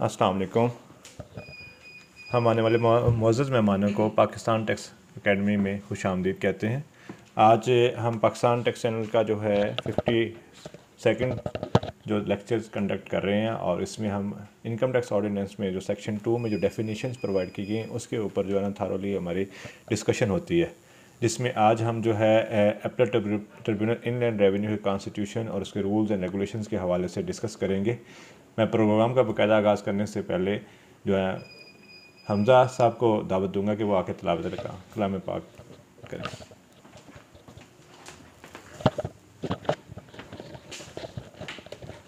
अस्सलाम हम आने वाले मोज़ मेहमानों को पाकिस्तान टैक्स एकेडमी में खुश आमदीद कहते हैं। आज हम पाकिस्तान टैक्स चैनल का जो है फिफ्टी सेकेंड जो लेक्चर्स कंडक्ट कर रहे हैं और इसमें हम इनकम टैक्स ऑर्डिनेंस में जो सेक्शन टू में जो डेफिनेशंस प्रोवाइड की गई हैं, उसके ऊपर जो है ना थारोली हमारी डिस्कशन होती है। जिसमें आज हम जो है appellate tribunal inland revenue constitution और उसके रूल्स एंड रेगुलेशंस के हवाले से डिस्कस करेंगे। मैं प्रोग्राम का बाकायदा आगाज़ करने से पहले जो है हमज़ा साहब को दावत दूंगा कि वो आके तलावत का कलाम पाक करें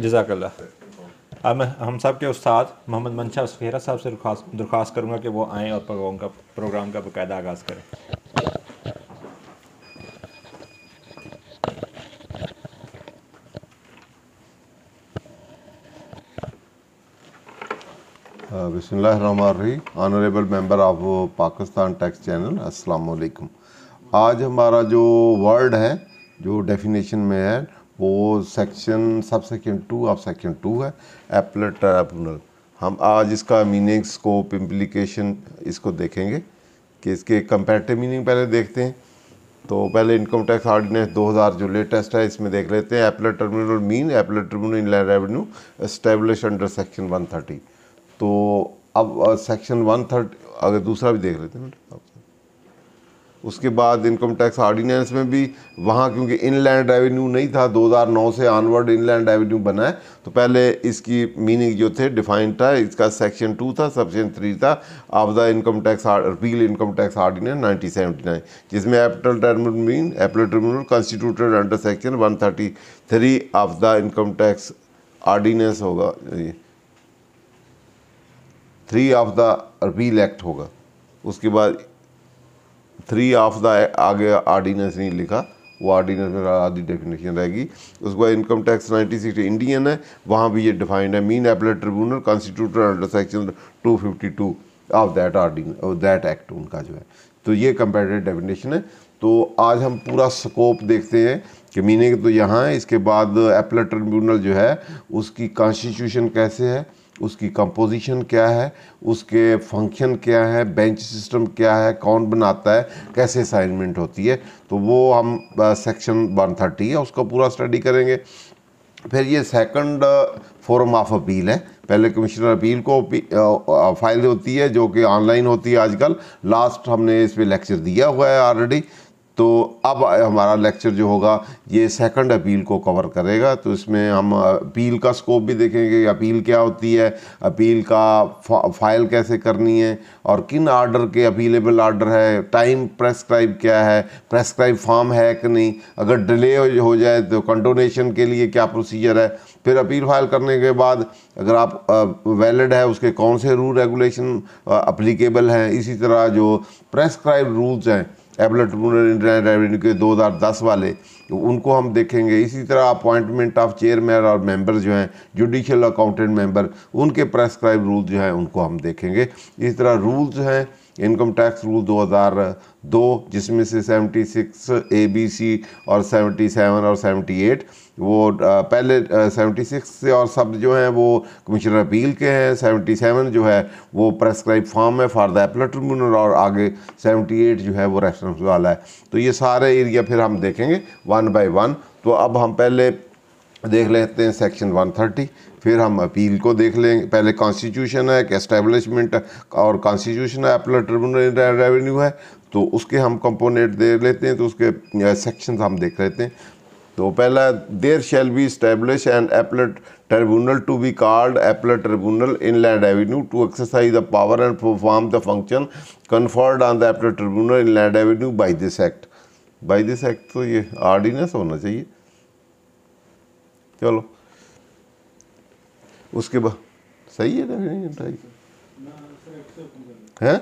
जजाकल्ला अब मैं हम सब के उस्ताद मोहम्मद मंशा सफ़ेरा साहब से दरख्वास्त करूँगा कि वो आएँ और प्रोग्राम का प्रोग्राम का बाकायदा आगाज़ करें बिसमीम honourable member of Pakistan tax channel अस्सलाम वालेकुम आज हमारा जो वर्ड है, जो डेफिनेशन में है, वो सेक्शन सब section two of section two है एपलेट ट्राइब्यूनल हम आज इसका मीनिंग स्कोप इम्प्लीकेशन इसको देखेंगे कि इसके कंपेरेटिव मीनिंग पहले देखते हैं। तो पहले इनकम टैक्स ऑर्डिनेंस 2000 जो लेटेस्ट है, इसमें देख लेते हैं। Appellate terminal mean appellate terminal in revenue establish under section 130 तो अब सेक्शन वन थर्टी अगर दूसरा भी देख लेते हैं उसके बाद इनकम टैक्स ऑर्डिनेंस में भी, वहाँ क्योंकि इनलैंड रेवेन्यू नहीं था 2009 से ऑनवर्ड इनलैंड रेवेन्यू बना है तो पहले इसकी मीनिंग जो थे डिफाइंड था, इसका सेक्शन टू था सेक्शन थ्री था of the income tax repeal income tax ordinance 1979 जिसमें एपिटल terminal mean एपिटल terminal constituted under section 133 of the income tax ordinance होगा three of the repeal act होगा। उसके बाद थ्री ऑफ़ द आगे ordnance नहीं लिखा, वो आर्डिनेंस में आधी डेफिनेशन रहेगी। उसके बाद इनकम टैक्स 96 इंडियन है, वहाँ भी ये डिफाइंड है। Mean appellate tribunal constituted under section 252 of that ordinance that act उनका जो है। तो ये कंपेरेटिव डेफिनेशन है। तो आज हम पूरा स्कोप देखते हैं कि मीनिंग तो यहाँ है, इसके बाद एपलेट ट्रिब्यूनल जो है, उसकी कॉन्स्टिट्यूशन कैसे है उसकी कंपोजिशन क्या है, उसके फ़ंक्शन क्या है बेंच सिस्टम क्या है, कौन बनाता है, कैसे असाइनमेंट होती है तो वो हम सेक्शन वन थर्टी है, उसका पूरा स्टडी करेंगे। फिर ये सेकंड फोरम ऑफ़ अपील है। पहले कमिश्नर अपील को फ़ाइल होती है, जो कि ऑनलाइन होती है आजकल। लास्ट हमने इस पर लेक्चर दिया हुआ है ऑलरेडी तो अब हमारा लेक्चर जो होगा, ये सेकंड अपील को कवर करेगा। तो इसमें हम अपील का स्कोप भी देखेंगे अपील क्या होती है अपील का फ़ाइल कैसे करनी है, और किन आर्डर के अपीलेबल आर्डर है टाइम प्रेस्क्राइब क्या है प्रेस्क्राइब फॉर्म है कि नहीं, अगर डिले हो जाए तो कंडोनेशन के लिए क्या प्रोसीजर है। फिर अपील फ़ाइल करने के बाद, अगर आप वैलिड है, उसके कौन से रूल रेगुलेशन अप्लीकेबल हैं, इसी तरह जो प्रेस्क्राइब रूल्स हैं एबलेट ट्रिब्यूनल रेवेन्यू के 2010 वाले तो उनको हम देखेंगे। इसी तरह अपॉइंटमेंट ऑफ़ चेयरमैन और मेंबर जो हैं जुडिशियल अकाउंटेंट मेंबर उनके प्रेस्क्राइब रूल जो हैं, उनको हम देखेंगे। इसी तरह रूल्स हैं इनकम टैक्स रूल 2002 जिसमें से 76 ए बी सी और 77 और 78 वो पहले 76 से और सब जो हैं वो कमिश्नर अपील के हैं 77 जो है वो प्रेस्क्राइब फॉर्म है फॉर द एपल ट्रिब्यूनल और आगे 78 जो है वो रेफरेंस वाला है। तो ये सारे एरिया फिर हम देखेंगे वन बाय वन तो अब हम पहले देख लेते हैं सेक्शन 130 फिर हम अपील को देख लेंगे। पहले कॉन्स्टिट्यूशन है कि एस्टेब्लिशमेंट और कॉन्स्टिट्यूशन है एपल ट्रिब्यूनल रेवेन्यू है। तो उसके हम कंपोनेंट दे लेते हैं तो उसके सेक्शन हम देख लेते हैं। तो पहला there shall be establish and appellate tribunal to be called appellate tribunal inland revenue to exercise the power and perform the function conferred on the appellate tribunal inland revenue by this act by this act तो ये ordnance होना चाहिए। चलो। उसके बाद सही है ना? नहीं है?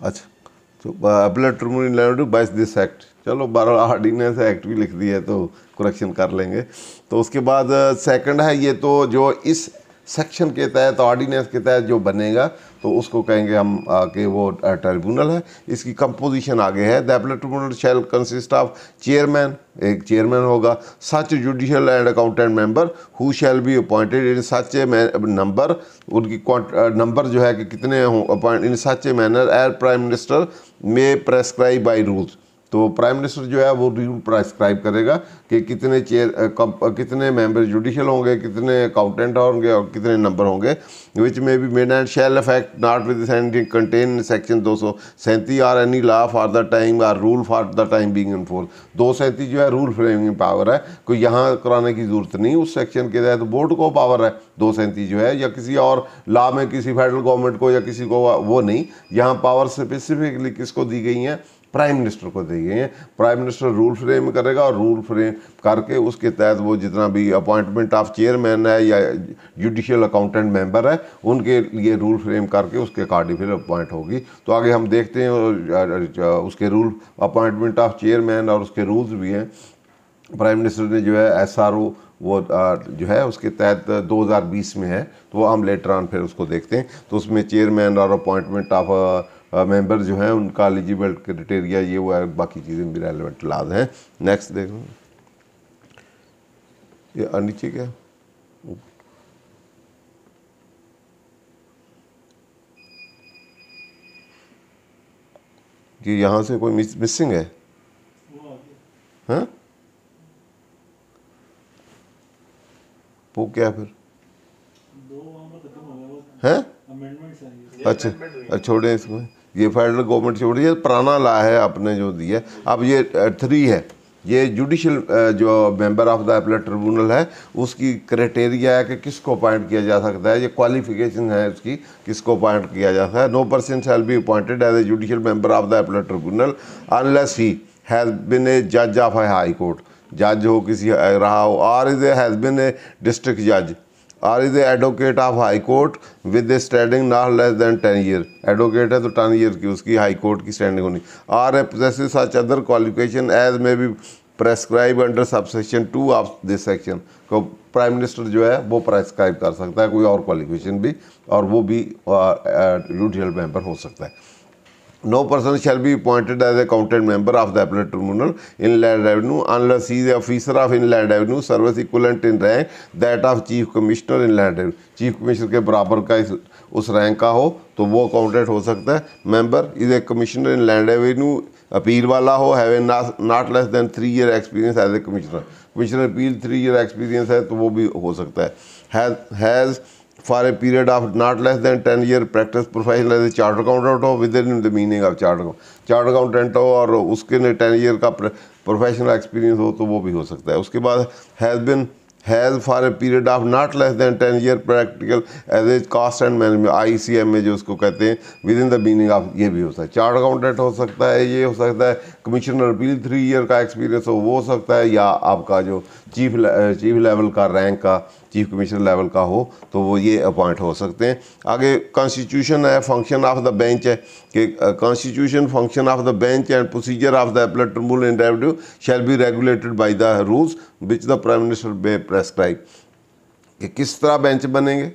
अच्छा तो अपलेट टर्मिनल बाइस दिस एक्ट। चलो बारह ऑर्डिनेंस एक्ट भी लिख दिया है तो करेक्शन कर लेंगे। तो उसके बाद सेकंड है, ये तो जो इस सेक्शन के तहत ऑर्डिनेंस के तहत जो बनेगा तो उसको कहेंगे हम कि वो ट्रिब्यूनल है। इसकी कंपोजिशन आगे है। The appellate tribunal shall consist of chairman एक चेयरमैन होगा such judicial and accountant member who shall be appointed in such a number उनकी नंबर जो है कि कितने हों in such a manner air prime minister may prescribe by rules तो prime minister जो है वो रूल प्रेस्क्राइब करेगा कि कितने चेयर कितने मेंबर जुडिशल होंगे, कितने अकाउंटेंट होंगे और कितने नंबर होंगे which may be made and shall effect not with contain section दो सौ सैंतीस or any law for the time or rule for the time being in force दो सैंतीस जो है रूल फ्रेमिंग पावर है, कोई यहाँ कराने की ज़रूरत नहीं उस सेक्शन के तहत तो बोर्ड को पावर है, दो सैंतीस जो है, या किसी और लॉ में किसी फेडरल गवर्नमेंट को या किसी को वो नहीं, यहाँ पावर स्पेसिफिकली किसको दी गई हैं? प्राइम मिनिस्टर को दी गई हैं प्राइम मिनिस्टर रूल फ्रेम करेगा और रूल फ्रेम करके उसके तहत वो जितना भी अपॉइंटमेंट ऑफ़ चेयरमैन है या जुडिशियल अकाउंटेंट मेंबर है, उनके लिए रूल फ्रेम करके उसके अकॉर्डिंग फिर अपॉइंट होगी। तो आगे हम देखते हैं उसके रूल अपॉइंटमेंट ऑफ़ चेयरमैन और उसके रूल्स भी हैं। प्राइम मिनिस्टर ने जो है एस आर ओ वो जो है उसके तहत 2020 में है तो हम लेटर ऑन फिर उसको देखते हैं। तो उसमें चेयरमैन और अपॉइंटमेंट ऑफ़ मेंबर जो हैं उनका एलिजिबल क्राइटेरिया ये वो है बाकी चीज़ें भी रेलिवेंट लाद हैं। नेक्स्ट देखो। ये नीचे क्या? कि यहाँ से कोई मिस, मिसिंग है? हाँ? वो क्या फिर? हैं अच्छा अच्छा छोड़े इसमें। ये फेडरल गवर्नमेंट छोड़ी है पुराना ला है, आपने जो दिया अब ये थ्री है। ये जुडिशल जो member of the appellate tribunal है, उसकी क्राइटेरिया है कि किसको अपॉइंट किया जा सकता है, ये क्वालिफिकेशन है उसकी, किसको अपॉइंट किया जाता है। No person shall be appointed as a judicial member of the appellate tribunal unless he has been a जज ऑफ़ ए हाई कोर्ट जज हो, किसी रहा हो और is has been a district जज or is advocate of high court with standing not less than ten year. Advocate है तो टेन ईयर की, उसकी हाई कोर्ट की स्टैंडिंग होनी। Or a possessive such other qualification as may be prescribe under subsection two of this section. को prime minister जो है, वो प्रेस्क्राइब कर सकता है, कोई और क्वालिफिकेशन भी, और वो भी जुडिशल मेंबर हो सकता है। No person shall be appointed as accountant member of the appellate tribunal inland revenue unless he is a officer of inland revenue service equivalent in rank that of chief commissioner inland revenue chief commissioner के बराबर का इस उस rank का हो तो वो accountant हो सकता है member is a commissioner in land revenue appeal वाला हो have a not less than three year experience as a commissioner commissioner appeal three year experience है तो वो भी हो सकता है has for a period of not less than 10 year practice profession as a chartered accountant हो meaning of chartered chart chart accountant हो और उसके ने टेन ईयर का प्रोफेशनल एक्सपीरियंस हो तो वो भी हो सकता है। उसके बाद has been has for a period of not less than ten year practical as a cost and management I C M A जो उसको कहते हैं within the meaning of ये भी हो सकता है। चार्ट अकाउंटेंट हो सकता है, ये हो सकता है कमिश्नर अपील थ्री ईयर का एक्सपीरियंस हो, वो हो सकता है, या आपका जो चीफ चीफ लेवल का रैंक का चीफ कमिश्नर लेवल का हो तो वो ये अपॉइंट हो सकते हैं। आगे कॉन्स्टिट्यूशन है फ़ंक्शन ऑफ़ द बेंच है, कि constitution function of the bench and procedure of the appellate tribunal in revenue shall be regulated by the rules which the prime minister may prescribe कि किस तरह बेंच बनेंगे?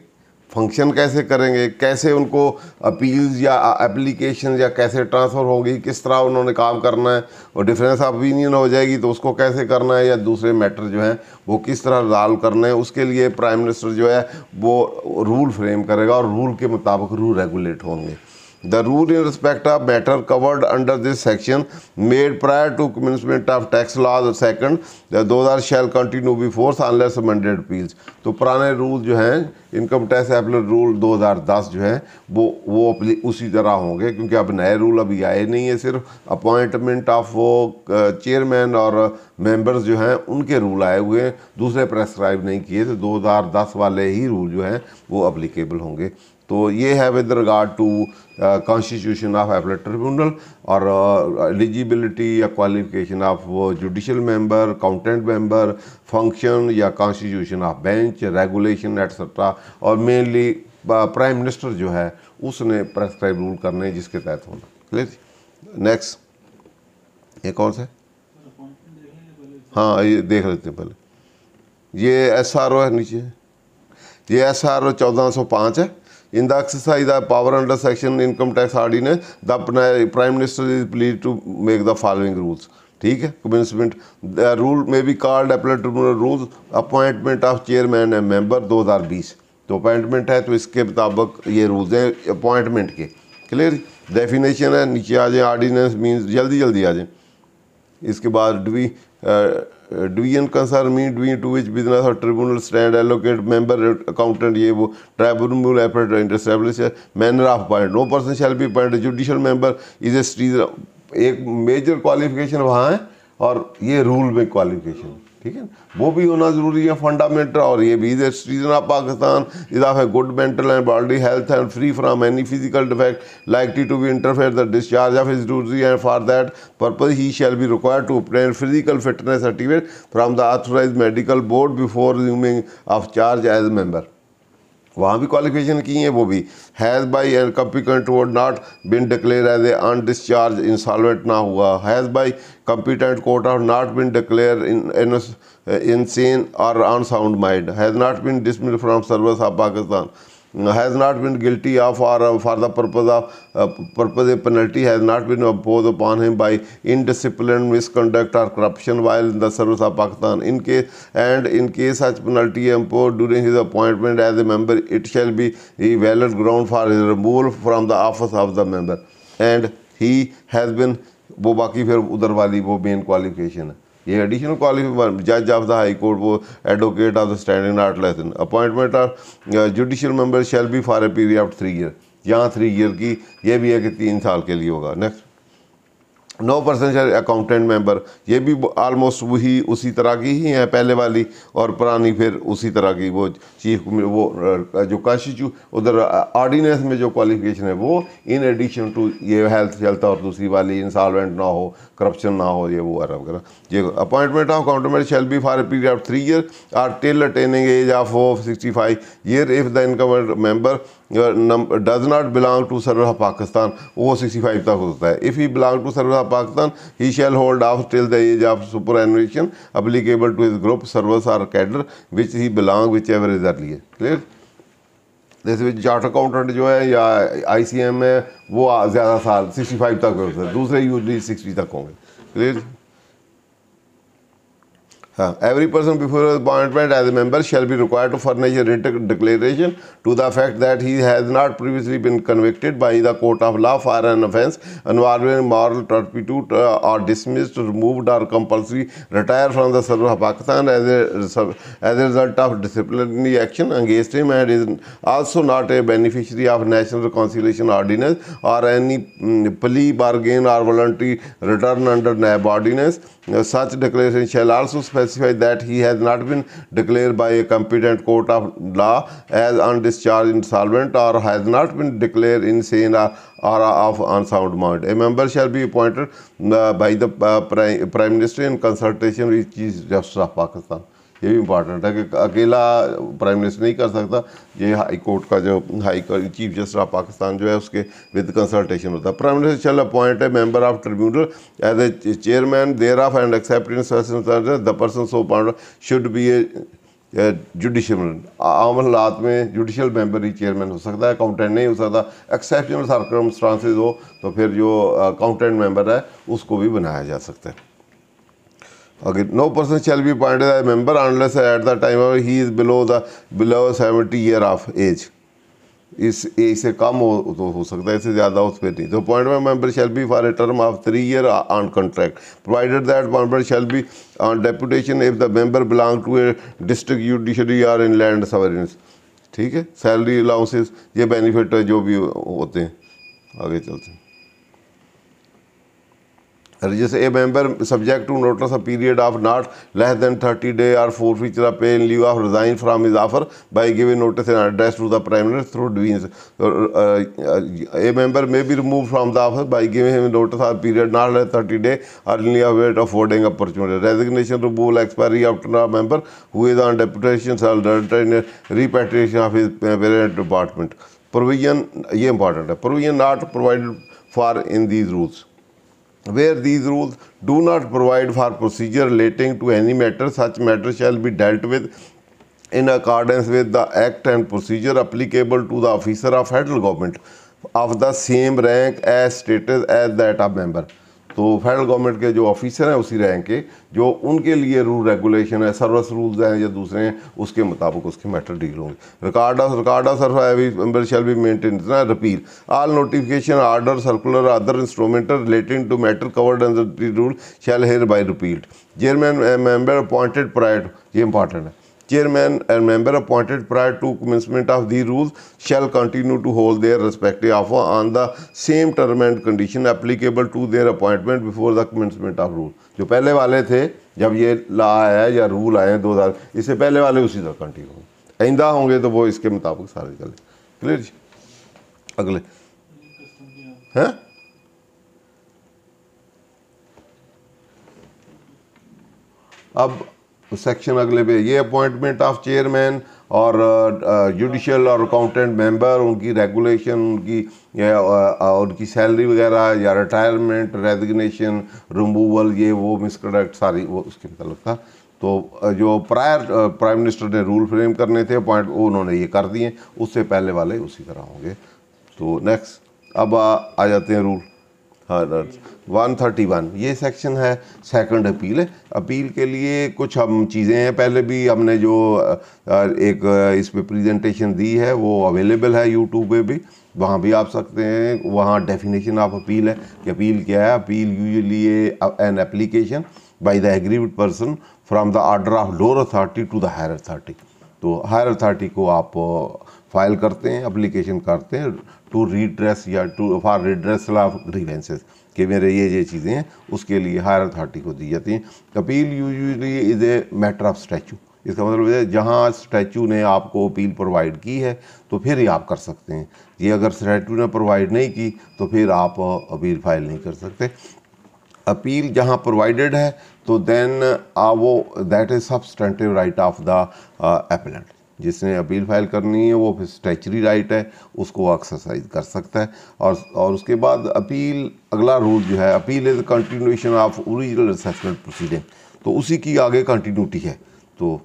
Function कैसे करेंगे? कैसे उनको अपील्स या एप्लीकेशन या कैसे ट्रांसफ़र होगी? किस तरह उन्होंने काम करना है? और डिफरेंस ऑफ़ ओपिनियन हो जाएगी तो उसको कैसे करना है? या दूसरे मैटर जो हैं, वो किस तरह रिजॉल्व करना है? उसके लिए प्राइम मिनिस्टर जो है, वो रूल फ्रेम करेगा और रूल के मुताबिक रूल रेगुलेट होंगे। The rule in respect of matter covered under this section made prior to commencement of tax law second दो हज़ार shall continue be force unless mended appeals तो पुराने रूल जो हैं इनकम टैक्स एप्ल रूल 2010 जो है, वो वो अपनी उसी तरह होंगे, क्योंकि अब नए रूल अभी आए नहीं है, सिर्फ़ अपॉइंटमेंट ऑफ़ वो चेयरमैन और मेंबर्स जो हैं, उनके रूल आए हुए हैं। दूसरे प्रेस्क्राइब नहीं किए थे दो हज़ार दस वाले ही रूल जो हैं, वो अप्लीकेबल होंगे। तो ये है with regard to constitution of appellate tribunal और एलिजिबिलिटी या qualification of judicial member accountant member function या constitution of bench regulation etcetera और मेनली प्राइम मिनिस्टर जो है, उसने प्रेस्क्राइब रूल करने जिसके तहत होना। क्लियर नेक्स्ट ये कौन सा हाँ? ये देख लेते हैं पहले। ये एस आर ओ है नीचे। ये एस आर ओ चौदह सौ पाँच है। In the exercise the power under section income tax ordinance the prime minister is please to make the following rules. ठीक है? Commencement, the rule may be appellate tribunal rules, appointment of chairman and member 2020 तो appointment है तो इसके मुताबिक ये rules हैं, appointment के। क्लियर? डेफिनेशन है, नीचे आ जाए ऑर्डिनेंस मीन्स जल्दी जल्दी आ जाए। इसके बाद dovey division concern mean division to which business और tribunal stand allocate member accountant ये वो tribunal effort establish manner of appoint no person shall be appoint judicial member is a एक मेजर क्वालिफिकेशन वहाँ है और ये रूल में qualification. ठीक है वो भी होना ज़रूरी है फंडामेंटल और ये भी citizen of Pakistan is of good mental and body health and free from any physical defect likely to be interfere the discharge of is duty and for that purpose he shall be required to obtain physical fitness certificate from the authorise medical board before resuming of charge as member वहाँ भी qualification की है वो भी। Has by air competent would not been declare as a undischarged insolvent ना हुआ। Has by competent court of not been declare in insane और unsound mind has not been dismiss from service of Pakistan has not been guilty of or for the purpose of purpose a penalty has not been impose upon him by indiscipline misconduct or corruption while in the service of Pakistan in case and in case each penalty impose during his appointment as a member it shall be he valid ground for his removal from the office of the member and he has been वो बाकी फिर उधर वाली वो main qualification है ये additional qualification जज of the high court वो advocate of the standing not less than appointment of judicial member shall be for a period of three year यहाँ थ्री ईयर की, ये भी है कि तीन साल के लिए होगा. Next no percent accountant member ये भी आलमोस्ट वही, उसी तरह की ही हैं पहले वाली और पुरानी फिर उसी तरह की वो चीफ वो जो कॉन्स्टिट्यू उधर ऑर्डिनेंस में जो क्वालिफिकेशन है, वो इन एडिशन टू ये हेल्थ हेल्थ और दूसरी वाली इंसॉल्वेंट ना हो करप्शन ना हो, ये वो वगैरह वगैरह ये appointment of accountant shall be for a period of three year or till attaining age of sixty five year if the income member does not belong to serve of Pakistan वो sixty five तक होता है if he. Belong to serve of Pakistan he shall hold of till the age of superannuation applicable to his group service or cadre which he belong whichever is earlier clear जैसे chart accountant जो है या I C M है, वो ज़्यादा साल sixty five तक होता है। दूसरे यूजली सिक्सटी तक होंगे। Clear Uh, every person before appointment as a member shall be required to furnish a written declaration to the fact that he has not previously been convicted by the court of law for an offence involving moral turpitude uh, or dismissed, removed or compulsory retire from the service of Pakistan as a, as a result of disciplinary action against him and is also not a beneficiary of National Reconciliation Ordinance or any um, plea bargain or voluntary return under NAB Ordinance. Such declaration shall also specify that he has not been declared by a competent court of law as undischarged insolvent or has not been declared insane or, of unsound mind. A member shall be appointed uh, by the uh, Prime Minister in consultation with Chief Justice of Pakistan. ये भी important है कि अकेला prime minister नहीं कर सकता। ये high court का जो high chief justice of Pakistan जो है, उसके विद कंसल्टेशन होता। है prime minister shall appoint a member of tribunal as a chairman thereof and except the person so appoint should be a judicial आम हालात में जुडिशल मेंबर ही chairman हो सकता है अकाउंटेंट नहीं हो सकता। एक्सेप्शनल सर्कमस्टांसेज हो तो फिर जो अकाउंटेंट मेंबर है, उसको भी बनाया जा सकता है। Okay, no person shall be appointed as a member unless at the time he is below the below 70 year of age. इस एज से कम हो तो हो सकता है इससे ज़्यादा उस पर नहीं। तो appointment member shall be for a term of three year on contract provided that member shall be on deputation if the member belong to a district judiciary or in land severance ठीक है? Salary allowances ये benefit जो भी होते हैं आगे चलते हैं। जैसे a member subject to notice a period of not less than 30 day और forfeiture of pay in leave of resign from his offer by giving notice and address to the prime minister through deans a member may be remove from the office by giving him notice of period not less 30 day और in leave wait affording opportunity resignation removal expiry of member who is on deputation shall return repatriation of his parent department. Provision ये important है provision not provided for in these rules. Where these rules do not provide for procedure relating to any matter. Such matter shall be dealt with in accordance with the act and procedure applicable to the officer of federal government of the same rank as status as that of member तो federal government के जो officer हैं, उसी rank के, जो उनके लिए rule regulation है सर्विस रूल्स हैं या दूसरे हैं, उसके मुताबिक उसके मैटर डील होंगे। Record of record of shall be maintain repeal all notification order circular other instrument relating to matter covered under rule shall hereby repealed chairman member appointed pride ये important है। Chairman and member appointed prior to commencement of these rules shall continue to hold their respective office on the same term and condition applicable to their appointment before the commencement of rule जो पहले वाले थे जब ये ला आया या rule आए दो हज़ार इससे पहले वाले उसी तरह कंटिन्यू आइंदा होंगे तो वो इसके मुताबिक सारे चले क्लियर जी अगले हैं अब सेक्शन अगले पे ये अपॉइंटमेंट ऑफ़ चेयरमैन और जुडिशल और अकाउंटेंट मेंबर उनकी रेगुलेशन उनकी या, उनकी सैलरी वगैरह या रिटायरमेंट रेजिग्नेशन रिमूवल ये वो मिसकंडक्ट सारी वो उसके मतलब था। तो जो प्रायर प्राइम मिनिस्टर ने रूल फ्रेम करने थे पॉइंट वो उन्होंने ये कर दिए उससे पहले वाले उसी तरह होंगे। तो नेक्स्ट अब आ, आ जाते हैं रूल वन थर्टी वन ये सेक्शन है सेकंड अपील है अपील के लिए कुछ हम चीज़ें हैं। पहले भी हमने जो एक इस पर प्रेजेंटेशन दी है, वो अवेलेबल है यूट्यूब पे भी। वहाँ भी आप सकते हैं। वहाँ डेफिनेशन ऑफ़ अपील है कि अपील क्या है। Appeal usually an application by the aggrieved person from the order of lower authority to the higher authority तो हायर अथॉरिटी को आप फ़ाइल करते हैं अप्लीकेशन करते हैं। टू रीड्रेस या to for redressal of grievances कि मेरे ये ये चीज़ें हैं, उसके लिए हायर अथॉरिटी को दी जाती हैं। Appeal usually is a matter of statue इसका मतलब है, जहाँ स्टैचू ने आपको अपील प्रोवाइड की है तो फिर ही आप कर सकते हैं। ये अगर स्टैचू ने प्रोवाइड नहीं की तो फिर आप अपील फ़ाइल नहीं कर सकते। अपील जहाँ प्रोवाइडेड है तो देन वो that is substantive right of the appellant जिसने अपील फ़ाइल करनी है, वो फिर स्टैचरी राइट है, उसको एक्सरसाइज कर सकता है। और और उसके बाद अपील, अगला रूल जो है, appeal is continuation of original assessment proceeding तो उसी की आगे कंटिन्यूटी है। तो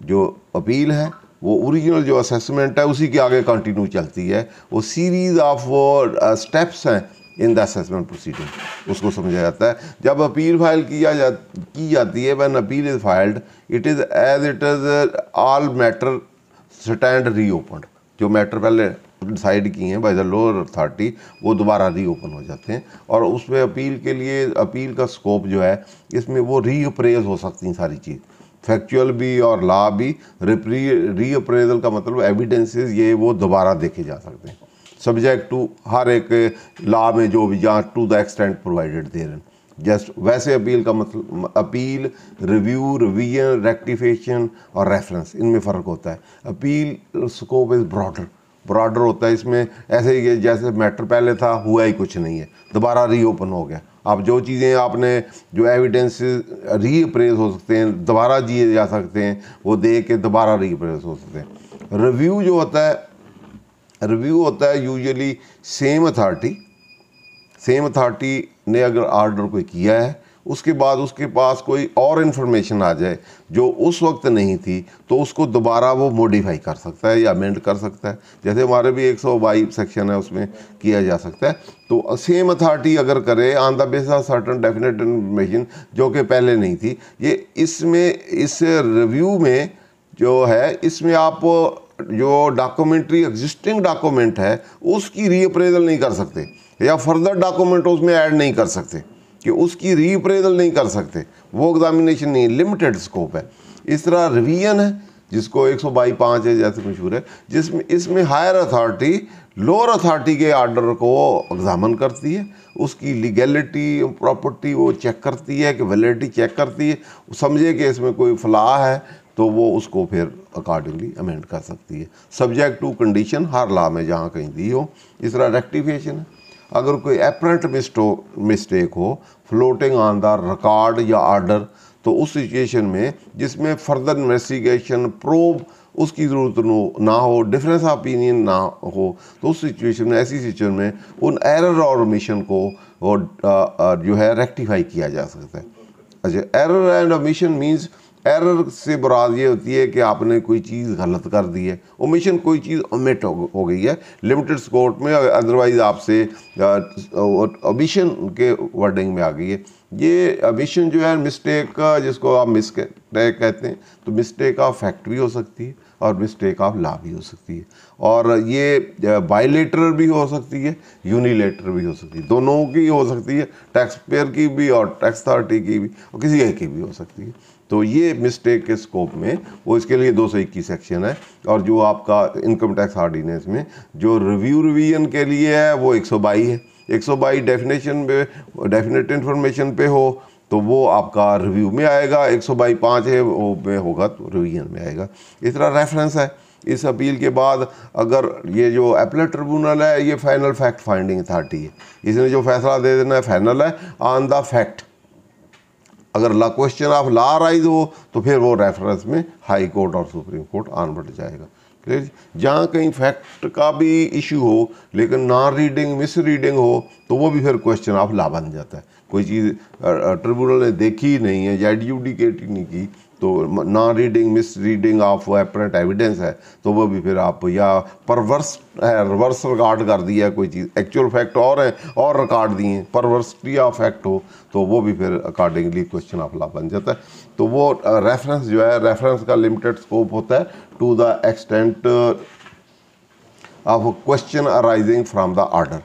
जो अपील है, वो ओरिजिनल जो असेसमेंट है, उसी के आगे कंटिन्यू चलती है। वो सीरीज़ ऑफ़ वो स्टेप्स हैं इन द असेसमेंट प्रोसीडिंग उसको समझा जाता है। जब अपील फ़ाइल किया जा, की जाती है when appeal is filed it is as it is all matter stand reopen जो मैटर पहले डिसाइड किए हैं बाय द लोअर अथॉरिटी वो दोबारा रीओपन हो जाते हैं। और उसमें अपील के लिए अपील का स्कोप जो है, इसमें वो रीअप्रेज हो सकती हैं सारी चीज़। फैक्चुअल भी और लॉ भी रीअप्रेजल का मतलब एविडेंसेस ये वो दोबारा देखे जा सकते हैं। सब्जेक्ट टू हर एक लॉ में जो भी जहाँ to the extent provided there just वैसे अपील का मतलब अपील रिव्यू रिवीजन रेक्टिफिकेशन और रेफरेंस इनमें फ़र्क होता है। Appeal scope is broader broader होता है इसमें, ऐसे ही जैसे मैटर पहले था, हुआ ही कुछ नहीं है। दोबारा रीओपन हो गया। आप जो चीज़ें आपने, जो एविडेंस रीअप्रेज हो सकते हैं, दोबारा जिए जा सकते हैं, वो दे के दोबारा रीअप्रेज हो सकते हैं। रिव्यू जो होता है रिव्यू होता है usually same authority same authority ने अगर आर्डर कोई किया है, उसके बाद उसके पास कोई और इन्फॉर्मेशन आ जाए जो उस वक्त नहीं थी तो उसको दोबारा वो मॉडिफाई कर सकता है या अमेंड कर सकता है। जैसे हमारे भी एक सौ बाईस सेक्शन है, उसमें किया जा सकता है। तो सेम अथॉरिटी अगर करे on the base of certain definite information जो कि पहले नहीं थी, ये इसमें, इस रिव्यू में जो है, इसमें आप जो डॉक्यूमेंट्री एग्जिस्टिंग डॉक्यूमेंट है, उसकी रीअप्रेजल नहीं कर सकते। या फर्दर डॉक्यूमेंट उसमें ऐड नहीं कर सकते, कि उसकी रीअप्रेजल नहीं कर सकते। वो एग्जामिनेशन नहीं लिमिटेड स्कोप है। इस तरह रिवीजन है, जिसको एक सौ बाई पाँच है, जैसे मशहूर है, जिसमें, इसमें हायर अथॉरिटी लोअर अथॉरिटी के आर्डर को एग्जामन करती है। उसकी लीगैलिटी प्रॉपर्टी वो चेक करती है, कि वैलिडिटी चेक करती है। समझे कि इसमें कोई फलाह है तो वो उसको फिर अकॉर्डिंगली अमेंड कर सकती है। सब्जेक्ट टू कंडीशन हर लॉ में जहाँ कहीं दी हो, इस तरह रेक्टिफिकेशन है। अगर कोई मिस्टो मिस्टेक हो फ्लोटिंग ऑन द रिकॉर्ड या आर्डर तो उस सिचुएशन में जिसमें फर्दर इन्वेस्टिगेशन प्रोब उसकी ज़रूरत ना हो डिफरेंस ओपिनियन ना हो तो उस सिचुएशन में, ऐसी सिचुएशन में उन एरर और मिशन को और जो है रेक्टिफाई किया जा सकता है। अच्छा error and omission means error से बुराद ये होती है कि आपने कोई चीज़ गलत कर दी है। ओमिशन कोई चीज़ ओमिट हो, गई है। लिमिटेड स्कोर्ट में अदरवाइज़ आपसे ओमिशन के वर्डिंग में आ गई है। ये ओमिशन जो है मिस्टेक जिसको आप मिस्टेक कहते हैं तो मिस्टेक ऑफ़ फैक्ट भी हो सकती है और मिस्टेक ऑफ़ ला भी हो सकती है। और ये बायलेटर भी हो सकती है यूनिलेटर भी हो सकती है। दोनों की हो सकती है टैक्स पेयर की भी और टैक्स अथॉरिटी की भी और किसी एक की भी हो सकती है। तो ये मिस्टेक के स्कोप में, वो इसके लिए दो सौ इक्कीस सेक्शन है, और जो आपका इनकम टैक्स ऑर्डिनेंस में, जो रिव्यू रिवीजन के लिए है, वो एक सौ बाई है। एक सौ बाई डेफिनेशन पे डेफिनेट इन्फॉर्मेशन पे हो तो वो आपका रिव्यू में आएगा, एक सौ बाई पाँच है, वो में होगा तो रिवीजन में आएगा। इस तरह रेफरेंस है। इस अपील के बाद अगर ये जो एपलेट ट्रिब्यूनल है, ये फाइनल फैक्ट फाइंडिंग अथॉरिटी है। इसने जो फैसला दे देना है फाइनल है ऑन द फैक्ट अगर law question of law raise हो तो फिर वो रेफरेंस में हाई कोर्ट और सुप्रीम कोर्ट आन बढ़ जाएगा। क्लियर जहाँ कहीं फैक्ट का भी इशू हो, लेकिन नॉन रीडिंग मिस रीडिंग हो तो वो भी फिर क्वेश्चन ऑफ़ ला बन जाता है। कोई चीज़ ट्रिब्यूनल ने देखी ही नहीं है, या एडजुडिकेट ही नहीं की तो non reading misreading of apparent evidence है तो वो भी फिर आप, या परवर्स है रिवर्स रिकॉर्ड कर दिया है कोई चीज़। एक्चुअल फैक्ट और है, और रिकॉर्ड दिए परवर्सिटी ऑफ़ फैक्ट हो तो वो भी फिर अकॉर्डिंगली क्वेश्चन ऑफ़ लॉ बन जाता है। तो वो रेफरेंस जो है रेफरेंस का लिमिटेड स्कोप होता है to the extent of question arising from the order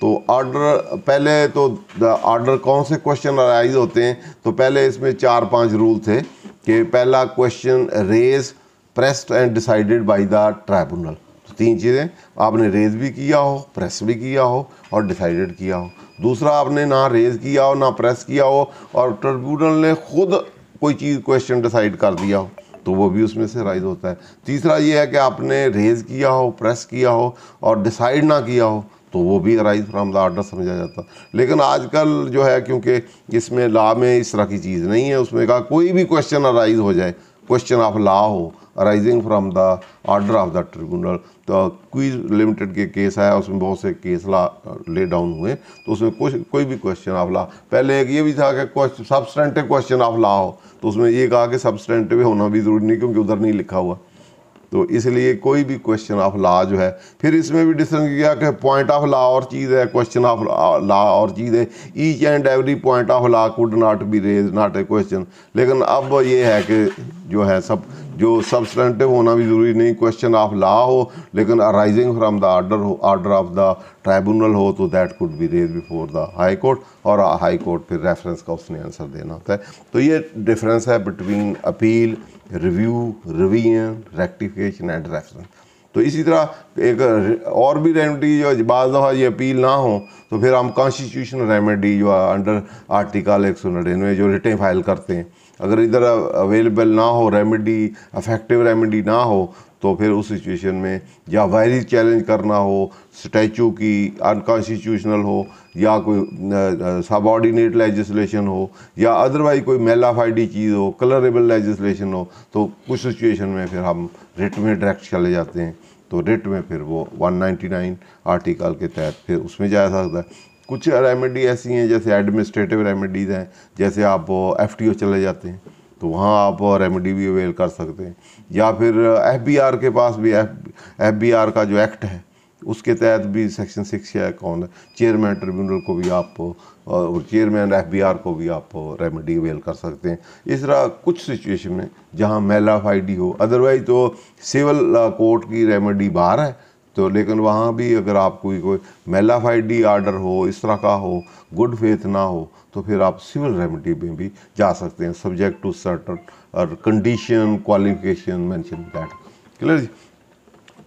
तो ऑर्डर पहले तो ऑर्डर कौन से क्वेश्चन अराइज होते हैं? तो पहले इसमें चार पाँच रूल थे। कि पहला question raise pressed and decided by the tribunal तो तीन चीज़ें, आपने रेज भी किया हो प्रेस भी किया हो और डिसाइडेड किया हो। दूसरा, आपने ना रेज किया हो, ना प्रेस किया हो और ट्रिब्यूनल ने खुद कोई चीज़ क्वेश्चन डिसाइड कर दिया हो तो वो भी उसमें से राइज होता है। तीसरा ये है कि आपने रेज किया हो प्रेस किया हो और डिसाइड ना किया हो तो वो भी राइज फ्राम द आर्डर समझा जाता। लेकिन आजकल जो है, क्योंकि इसमें लॉ में इस तरह की चीज़ नहीं है, उसमें कहा कोई भी क्वेश्चन अराइज हो जाए क्वेश्चन ऑफ़ लॉ हो arising from the order of the tribunal तो क्वीज लिमिटेड के केस आया उसमें बहुत से केस ला, ले डाउन हुए तो उसमें कुछ, कोई भी क्वेश्चन ऑफ़ लॉ पहले एक ये भी था कि सब्सटेंटिव क्वेश्चन ऑफ़ लॉ हो तो उसमें ये कहा कि सब्सटेंटिव होना भी ज़रूरी नहीं, क्योंकि उधर नहीं लिखा हुआ। तो इसलिए कोई भी क्वेश्चन ऑफ़ लॉ जो है, फिर इसमें भी डिस्कशन किया कि पॉइंट ऑफ़ लॉ और चीज़ है क्वेश्चन ऑफ़ लॉ और चीज़ है। Each and every point of law could not be raise not a question लेकिन अब ये है कि जो है सब, जो सब्सटेंटिव होना भी ज़रूरी नहीं क्वेश्चन ऑफ़ लॉ हो, लेकिन अराइजिंग फ्राम द आर्डर हो आर्डर ऑफ़ द ट्राइब्यूनल हो तो that could be raise before the high court और हाई कोर्ट फिर रेफरेंस का उसने आंसर देना होता है। तो ये डिफरेंस है between appeal review revision rectification and reference तो इसी तरह एक और भी रेमेडी जो बाज़ दफ़ा ये अपील ना हो तो फिर हम कॉन्स्टिट्यूशनल रेमेडी जो अंडर आर्टिकल एक सौ नड़िनवे जो रिटें फ़ाइल करते हैं। अगर इधर अवेलेबल ना हो रेमेडी अफेक्टिव रेमेडी ना हो तो फिर उस सिचुएशन में या वायरस चैलेंज करना हो स्टैचू की अनकॉन्स्टिट्यूशनल हो या कोई सबॉर्डिनेट लेजिस्लेशन हो, या अदरवाइज़ कोई मेलाफाइडी चीज़ हो कलरेबल लेजिस्लेशन हो तो कुछ सिचुएशन में फिर हम रिट में डायरेक्ट चले जाते हैं। तो रिट में फिर वो 199 आर्टिकल के तहत फिर उसमें जा सकता है। कुछ रेमेडी ऐसी हैं, जैसे एडमिनिस्ट्रेटिव रेमेडीज़ हैं, जैसे आप एफटीओ चले जाते हैं तो वहाँ आप रेमेडी भी अवेल कर सकते हैं। या फिर एफ़ के पास भी एफ़ एफ़ का जो एक्ट है उसके तहत भी सेक्शन सिक्स या कौन है? चेयरमैन ट्रिब्यूनल को भी आप, और चेयरमैन एफबीआर को भी आप रेमेडी अवेल कर सकते हैं। इस तरह कुछ सिचुएशन में जहाँ मेला फाइडी हो अदरवाइज़ तो सिविल कोर्ट की रेमेडी बाहर है। तो लेकिन वहाँ भी अगर आप कोई कोई मेलाफाइडी आर्डर हो, इस तरह का हो गुड फेथ ना हो तो फिर आप सिविल रेमेडी में भी जा सकते हैं सब्जेक्ट टू सर्टन और condition qualification mention that clear जी?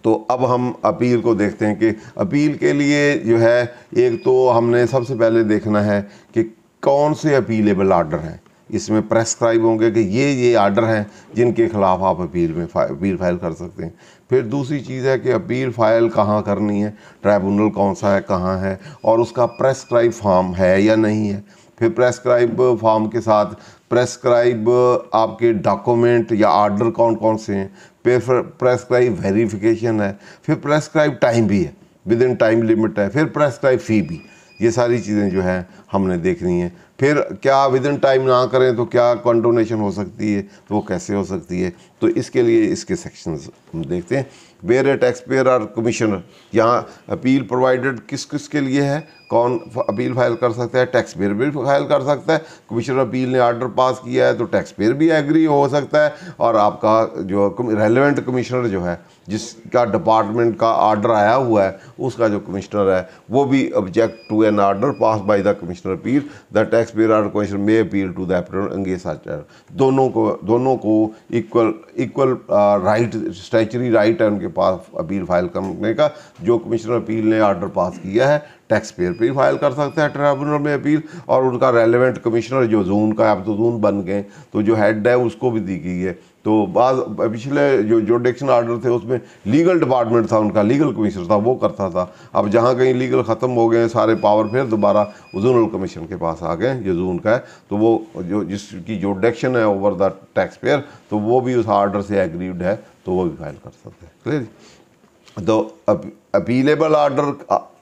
तो अब हम अपील को देखते हैं कि अपील के लिए जो है एक तो हमने सबसे पहले देखना है कि कौन से अपीलेबल आर्डर हैं। इसमें प्रेस्क्राइब होंगे कि ये ये आर्डर हैं जिनके खिलाफ आप अपील में फा, अपील फ़ाइल कर सकते हैं। फिर दूसरी चीज़ है कि अपील फ़ाइल कहाँ करनी है ट्राइब्यूनल कौन सा है कहाँ है और उसका प्रेस्क्राइब फॉर्म है या नहीं है। फिर प्रेस्क्राइब फॉर्म के साथ प्रेस्क्राइब आपके डॉक्यूमेंट या आर्डर कौन कौन से हैं। फिर प्रेस्क्राइब वेरीफिकेशन है, फिर प्रेस्क्राइब टाइम भी है विद इन टाइम लिमिट है, फिर प्रेस्क्राइब फ़ी भी, ये सारी चीज़ें जो हैं हमने देखनी है। फिर क्या विद इन टाइम ना करें तो क्या कंडोनेशन हो सकती है तो वो कैसे हो सकती है? तो इसके लिए इसके सेक्शंस हम देखते हैं। Where a tax payer or commissioner यहाँ अपील प्रोवाइडेड किस किस के लिए है? कौन अपील फ़ाइल कर सकता है? टैक्स पेयर भी फ़ाइल कर सकता है। कमिश्नर अपील ने आर्डर पास किया है तो टैक्स पेयर भी एग्री हो सकता है। और आपका जो रेलिवेंट कमिश्नर जो है, जिसका डिपार्टमेंट का आर्डर आया हुआ है, उसका जो कमिश्नर है, वो भी object to an order pass by the commissioner appeal the tax payer order commissioner may appeal to the दोनों को दोनों को equal equal right statutory right है उनके पास अपील फ़ाइल करने का, जो कमिश्नर अपील ने आर्डर पास किया है टैक्स पेयर पर फ़ाइल कर सकते हैं ट्राइब्यूनल में अपील, और उनका रेलिवेंट कमिश्नर जो जून का अब तो जून बन गए तो जो हेड है उसको भी दी गई है। तो बाद, पिछले जो जोडिक्शन आर्डर थे, उसमें लीगल डिपार्टमेंट था उनका लीगल कमिश्नर था, वो करता था। अब जहाँ कहीं लीगल ख़त्म हो गए, सारे पावर फिर दोबारा जोनल कमीशन के पास आ गए, जो जून का है तो वो जो, जिसकी जोडिक्शन है ओवर द टैक्स पेयर तो वो भी उस आर्डर से एग्रीड है। तो वो भी फ़ाइल कर सकते हैं। क्लियर तो अपीलेबल आर्डर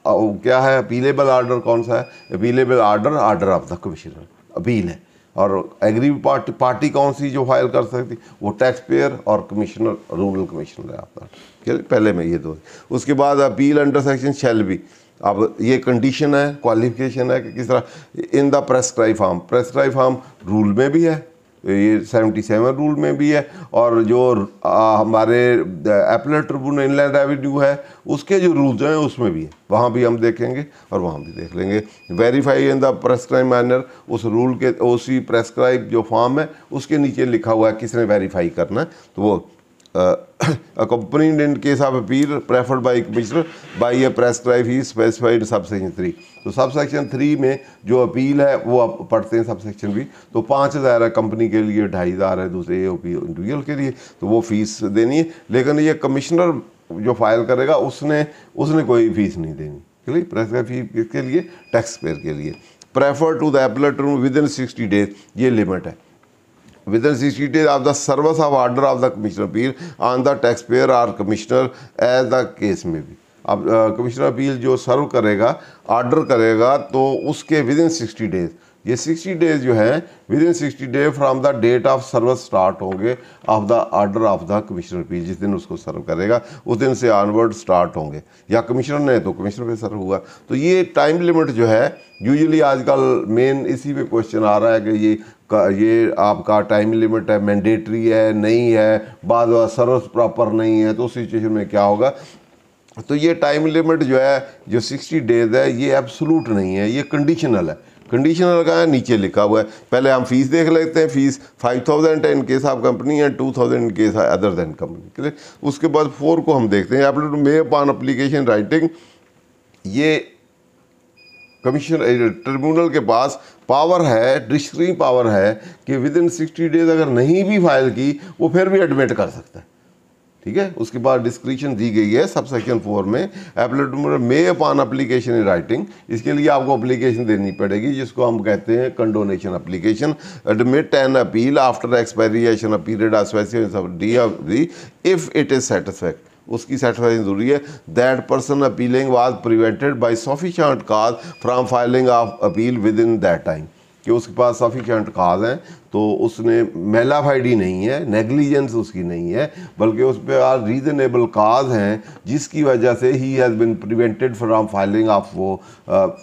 क्या है? अपीलेबल आर्डर कौन सा है? Appealable order order of the commissioner appeal है। और एग्री पार्टी पार्टी कौन सी जो फ़ाइल कर सकती? वो टैक्स पेयर और कमिश्नर रूरल कमिश्नर है आपका। पहले में ये दो उसके बाद अपील अंडर सेक्शन शेल भी अब ये कंडीशन है क्वालिफिकेशन है कि किस तरह? In the prescribe form prescribe form rule में भी है। ये सेवेंटी सेवन रूल में भी है और जो आ, हमारे एपलेट ट्रिब्यूनल इनलैंड रेवेन्यू है उसके जो रूल्स हैं उसमें भी है। वहाँ भी हम देखेंगे और वहाँ भी देख लेंगे। Verify in the prescribe manner उस रूल के उसी प्रेस्क्राइब जो फॉर्म है उसके नीचे लिखा हुआ है किसने वेरीफाई करना है तो वो accompanied in case of appeal, preferred by commissioner, by a prescribed he specified subsection three तो सब सेक्शन थ्री में जो अपील है, वो आप पढ़ते हैं सब सेक्शन भी। तो पाँच हज़ार है कंपनी के लिए, ढाई हज़ार है दूसरे ए इंडिविजुअल के लिए तो वो फ़ीस देनी है। लेकिन ये कमिश्नर जो फ़ाइल करेगा, उसने उसने कोई फ़ीस नहीं देनी। क्लियर प्रेस्क्राइब फ़ी किसके लिए? टैक्स पेयर के लिए। Prefer to the appellate within sixty days ये लिमिट है। Within 60 days of the service of order of the commissioner appeal on the taxpayer or commissioner, as the case may be. अब commissioner appeal जो serve करेगा order करेगा तो उसके within sixty days ये sixty days जो है within sixty day from the date of service start होंगे of the order of the commissioner appeal जिस दिन उसको सर्व करेगा, उस दिन से ऑनवर्ड स्टार्ट होंगे. या कमिश्नर ने तो कमिश्नर पे सर्व हुआ. तो ये टाइम लिमिट जो है यूजुअली आजकल मेन इसी पे क्वेश्चन आ रहा है कि ये का ये आपका टाइम लिमिट है मैंडेटरी है, नहीं है, बाद सर्विस प्रॉपर नहीं है तो उस सिचुएशन में क्या होगा? तो ये टाइम लिमिट जो है, जो 60 डेज़ है, ये एब्सोलूट नहीं है, ये कंडीशनल है। कंडीशनल का है नीचे लिखा हुआ है। पहले हम फ़ीस देख लेते हैं फ़ीस 5000 है इन केस ऑफ़ कंपनी है 2000 in case other than company clear उसके बाद फोर को हम देखते हैं। Appellate may upon application writing ये कमीशन ट्रिब्यूनल के पास पावर है डिस्क्री पावर है कि विद इन सिक्सटी डेज़ अगर नहीं भी फ़ाइल की, वो फिर भी एडमिट कर सकता है। ठीक है? उसके बाद डिस्क्रिप्शन दी गई है सब सेक्शन फोर में appellate may upon application in writing इसके लिए आपको अप्लीकेशन देनी पड़ेगी, जिसको हम कहते हैं condonation application admit an appeal after expiration a period if it is satisfied उसकी सेटिस्फैक्शन ज़रूरी है। That person appealing was prevented by sufficient cause from filing of appeal within that time कि उसके पास सफिशेंट काज हैं तो उसने मेलाफाइडी नहीं है नेग्लिजेंस उसकी नहीं है, बल्कि उस पर रीजनेबल काज हैं, जिसकी वजह से he has been prevented from filing of वो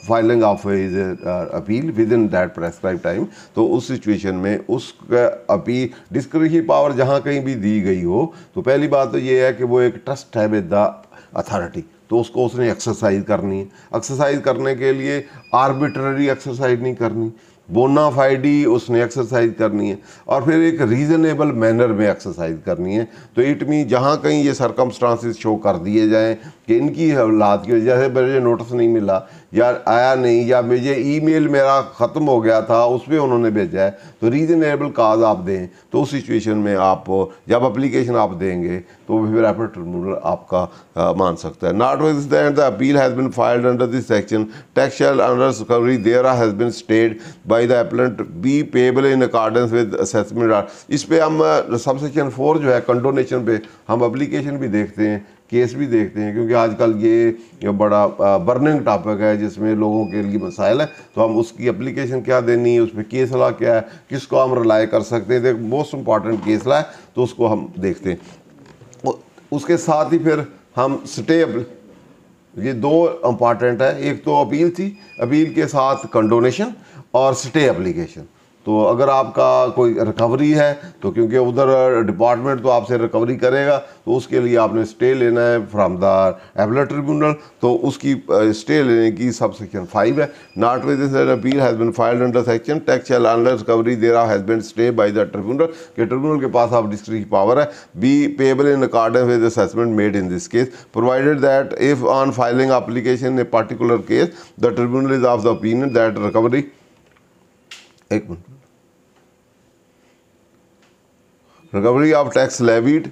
filing of is appeal within that prescribe time तो उस सिचुएशन में उसका अपील डिस्क्रिप्शन पावर जहाँ कहीं भी दी गई हो तो पहली बात तो ये है कि वो एक ट्रस्ट है विद द अथॉरिटी तो उसको उसने एक्सरसाइज करनी है. एक्सरसाइज करने के लिए आर्बिट्ररी एक्सरसाइज नहीं करनी. बोनाफाइडी उसने एक्सरसाइज करनी है और फिर एक रीज़नेबल मैनर में एक्सरसाइज करनी है। तो इट मीन जहाँ कहीं ये सरकमस्टांसिस शो कर दिए जाएँ कि इनकी हालात की वजह से मुझे नोटिस नहीं मिला। या आया नहीं या मुझे ईमेल मेरा ख़त्म हो गया था उस पर उन्होंने भेजा है। तो रीज़नेबल काज आप दें तो उस सिचुएशन में आप जब अप्लीकेशन आप देंगे तो फिर एपर ट्रिब्यूनल आपका आ, मान सकता है। Not with that the appeal has been filed under this section textile under recovery there has been stayed by the appellant be payable in accordance with assessment इस पर हम सब सेक्शन फोर जो है कंडोनेशन पे हम application भी देखते हैं। केस भी देखते हैं, क्योंकि आजकल ये बड़ा बर्निंग टॉपिक है जिसमें लोगों के लिए मसाइल है। तो हम उसकी एप्लीकेशन क्या देनी है उस पर केस ला क्या है, किसको हम रिलाई कर सकते हैं? मोस्ट इंपॉर्टेंट केस ला है तो उसको हम देखते हैं। उसके साथ ही फिर हम स्टे ये दो इंपॉर्टेंट है। एक तो अपील थी अपील के साथ कंडोनेशन और स्टे एप्लीकेशन तो अगर आपका कोई रिकवरी है तो क्योंकि उधर डिपार्टमेंट तो आपसे रिकवरी करेगा तो उसके लिए आपने स्टे लेना है फ्रॉम द एपलेट ट्रिब्यूनल तो उसकी स्टे लेने की सब सेक्शन फाइव है। Not with appeal has been filed under section tax shall unless recovery there has been stay by the tribunal के ट्रिब्यूनल के पास आप डिस्ट्रिक्ट की पावर है। Be payable in accordance with assessment made in this case provided that if on filing application a particular case the tribunal is of the opinion that recovery एक minute. Recovery of tax levied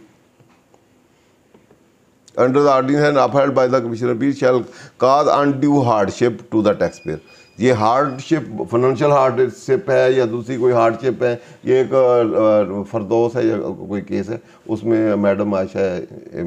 under the ordinance and upheld by the commissioner Peace shall cause undue hardship to the taxpayer ये hardship financial hardship है या दूसरी कोई hardship है ये एक फरदोस है या कोई केस है उसमें मैडम आशा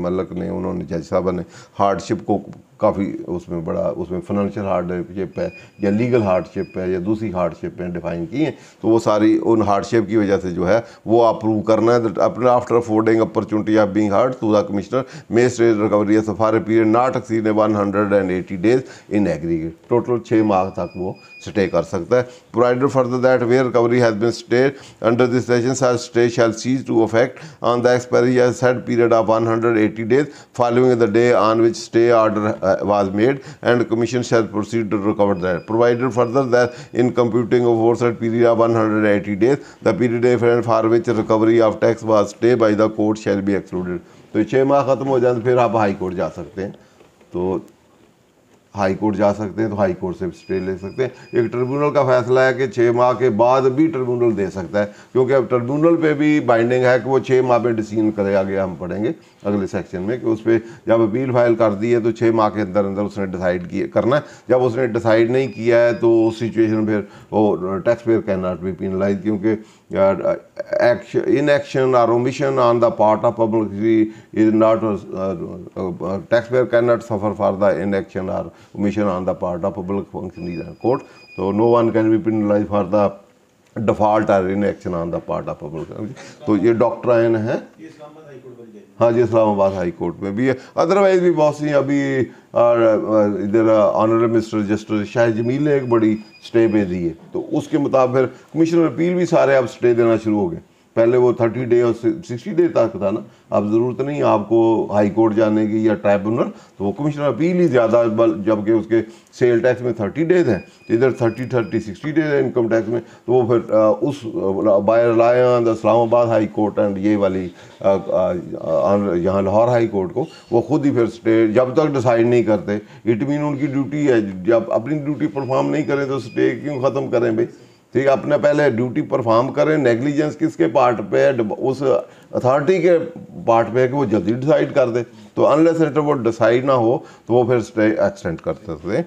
मलक ने, उन्होंने जज साहब ने हार्डशिप को काफ़ी उसमें बड़ा, उसमें फाइनेंशियल हार्डशिप है, या लीगल हार्डशिप है, या दूसरी हार्डशिप है डिफाइन की हैं तो वो सारी उन हार्डशिप की वजह से जो है, वो आप प्रूव करना है। अपने after affording opportunity of being hard to the commissioner may stays recovery suffer period not exceed one hundred and eighty days in aggregate total छः माह तक वो स्टे कर सकता है। Provided further that where recovery has been stay under this session stay shall cease to affect on the expiry या set period of 180 days following the day on which stay order was made and commission shall proceed to recover that provided further that in computing of set period of 180 days the period and for which recovery of tax was stay by the court shall be excluded तो छः माह खत्म हो जाए तो फिर आप high court जा सकते हैं। तो हाई कोर्ट जा सकते हैं तो हाई कोर्ट से स्टे ले सकते हैं। एक ट्रिब्यूनल का फैसला है कि छः माह के बाद भी ट्रिब्यूनल दे सकता है, क्योंकि अब ट्रिब्यूनल पे भी बाइंडिंग है कि वो छः माह पे डिसीज़न करे आगे हम पढ़ेंगे। अगले सेक्शन में कि उस पर जब अपील फ़ाइल कर दी है तो छः माह के अंदर अंदर उसने डिसाइड किया, करना है। जब उसने डिसाइड नहीं किया है तो उस सिचुएशन में फिर वो tax payer can not be penalize क्योंकि inaction or omission on the part of public is not tax payer can not suffer for the inaction or omission on the part of public function is court तो no one can be penalize for the default or inaction on the part of public तो ये doctrine है हाँ जी, Islamabad high court में भी है। Otherwise भी बहुत सी अभी इधर honourable minister justice Shah Jamil ने एक बड़ी स्टे पे दी है। तो उसके मुताबिक कमिश्नर अपील भी सारे अब स्टे देना शुरू हो गए। पहले वो थर्टी डे और सिक्सटी डे तक था ना। अब ज़रूरत नहीं, आपको हाई कोर्ट जाने की या ट्राइब्यूनल तो वो कमिश्नर अपील ही ज़्यादा बल जबकि उसके सेल टैक्स में थर्टी डेज़ हैं। तो इधर थर्टी थर्टी, सिक्सटी डेज़ है इनकम टैक्स में। तो वो फिर उस by reliance Islamabad high court and ये वाली यहाँ लाहौर हाई कोर्ट को, वो खुद ही फिर स्टे, जब तक डिसाइड नहीं करते। इट मीन उनकी ड्यूटी है, जब अपनी ड्यूटी परफॉर्म नहीं करें तो स्टे क्यों ख़त्म करें भाई? ठीक है, अपने पहले ड्यूटी परफॉर्म करें नेग्लिजेंस किसके पार्ट पे है उस अथॉरिटी के पार्ट पे है कि वो जल्दी डिसाइड कर दे। तो अनलेस वो डिसाइड ना हो तो वो फिर स्टे एक्सटेंड कर सकते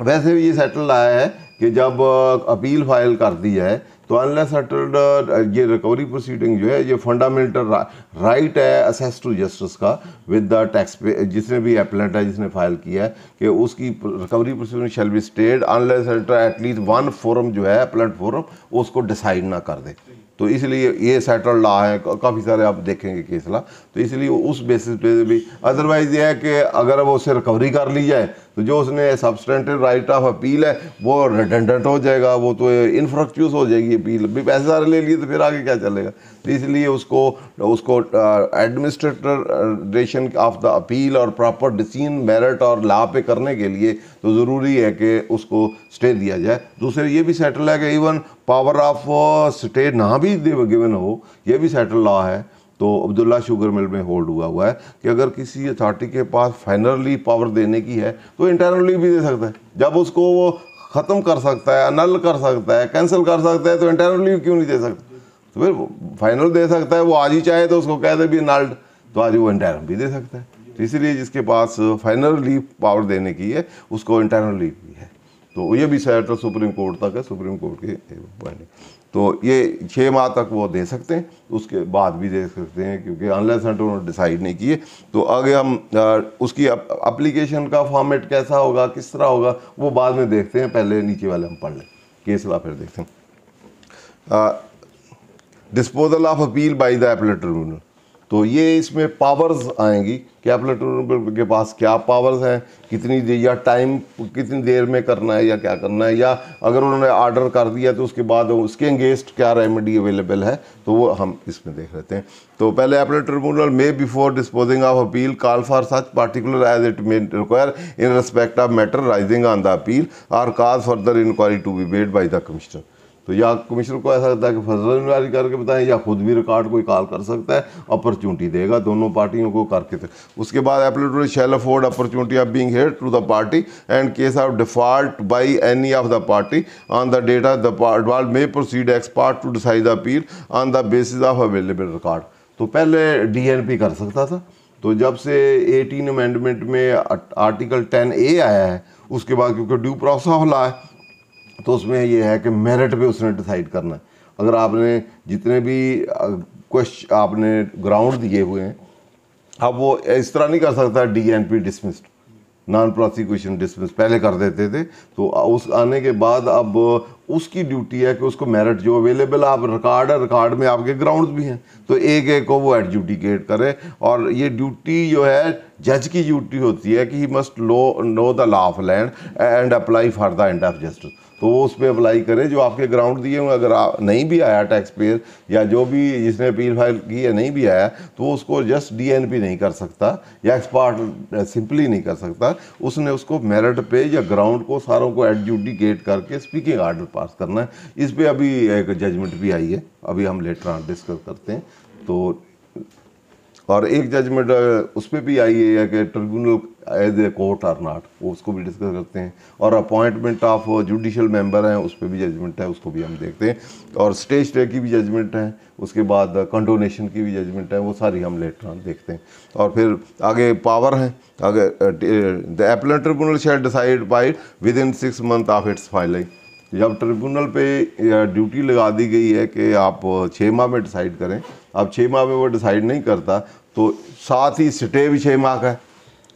वैसे भी ये सेटल आया है कि जब अपील फ़ाइल कर दी है तो अनलेस सेटल्ड ये रिकवरी प्रोसीडिंग जो है, ये फंडामेंटल राइट है असेस टू जस्टिस का विद द टैक्स पे जिसने भी एप्लेंट है, जिसने फ़ाइल किया है, कि उसकी recovery proceeding shall be stayed unless at least one forum जो है एप्लेंट फोरम उसको डिसाइड ना कर दे। तो इसलिए ये सेटल ला है काफ़ी सारे आप देखेंगे केस ला। तो इसलिए उस बेसिस पे भी अदरवाइज़ ये है कि अगर वो उससे रिकवरी कर ली जाए तो जो उसने सब्सटेंटिव राइट ऑफ़ अपील है, वो रिटेंडेंट हो जाएगा, वो तो इनफ्रक्चूस हो जाएगी अपील भी पैसे सारे ले लिए तो फिर आगे क्या चलेगा? तो इसलिए उसको उसको एडमिनिस्ट्रेशन ऑफ़ द अपील और प्रॉपर डिसीज़न मेरिट और ला पे करने के लिए तो ज़रूरी है कि उसको स्टे दिया जाए। दूसरे, ये भी सेटल है कि इवन पावर ऑफ़ स्टे ना भी गिवन हो, ये भी सेटल लॉ है। तो अब्दुल्ला शुगर मिल में होल्ड हुआ हुआ है कि अगर किसी अथॉरिटी के पास फाइनली पावर देने की है तो इंटरनली भी दे सकता है। जब उसको वो ख़त्म कर सकता है नल कर सकता है कैंसिल कर सकता है तो इंटरनली क्यों नहीं दे सकता? तो फिर फाइनल दे सकता है, वो आज ही चाहे तो उसको कह दे भी नल्ड तो आज वो इंटरनल भी दे सकता है। तो इसलिए जिसके पास फाइनल लीव पावर देने की है, उसको इंटरनल लीव भी है। तो ये भी सेटर सुप्रीम कोर्ट तक है, सुप्रीम कोर्ट के पॉइंट तो ये छः माह तक वो दे सकते हैं, उसके बाद भी दे सकते हैं, क्योंकि अनलेस एंड उन्होंने डिसाइड नहीं किए तो आगे हम उसकी अप्लीकेशन का फॉर्मेट कैसा होगा, किस तरह होगा, वो बाद में देखते हैं, पहले नीचे वाले हम पढ़ लें केस ला फिर देखते हैं। Disposal of appeal by the appellate tribunal तो ये इसमें पावर्स आएँगी कि ट्रिब्यूनल के पास क्या पावर्स हैं, कितनी देर या टाइम कितनी देर में करना है या क्या करना है, या अगर उन्होंने ऑर्डर कर दिया तो उसके बाद उसके अंगेंस्ट क्या रेमेडी अवेलेबल है तो वो हम इसमें देख लेते हैं। तो पहले appellate tribunal may before disposing of appeal call for such particular as it may require in respect of matter rising on the appeal और cause further inquiry to be made by the commissioner तो या commissioner को ऐसा लगता है कि फजल जारी करके बताएँ, या खुद भी रिकॉर्ड कोई कॉल कर सकता है, अपॉर्चुनिटी देगा दोनों पार्टियों को करके थे उसके बाद appellate shall afford opportunity of being heard to the party and case of default by any of the party on the date the part may proceed ex parte to decide the appeal on the basis of available record. तो पहले DNP कर सकता था। तो जब से eighteen amendment में article ten A आया है, उसके बाद क्योंकि ड्यू प्रोसेस ऑफ़ लॉ है तो उसमें ये है कि मेरिट पे उसने डिसाइड करना है। अगर आपने जितने भी क्वेश्चन आपने ग्राउंड दिए हुए हैं, अब वो इस तरह नहीं कर सकता D N P dismissed non prosecution dismiss पहले कर देते थे तो उस आने के बाद अब उसकी ड्यूटी है कि उसको मेरिट जो अवेलेबल आप रिकॉर्ड है रिकॉर्ड में आपके ग्राउंड भी हैं। तो एक एक को वो एडजुडिकेट करे और ये ड्यूटी जो है जज की ड्यूटी होती है कि he must low know the law of land and apply for the end of justice तो वो उस पर अप्लाई करे जो आपके ग्राउंड दिए हुए अगर आ, नहीं भी आया टैक्स पेयर या जो भी जिसने अपील फ़ाइल की है नहीं भी आया तो वो उसको जस्ट डीएनपी नहीं कर सकता या एक्सपार्ट सिंपली नहीं कर सकता। उसने उसको मेरिट पे या ग्राउंड को सारों को एडजुडिकेट करके स्पीकिंग आर्डर पास करना है। इस पर अभी एक जजमेंट भी आई है। अभी हम लेटर डिस्कस करते हैं। तो और एक जजमेंट उस पर भी आई है कि tribunal as a court or not वो उसको भी डिस्कस करते हैं। और अपॉइंटमेंट ऑफ़ जुडिशल मेंबर हैं उस पर भी जजमेंट है, उसको भी हम देखते हैं। और स्टेज स्टे की भी जजमेंट है, उसके बाद कंडोनेशन की भी जजमेंट है, वो सारी हम लेटर देखते हैं। और फिर आगे पावर है, आगे the appellate tribunal shall decide by within six month of its filing जब ट्रिब्यूनल पे ड्यूटी लगा दी गई है कि आप छः माह में डिसाइड करें अब छः माह में वो डिसाइड नहीं करता तो साथ ही स्टे भी छः माह का है।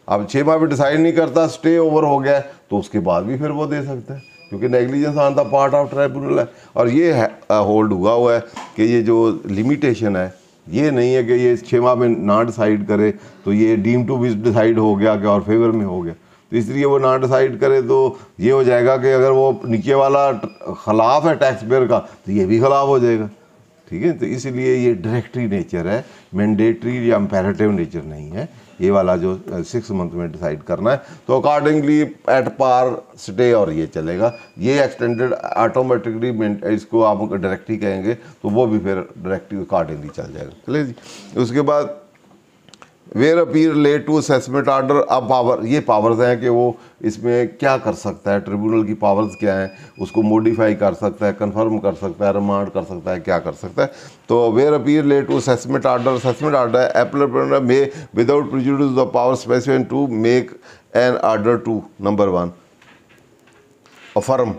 अब छः माह में डिसाइड नहीं करता स्टे ओवर हो गया तो उसके बाद भी फिर वो दे सकता है, क्योंकि negligence on the part of tribunal है। और ये होल्ड हुआ हुआ है कि ये जो लिमिटेशन है, ये नहीं है कि ये छः माह में ना डिसाइड करे तो ये डीम टू भी डिसाइड हो गया कि और फेवर में हो गया। तो इसलिए वो ना डिसाइड करे तो ये हो जाएगा कि अगर वो नीचे वाला खिलाफ है टैक्स पेयर का तो ये भी खिलाफ हो जाएगा। ठीक है? तो इसलिए ये डायरेक्टरी नेचर है मैंडेटरी या अम्पेरेटिव नेचर नहीं है। ये वाला जो सिक्स मंथ में डिसाइड करना है तो अकॉर्डिंगली एट पार स्टे और ये चलेगा। ये एक्सटेंडेड ऑटोमेटिकली इसको आप डायरेक्टरी कहेंगे तो वो भी फिर डायरेक्टरी अकॉर्डिंगली चल जाएगा। चलिए जी, उसके बाद where appeal relate to assessment order, अब पावर, ये पावर्स हैं कि वो इसमें क्या कर सकता है? ट्रिब्यूनल की पावर्स क्या हैं? उसको मॉडिफाई कर सकता है कंफर्म कर सकता है रिमांड कर सकता है, क्या कर सकता है? तो where appeal relate to assessment order assessment order application may without prejudice the power specific to make an order to number one affirm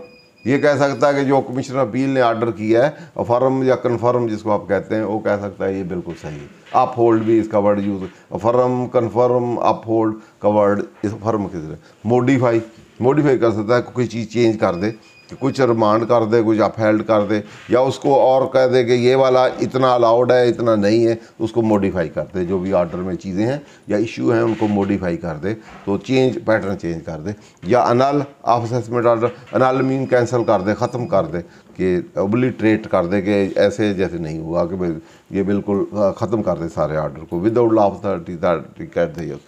ये कह सकता है कि जो कमिश्नर अपील ने आर्डर किया है अफर्म या कन्फर्म जिसको आप कहते हैं, वो कह सकता है ये बिल्कुल सही अप होल्ड भी इसका word use affirm confirm uphold का वर्ड इस फर्म के ज़रिए मोडिफाई मोडिफाई कर सकता है, कोई चीज़ चेंज कर दे। कि कुछ रिमांड कर दे, कुछ अपहेल्ड कर दे, या उसको और कह दे कि ये वाला इतना अलाउड है, इतना नहीं है तो उसको मॉडिफाई कर दे, जो भी ऑर्डर में चीज़ें हैं या इशू हैं, उनको मॉडिफाई कर दे तो चेंज पैटर्न चेंज कर दे, या annul of assessment order annul mean cancel कर दे, ख़त्म कर दे, कि ओबलिट्रेट कर दे, कि ऐसे जैसे नहीं हुआ, कि भाई ये बिल्कुल ख़त्म कर दे सारे ऑर्डर को विदाउट लॉ अथॉरिटी कह दे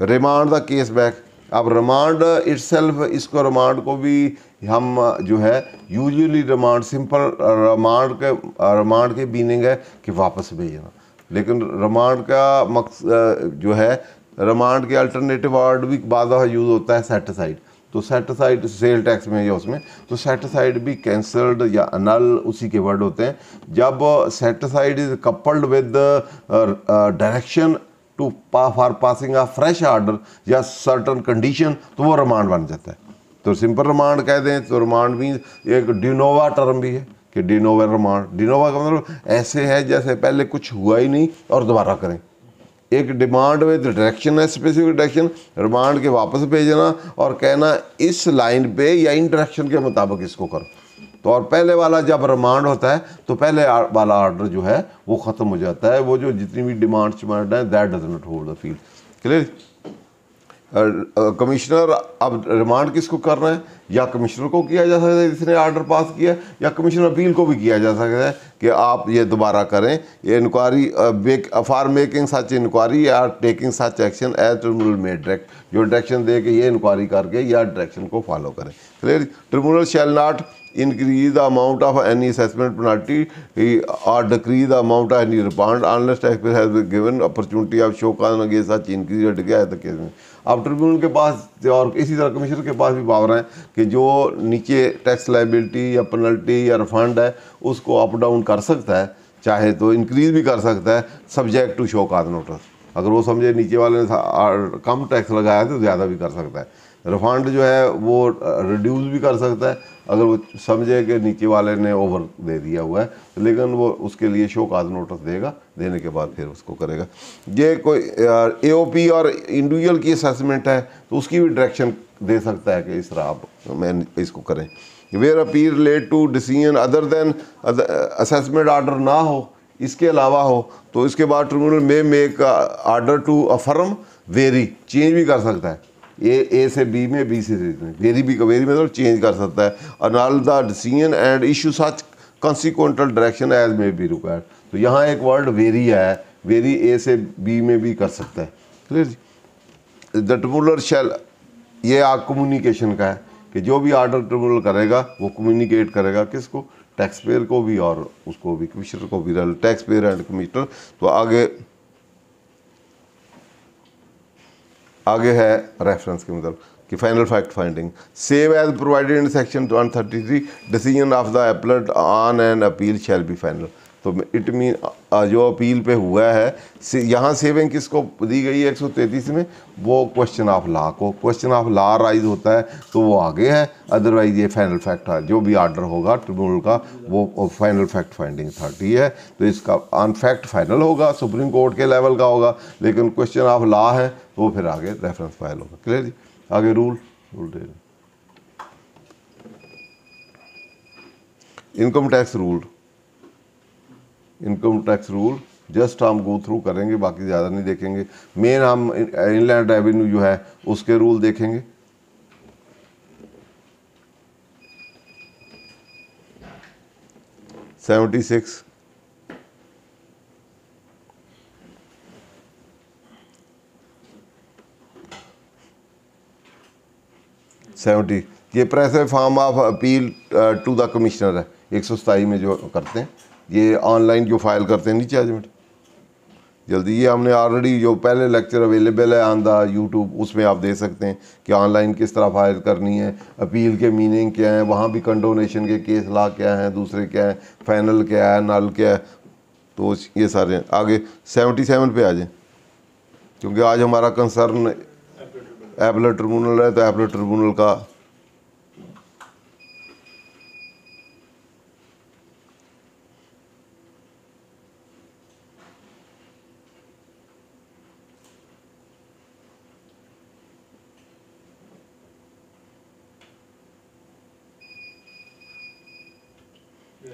रिमांड द केस बैक। अब रिमांड इट्सल्फ इसको रिमांड को भी हम जो है यूजुअली रिमांड सिंपल रिमांड के रिमांड के मीनिंग है कि वापस भेजना। लेकिन रिमांड का मकसद जो है रिमांड के अल्टरनेटिव वर्ड भी बाद यूज़ होता है सेटिसाइड तो सेटिसाइड सेल टैक्स में या उसमें तो सेटिसाइड भी कैंसल्ड या अनल उसी के वर्ड होते हैं। जब set aside is coupled with direction to for passing a fresh order या सर्टन कंडीशन तो वो रिमांड बन जाता है। तो सिंपल रिमांड कह दें तो रिमांड मीन एक डिनोवा टर्म भी है कि डिनोवा रिमांड। डिनोवा का मतलब ऐसे है जैसे पहले कुछ हुआ ही नहीं और दोबारा करें। एक डिमांड विद डायरेक्शन है स्पेसिफिक डायरेक्शन रिमांड के वापस भेजना और कहना इस लाइन पे या इन डायरेक्शन के मुताबिक इसको करो। तो और पहले वाला जब रिमांड होता है तो पहले वाला ऑर्डर जो है, वो ख़त्म हो जाता है। वो जो जितनी भी डिमांड शिमांड है that does not hold the field clear commissioner अब रिमांड किसको कर रहे हैं? या कमिश्नर को किया जा सकता है, जिसने आर्डर पास किया, या कमिश्नर अपील को भी किया जा सकता है कि आप ये दोबारा करें। ये inquiry for making such inquiry या taking such action as tribunal made direct जो डायरेक्शन दे के ये इंक्वायरी करके या डायरेक्शन को फॉलो करें। Clear tribunal shall not any assessment penalty or decrease the amount of any refund unless taxpayer has been given opportunity of show cause against such increase or decay the case में अब tribunal के पास और इसी तरह commissioner के पास भी power है कि जो नीचे टैक्स लाइबिलिटी या पेनल्टी या रिफंड है, उसको अप डाउन कर सकता है, चाहे तो इंक्रीज भी कर सकता है subject to show cause notice अगर वो समझे नीचे वाले ने कम टैक्स लगाया तो ज़्यादा भी कर सकता है। रिफंड जो है, वो रिड्यूस भी कर सकता है। अगर वो समझे कि नीचे वाले ने ओवर दे दिया हुआ है, लेकिन वो उसके लिए शो काज नोटिस देगा, देने के बाद फिर उसको करेगा। ये कोई एओपी और इंडिविजुअल की असेसमेंट है तो उसकी भी डायरेक्शन दे सकता है कि इस तरह आप मैं इसको करें। Where appeal relate to decision other than assessment order ना हो इसके अलावा हो तो इसके बाद tribunal may make order to affirm vary change भी कर सकता है। ए ए से बी में बी से सी में वेरी भी वेरी मतलब चेंज कर सकता है। Annul the decision and issue such consequential direction as may be required तो यहाँ एक वर्ड वेरी है वेरी ए से बी में भी कर सकता है। क्लियर जी? द ट्रिब्यूनल शेल ये आप कम्युनिकेशन का है, कि जो भी आर्डर ट्रिब्यूनल करेगा, वो कम्युनिकेट करेगा किसको? टैक्स पेयर को भी और उसको भी कमिश्नर को भी टैक्स पेयर एंड कमिश्नर तो आगे आगे है रेफरेंस के मतलब कि final fact finding save as provided in section 133 decision of the appellate on and appeal shall be final तो इट मीन जो अपील पे हुआ है से, यहाँ सेविंग किसको दी गई है एक सौ तैंतीस में? वो क्वेश्चन ऑफ़ लॉ को क्वेश्चन ऑफ़ लॉ राइज होता है तो वो आगे है। अदरवाइज़ ये फाइनल फैक्ट है जो भी आर्डर होगा ट्रिब्यूनल का वो फाइनल फैक्ट फाइंडिंग अथॉरिटी है। तो इसका ऑन फैक्ट फाइनल होगा सुप्रीम कोर्ट के लेवल का होगा लेकिन क्वेश्चन ऑफ़ लॉ है तो वो फिर आगे रेफरेंस फ़ाइल होगा। क्लियर जी? आगे rule rule the income tax rule income tax rule just हम गो थ्रू करेंगे, बाकी ज़्यादा नहीं देखेंगे। मेन हम इनलैंड रेवेन्यू जो है, उसके रूल देखेंगे। सेवेंटी सिक्स सेवेंटी ये press form of appeal to the commissioner है। एक सौ सताई में जो करते हैं। ये ऑनलाइन जो फ़ाइल करते हैं, नीचे आजमेंट जल्दी, ये हमने ऑलरेडी जो पहले लेक्चर अवेलेबल है ऑन द यूट्यूब उसमें आप दे सकते हैं कि ऑनलाइन किस तरह फ़ाइल करनी है अपील के मीनिंग क्या है, वहाँ भी कंडोनेशन के केस ला क्या हैं, दूसरे क्या हैं फाइनल क्या है नल क्या है। तो ये सारे, आगे सेवेंटी सेवन पे आ जाए। क्योंकि आज हमारा कंसर्न एपलेट ट्रिब्यूनल है तो एपलेट ट्रिब्यूनल का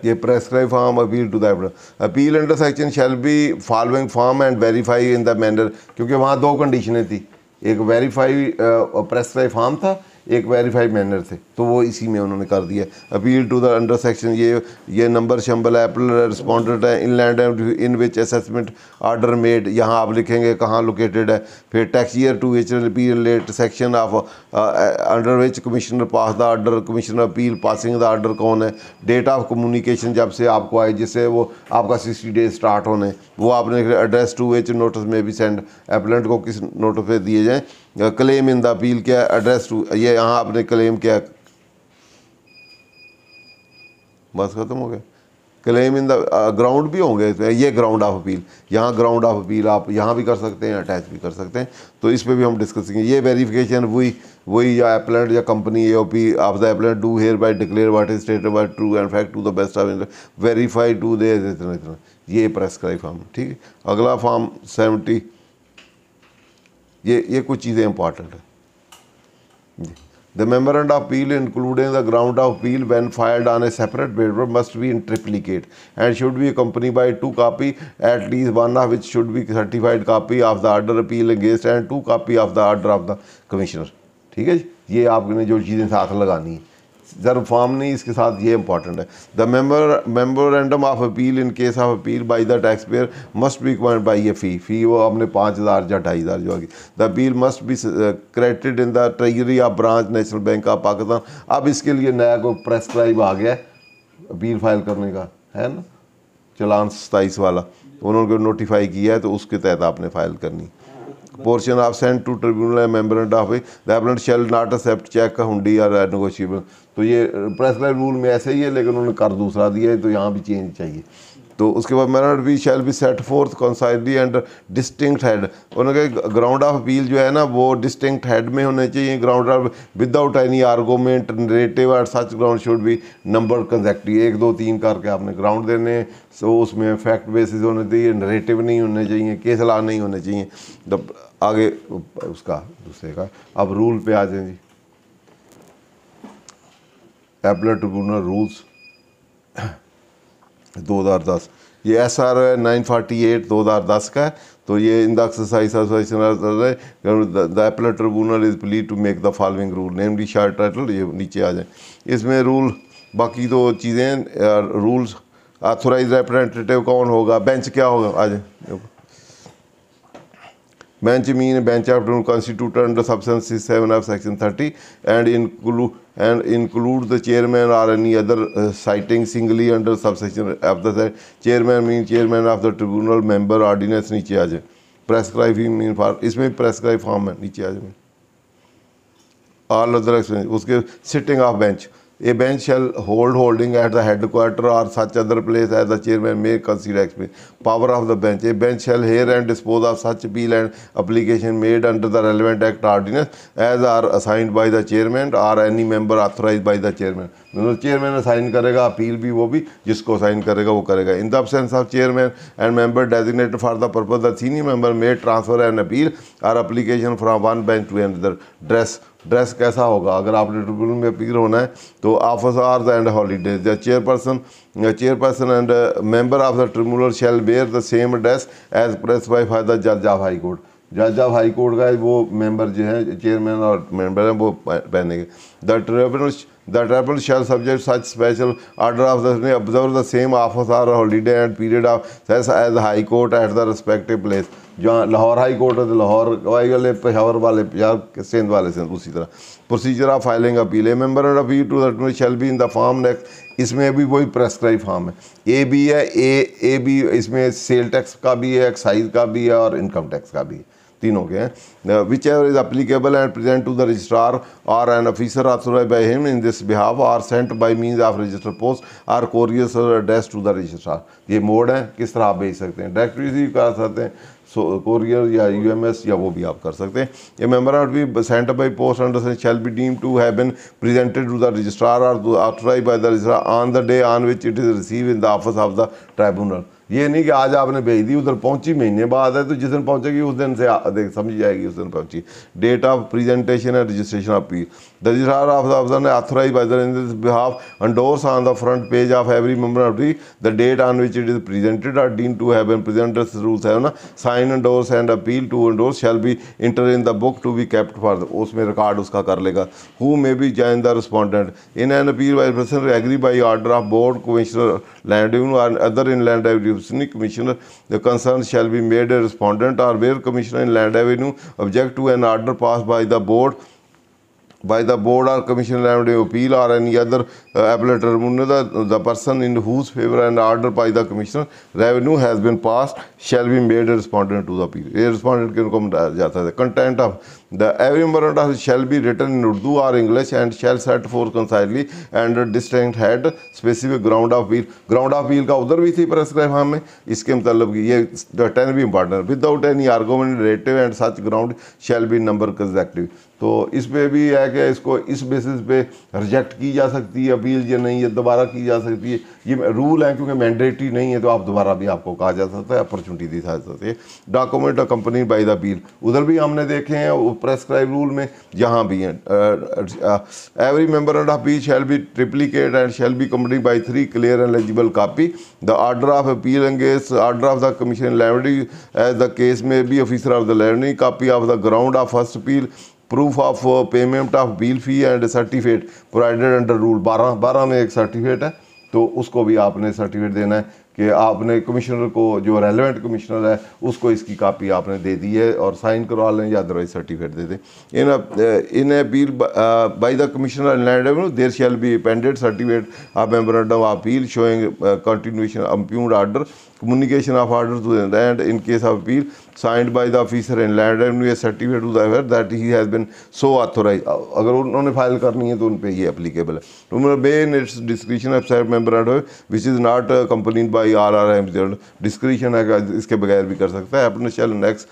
ये prescribe form appeal to the appeal under section shall be following form and verify in the manner क्योंकि वहाँ दो कंडीशनें थी एक वेरीफाई प्रेस्क्राइब फॉर्म था एक वेरीफाइड मैनर थे तो वो इसी में उन्होंने कर दिया। Appeal to the under section ये ये नंबर शंबल एप्पल रिस्पॉन्डेंट है in inland in which assessment order made यहाँ आप लिखेंगे कहाँ लोकेटेड है। फिर tax year to which appeal relate section of under which commissioner pass the order commissioner appeal passing the order कौन है? डेट ऑफ़ कम्युनिकेशन जब से आपको आए, जिससे वो आपका सिक्सटी डेज़ स्टार्ट होने, वो आपने एड्रेस टू विच नोटिस में भी सेंड एप्लेंट को किस नोटिस पे दिए जाएँ? क्लेम इन द अपील क्या एड्रेस टू ये यहाँ आपने क्लेम क्या। बस खत्म हो गया। क्लेम इन द ग्राउंड भी होंगे इसमें ये ग्राउंड ऑफ़ अपील यहाँ ग्राउंड ऑफ़ अपील आप यहाँ भी कर सकते हैं अटैच भी कर सकते हैं। तो इस पर भी हम डिस्कस करेंगे। ये वेरिफिकेशन वही वही या एप्लेंट या company A O P of the appellant do hereby declare what is state by true and fact to the best of verify to दे इतना इतना। ये प्रेस्क्राइब फॉर्म ठीक है? अगला फॉर्म सेवेंटी ये ये कुछ चीज़ें इंपॉर्टेंट है। The memorandum of appeal including the ground of appeal when filed on a separate paper must be in triplicate and should be company by two copy at least one of which should be certified copy of the order appeal against and two copy of the order of the commissioner ठीक है जी? ये आपने जो चीज़ें साथ लगानी है। जर फॉर्म नहीं, इसके साथ ये इंपॉर्टेंट है। The member memorandum of appeal in case of appeal by the tax payer must be required by a fee fee वो अपने पाँच हज़ार या ढाई हज़ार जो आगे। The appeal must be credited in the treasury of branch national bank of Pakistan अब इसके लिए नया कोई प्रेस्क्राइब आ गया अपील फ़ाइल करने का। है ना? चलान सताईस वाला। उन्होंने नोटिफाई किया है तो उसके तहत आपने फ़ाइल करनी। Portion of sent to tribunal a member of the appellant shall not accept check hundi or negotiable. तो ये प्रेस्क्राइब रूल में ऐसे ही है, लेकिन उन्होंने कर दूसरा दिया है तो यहाँ भी चेंज चाहिए। तो उसके बाद manner be shall be set forth concisely and distinct head उन्होंने कहा ग्राउंड ऑफ़ अपील जो है ना, वो डिस्टिंक्ट हेड में होने चाहिए। Ground of without any argument narrative at such ground should be number consecutive एक, दो, तीन करके आपने ग्राउंड देने सो उसमें फैक्ट बेसिस होने चाहिए नरेटिव नहीं होने चाहिए केस ला नहीं होने चाहिए। आगे उसका, दूसरे का। अब रूल पे आ जाए जी। एपलर ट्रिब्यूनल रूल्स 2010 ये S R nine forty eight दो हज़ार दस का है। तो ये in the exercise the appellate tribunal is pleased to make the following rule namely short title ये नीचे आ जाए। इसमें रूल बाकी तो चीज़ें रूल्स ऑथोराइज रिप्रेजेंटेटिव कौन होगा? बेंच क्या होगा? आ जाए। Bench mean bench after constitute under subsection seven of section thirty and include and include the chairman or any other sitting singly under subsection of the chairman mean chairman of the tribunal member ordinance नीचे आ जाए। Prescribe ही mean for इसमें prescribe form है, नीचे आ जाए। All other expense उसके sitting of bench A bench shall hold holding at the headquarter or such other place as the chairman may consider explain. Power of the bench. A bench shall hear and dispose of such appeal and application made under the relevant act ordinance as are assigned by the chairman or any member authorized by the chairman. मतलब chairman assign करेगा appeal भी वो भी, जिसको assign करेगा वो करेगा। In the absence of chairman and member designated for the purpose the senior member may transfer an appeal or application from one bench to another. Dress dress कैसा होगा? अगर आपने ट्रिब्यूनल में अपील होना है तो office hours and holidays the chairperson chairperson and member of the tribunal shall bear the same dress as press by phi the जज of high court जज ऑफ़ हाई कोर्ट का वो मेंबर जो है चेयरमैन और मेंबर हैं, वो पहनेंगे। The tribunal the tribunal shall subject such special order of the observe the same office or holiday and period of as high court at the respective place जहाँ Lahore high court है तो लाहौर वाले पेशावर वाले, पेशावर सिंध वाले सिंध उसी तरह। Procedure of filing appeal a member and appeal to the shall be in the form next इसमें भी वही प्रेस्क्राइब फॉर्म है। ए बी है ए ए बी इसमें सेल टैक्स का भी है एक्साइज का भी है और इनकम टैक्स का भी है। तीनों के हैं। Whichever is applicable and present to the registrar और an officer authorise by him in this behalf or sent by means of register post or courier address to the registrar ये mode है, किस तरह आप भेज सकते हैं? डायरेक्ट रिसीव कर सकते हैं सो कोरियर या यूएमएस या वो भी आप कर सकते हैं। ये member or be sent by post under shall be deem to have been presented to the registrar और authorise by the registrar on the day on which it is receive in the office of the tribunal ये नहीं कि आज आपने भेज दी, उधर पहुँची महीने बाद है तो जिस दिन पहुंचेगी, उस दिन से देख, समझ जाएगी, उस दिन पहुँची। Date of presentation and registration of the registrar of the अफसर ने authorise by the in this behalf endorsed on the front page of every member of the the date on which it is presented or deemed to have been presented as rules है ना sign endorse and appeal to endorse shall be entered in the book to be kept for the उसमें record उसका कर लेगा who may be join the respondent in an appeal by person agree by order of board commissioner land revenue or other inland revenue commissioner the concern shall be made a respondent or where commissioner in land revenue object to an order passed by the board by the board or commission revenue appeal or any other uh, appellate tribunal, the, the person in whose favor an order by the commissioner revenue has been passed shall be made a respondent to the appeal. A respondent के उनको मिटाया जाता content of the every memorandum shall be written in Urdu or English and shall set forth concisely and distinct head specific ground of appeal. Ground of appeal उधर भी थी prescribe हमें इसके मतलब कि ये टेन भी important without any argument narrative and such ground shall be number consecutive तो इस पर भी है कि इसको इस बेसिस पे रिजेक्ट की जा सकती है अपील या नहीं है दोबारा की जा सकती है। ये रूल है क्योंकि मैंडेटरी नहीं है तो आप दोबारा भी आपको कहा जा सकता है अपॉर्चुनिटी दी जा सकती है। Document company by the appeal उधर भी हमने देखे हैं प्रेस्क्राइब रूल में यहाँ भी हैं। Every member of appeal shall be triplicate and shall be company by three clear and eligible copy the order of appeal engage order of the commission लैवरी as the case may be officer of the लैवरी copy of the ground of first appeal proof of payment of bill fee and certificate provided under rule बारह बारह में एक certificate है तो उसको भी आपने certificate देना है कि आपने कमिश्नर को, जो रेलिवेंट कमिश्नर है, उसको इसकी कापी आपने दे दी है और साइन करवा लें या अदरवाइज़ सर्टिफिकेट दे दें। In in bill by the commissioner land revenue there shall be pended certificate of memorandum of appeal showing continuation impugned order communication of order to the land in case of appeal by the officer officer land land certificate to there that he has been so authorized. अगर उन्होंने file करनी है तो उन पर ये applicable है। Side which is not accompanied by R R M description है, इसके बगैर भी कर सकता है। अपने चल next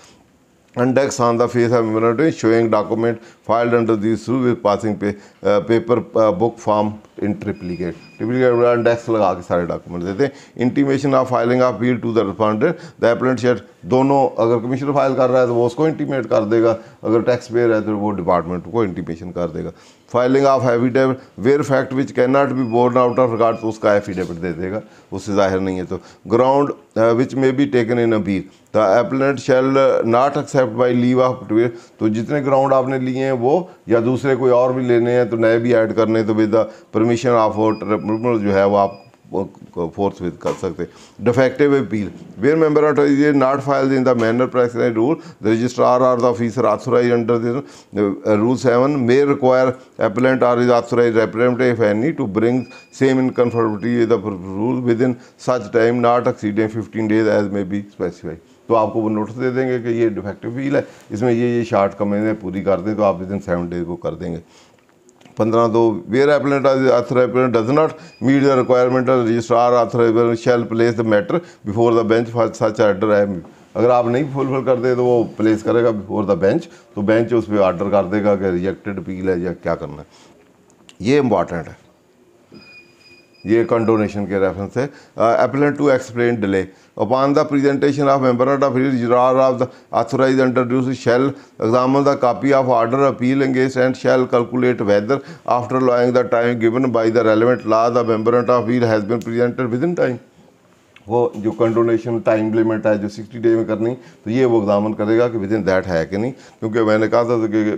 index on the face of memorandum showing document filed under these rules with passing pay, uh, paper uh, book form in triplicate triplicate index लगा के सारे डॉक्यूमेंट देते हैं intimation of filing of bill to the respondent the appellant share दोनों अगर commissioner file कर रहा है तो वो उसको इंटीमेट कर देगा अगर टैक्स पेयर है तो वो डिपार्टमेंट को इंटीमेशन कर देगा filing of affidavit where fact which can not be borne out of record तो उसका एफिडेविट दे देगा उससे ज़ाहिर नहीं है तो ground which may be taken in appeal the appellant shall not except by leave of tour तो जितने ग्राउंड आपने लिए हैं वो या दूसरे कोई और भी लेने हैं तो नए भी ऐड करने तो विद द परमिशन ऑफ़ जो है वो आप फोर्स विद कर सकते। Defective appeal where member is not filed in the manner president rule the registrar और the officer authorize under this rule seven may require or his authorized representative, if any, to bring same in conformity with the rule within such time, not exceeding 15 days as may be specified. तो आपको वो notice दे देंगे कि ये defective file है। इसमें ये ये शार्ट कमेंट पूरी कर दें तो आप विद इन सेवन डेज़ वो कर देंगे। पंद्रह दो where appellant authorize does not meet the requirement registrar authorize shall place the matter before the bench for such order है अगर आप नहीं फुलफिल कर दे तो वो प्लेस करेगा बिफोर द बेंच तो बेंच उस पर ऑर्डर कर देगा कि रिजेक्टेड अपील है या क्या करना है। ये इंपॉर्टेंट है। ये कंडोनेशन के रेफरेंस है। Appellant to explain delay upon the presentation of member of the registrar of the authorized introduced shall examine the copy of order appeal against and shall calculate whether after allowing the time given by the relevant law the member of appeal has been presented within time वो जो condonation time limit है जो 60 day में करनी तो ये वो examine करेगा कि विद इन दैट है कि नहीं क्योंकि मैंने कहा था कि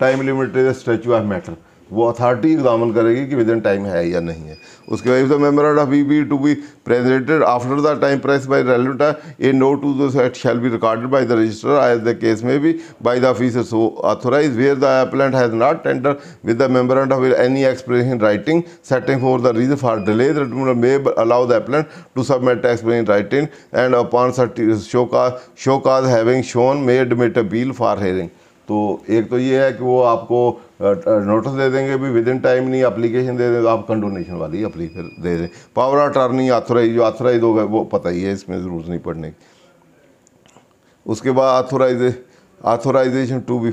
time limit is statute of matter वो अथॉरिटी एग्जामिन करेगी कि विद इन टाइम है या नहीं है। उसके बाद the memorandum of be to be presented after the time press by relevant a note to the set shall be recorded by the register as the case may be by the officer so authorize where the appellant has not tender with the memorandum of any explanation writing reason for delay. The tribunal may allow the appellant to submit explanation writing, and upon certi- show cause show cause having shown, may admit a bill for hearing. तो एक तो ये है कि वो आपको notice दे देंगे भी विद इन टाइम नहीं अप्लीकेशन दे दें तो आप कंडोनेशन वाली अप्ली फिर दे दें। पावर अटॉर्नी ऑथोराइज जो ऑथोराइज होगा, वो पता ही है, इसमें ज़रूरत नहीं पड़ने की। उसके बाद authorize authorization to be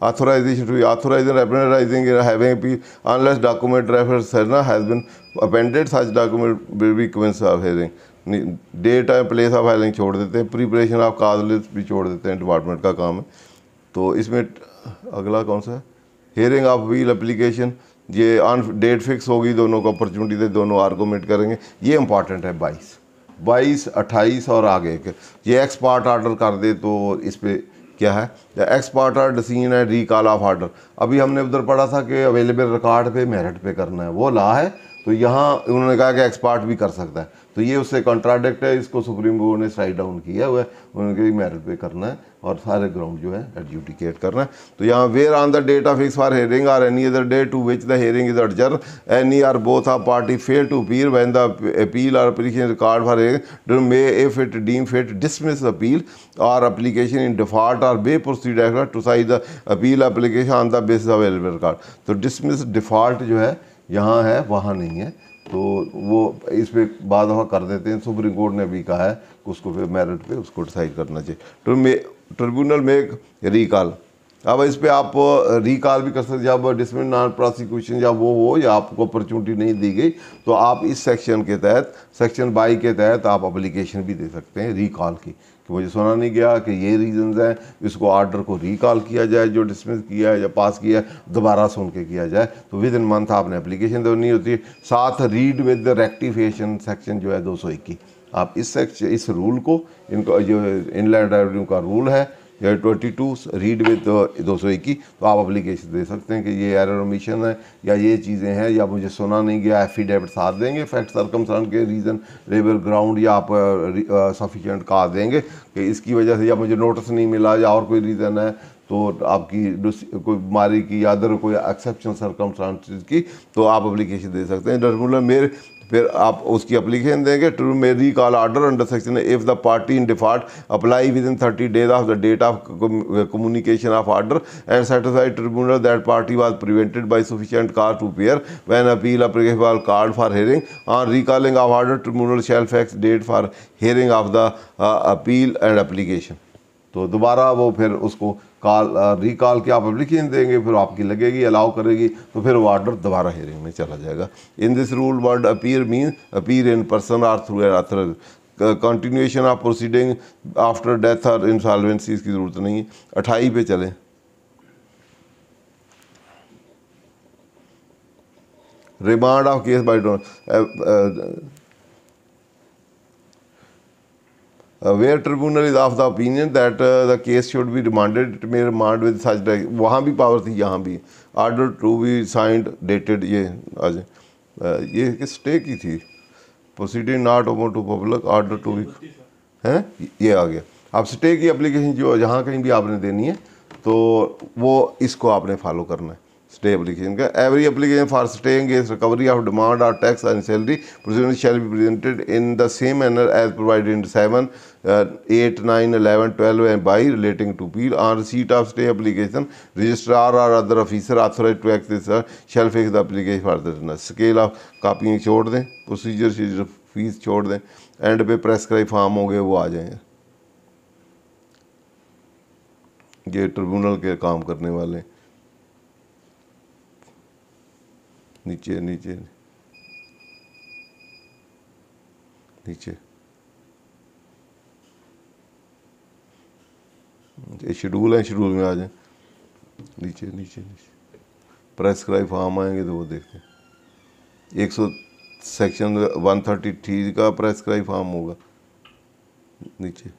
authorization to be authorized and and having appeal unless document reference serna has been appended, such document will date and place of filing छोड़ देते हैं प्रिपरेशन ऑफ़ काज लिस्ट भी छोड़ देते हैं department का काम है। तो इसमें अगला कौन सा है? हेयरिंग ऑफ़ व्हील एप्लीकेशन ये ऑन डेट फिक्स होगी, दोनों को अपॉर्चुनिटी दे, दोनों आर्गूमेंट करेंगे। ये इंपॉर्टेंट है बाईस। बाईस, अट्ठाईस और आगे ये एक्सपार्ट ऑर्डर कर दे तो इस पर क्या है? एक्सपार्ट आर डिसीज़न है रिकॉल ऑफ़ ऑर्डर अभी हमने उधर पढ़ा था कि अवेलेबल रिकॉर्ड पे मेरिट पे करना है। वो ला है तो यहाँ उन्होंने कहा कि एक्सपार्ट भी कर सकता है। तो ये उससे कॉन्ट्राडिक्ट है, इसको सुप्रीम कोर्ट ने साइड डाउन किया हुआ है। उन्होंने कहा मेरिट पे करना है। और सारे ग्राउंड जो है एडजुडिकेट करना है। तो यहाँ where on the date of fix for hearing or any other day to which the hearing is adjourned any or both or party fail to appeal when the appeal or application record for hearing may if it deem fit dismiss appeal और application in default और may proceed to size the appeal application on the basis available record तो dismiss default जो है, यहाँ है, वहाँ नहीं है। तो वो इस पर बाद कर देते हैं। सुप्रीम कोर्ट ने भी कहा है कि उसको फिर मेरिट पे उसको डिसाइड करना चाहिए। ट्रिब्यूनल में रिकॉल। अब इस पर आप रिकॉल भी कर सकते जब डिसमिन नॉन प्रोसिक्यूशन जब वो हो, या आपको अपॉर्चुनिटी नहीं दी गई तो आप इस सेक्शन के तहत, सेक्शन बाई के तहत आप अप्लीकेशन भी दे सकते हैं रिकॉल की। कि मुझे सुना नहीं गया कि ये रीजंस हैं, इसको ऑर्डर को रिकॉल किया जाए, जो डिसमिस किया है या पास किया है, दोबारा सुन के किया जाए। तो विद इन मंथ आपने अप्लीकेशन देनी होती है। साथ रीड विद रेक्टिफिकेशन सेक्शन जो है दो सौ इक्की आप इस इस रूल को, इनको जो इनलैंड रेवेन्यू का रूल है या ट्वेंटी टू रीड विद दो सौ इक्की तो आप अप्लीकेशन दे सकते हैं कि ये एरर ओमिशन है, या ये चीज़ें हैं, या मुझे सुना नहीं गया एफिडेविट साथ देंगे फैक्ट सरकमसन के रीज़न लेबर ग्राउंड या आप सफिशेंट कहा देंगे, कि इसकी वजह से, या मुझे नोटिस नहीं मिला, या और कोई रीज़न है तो आपकी कोई बीमारी की, या अदर कोई एक्सेप्शन सरकमस्टांसिस की तो आप अप्लीकेशन दे सकते हैं। मेरे फिर आप उसकी अप्लीकेशन देंगे to may recall order under section if the party in default apply within thirty days of the date of communication of order and satisfied tribunal that party was prevented by sufficient cause to appear when appeal applicable called for hearing on recalling of order tribunal shall fix date for hearing of the appeal and application तो दोबारा वो फिर उसको call recall की आप application देंगे, फिर आपकी लगेगी, अलाउ करेगी तो फिर वो ऑर्डर दोबारा हेयरिंग में चला जाएगा। In this rule word appear mean appear in person or through other continuation of proceeding after death और इंसॉल्वेंसी की ज़रूरत नहीं है। अठाई पे चलें। Remand of case by where tribunal is of the opinion that the case should be remanded it may remand with such वहाँ भी पावर थी यहाँ भी। Order to be signed dated ये आज uh, ये स्टे की थी? Proceeding not open to public order to be हैं? ये आ गया। अब स्टे की एप्लीकेशन जो जहाँ कहीं भी आपने देनी है तो वो इसको आपने फॉलो करना है। स्टे एप्लीकेशन का every application for staying is recovery of demand और tax and salary provision shall be presented in the same manner as provided in seven eight nine eleven twelve and by relating to appeal on receipt of stay application registrar और other officer authorise to x shall fakes द्लीकेशन for दिसना scale of कापियाँ छोड़ दें procedure शीजर fees छोड़ दें and पे prescribe form गए, वो आ जाएँगे ये ट्रिब्यूनल के काम करने वाले। हैं नीचे नीचे। नीचे। ये शेड्यूल है, शेड्यूल में आ जाए। नीचे नीचे नीचे। प्रेस्क्राइब फॉर्म आएँगे तो वो देखते हैं। एक सौ सेक्शन वन थर्टी थ्री का प्रेस्क्राइब फॉर्म होगा। नीचे।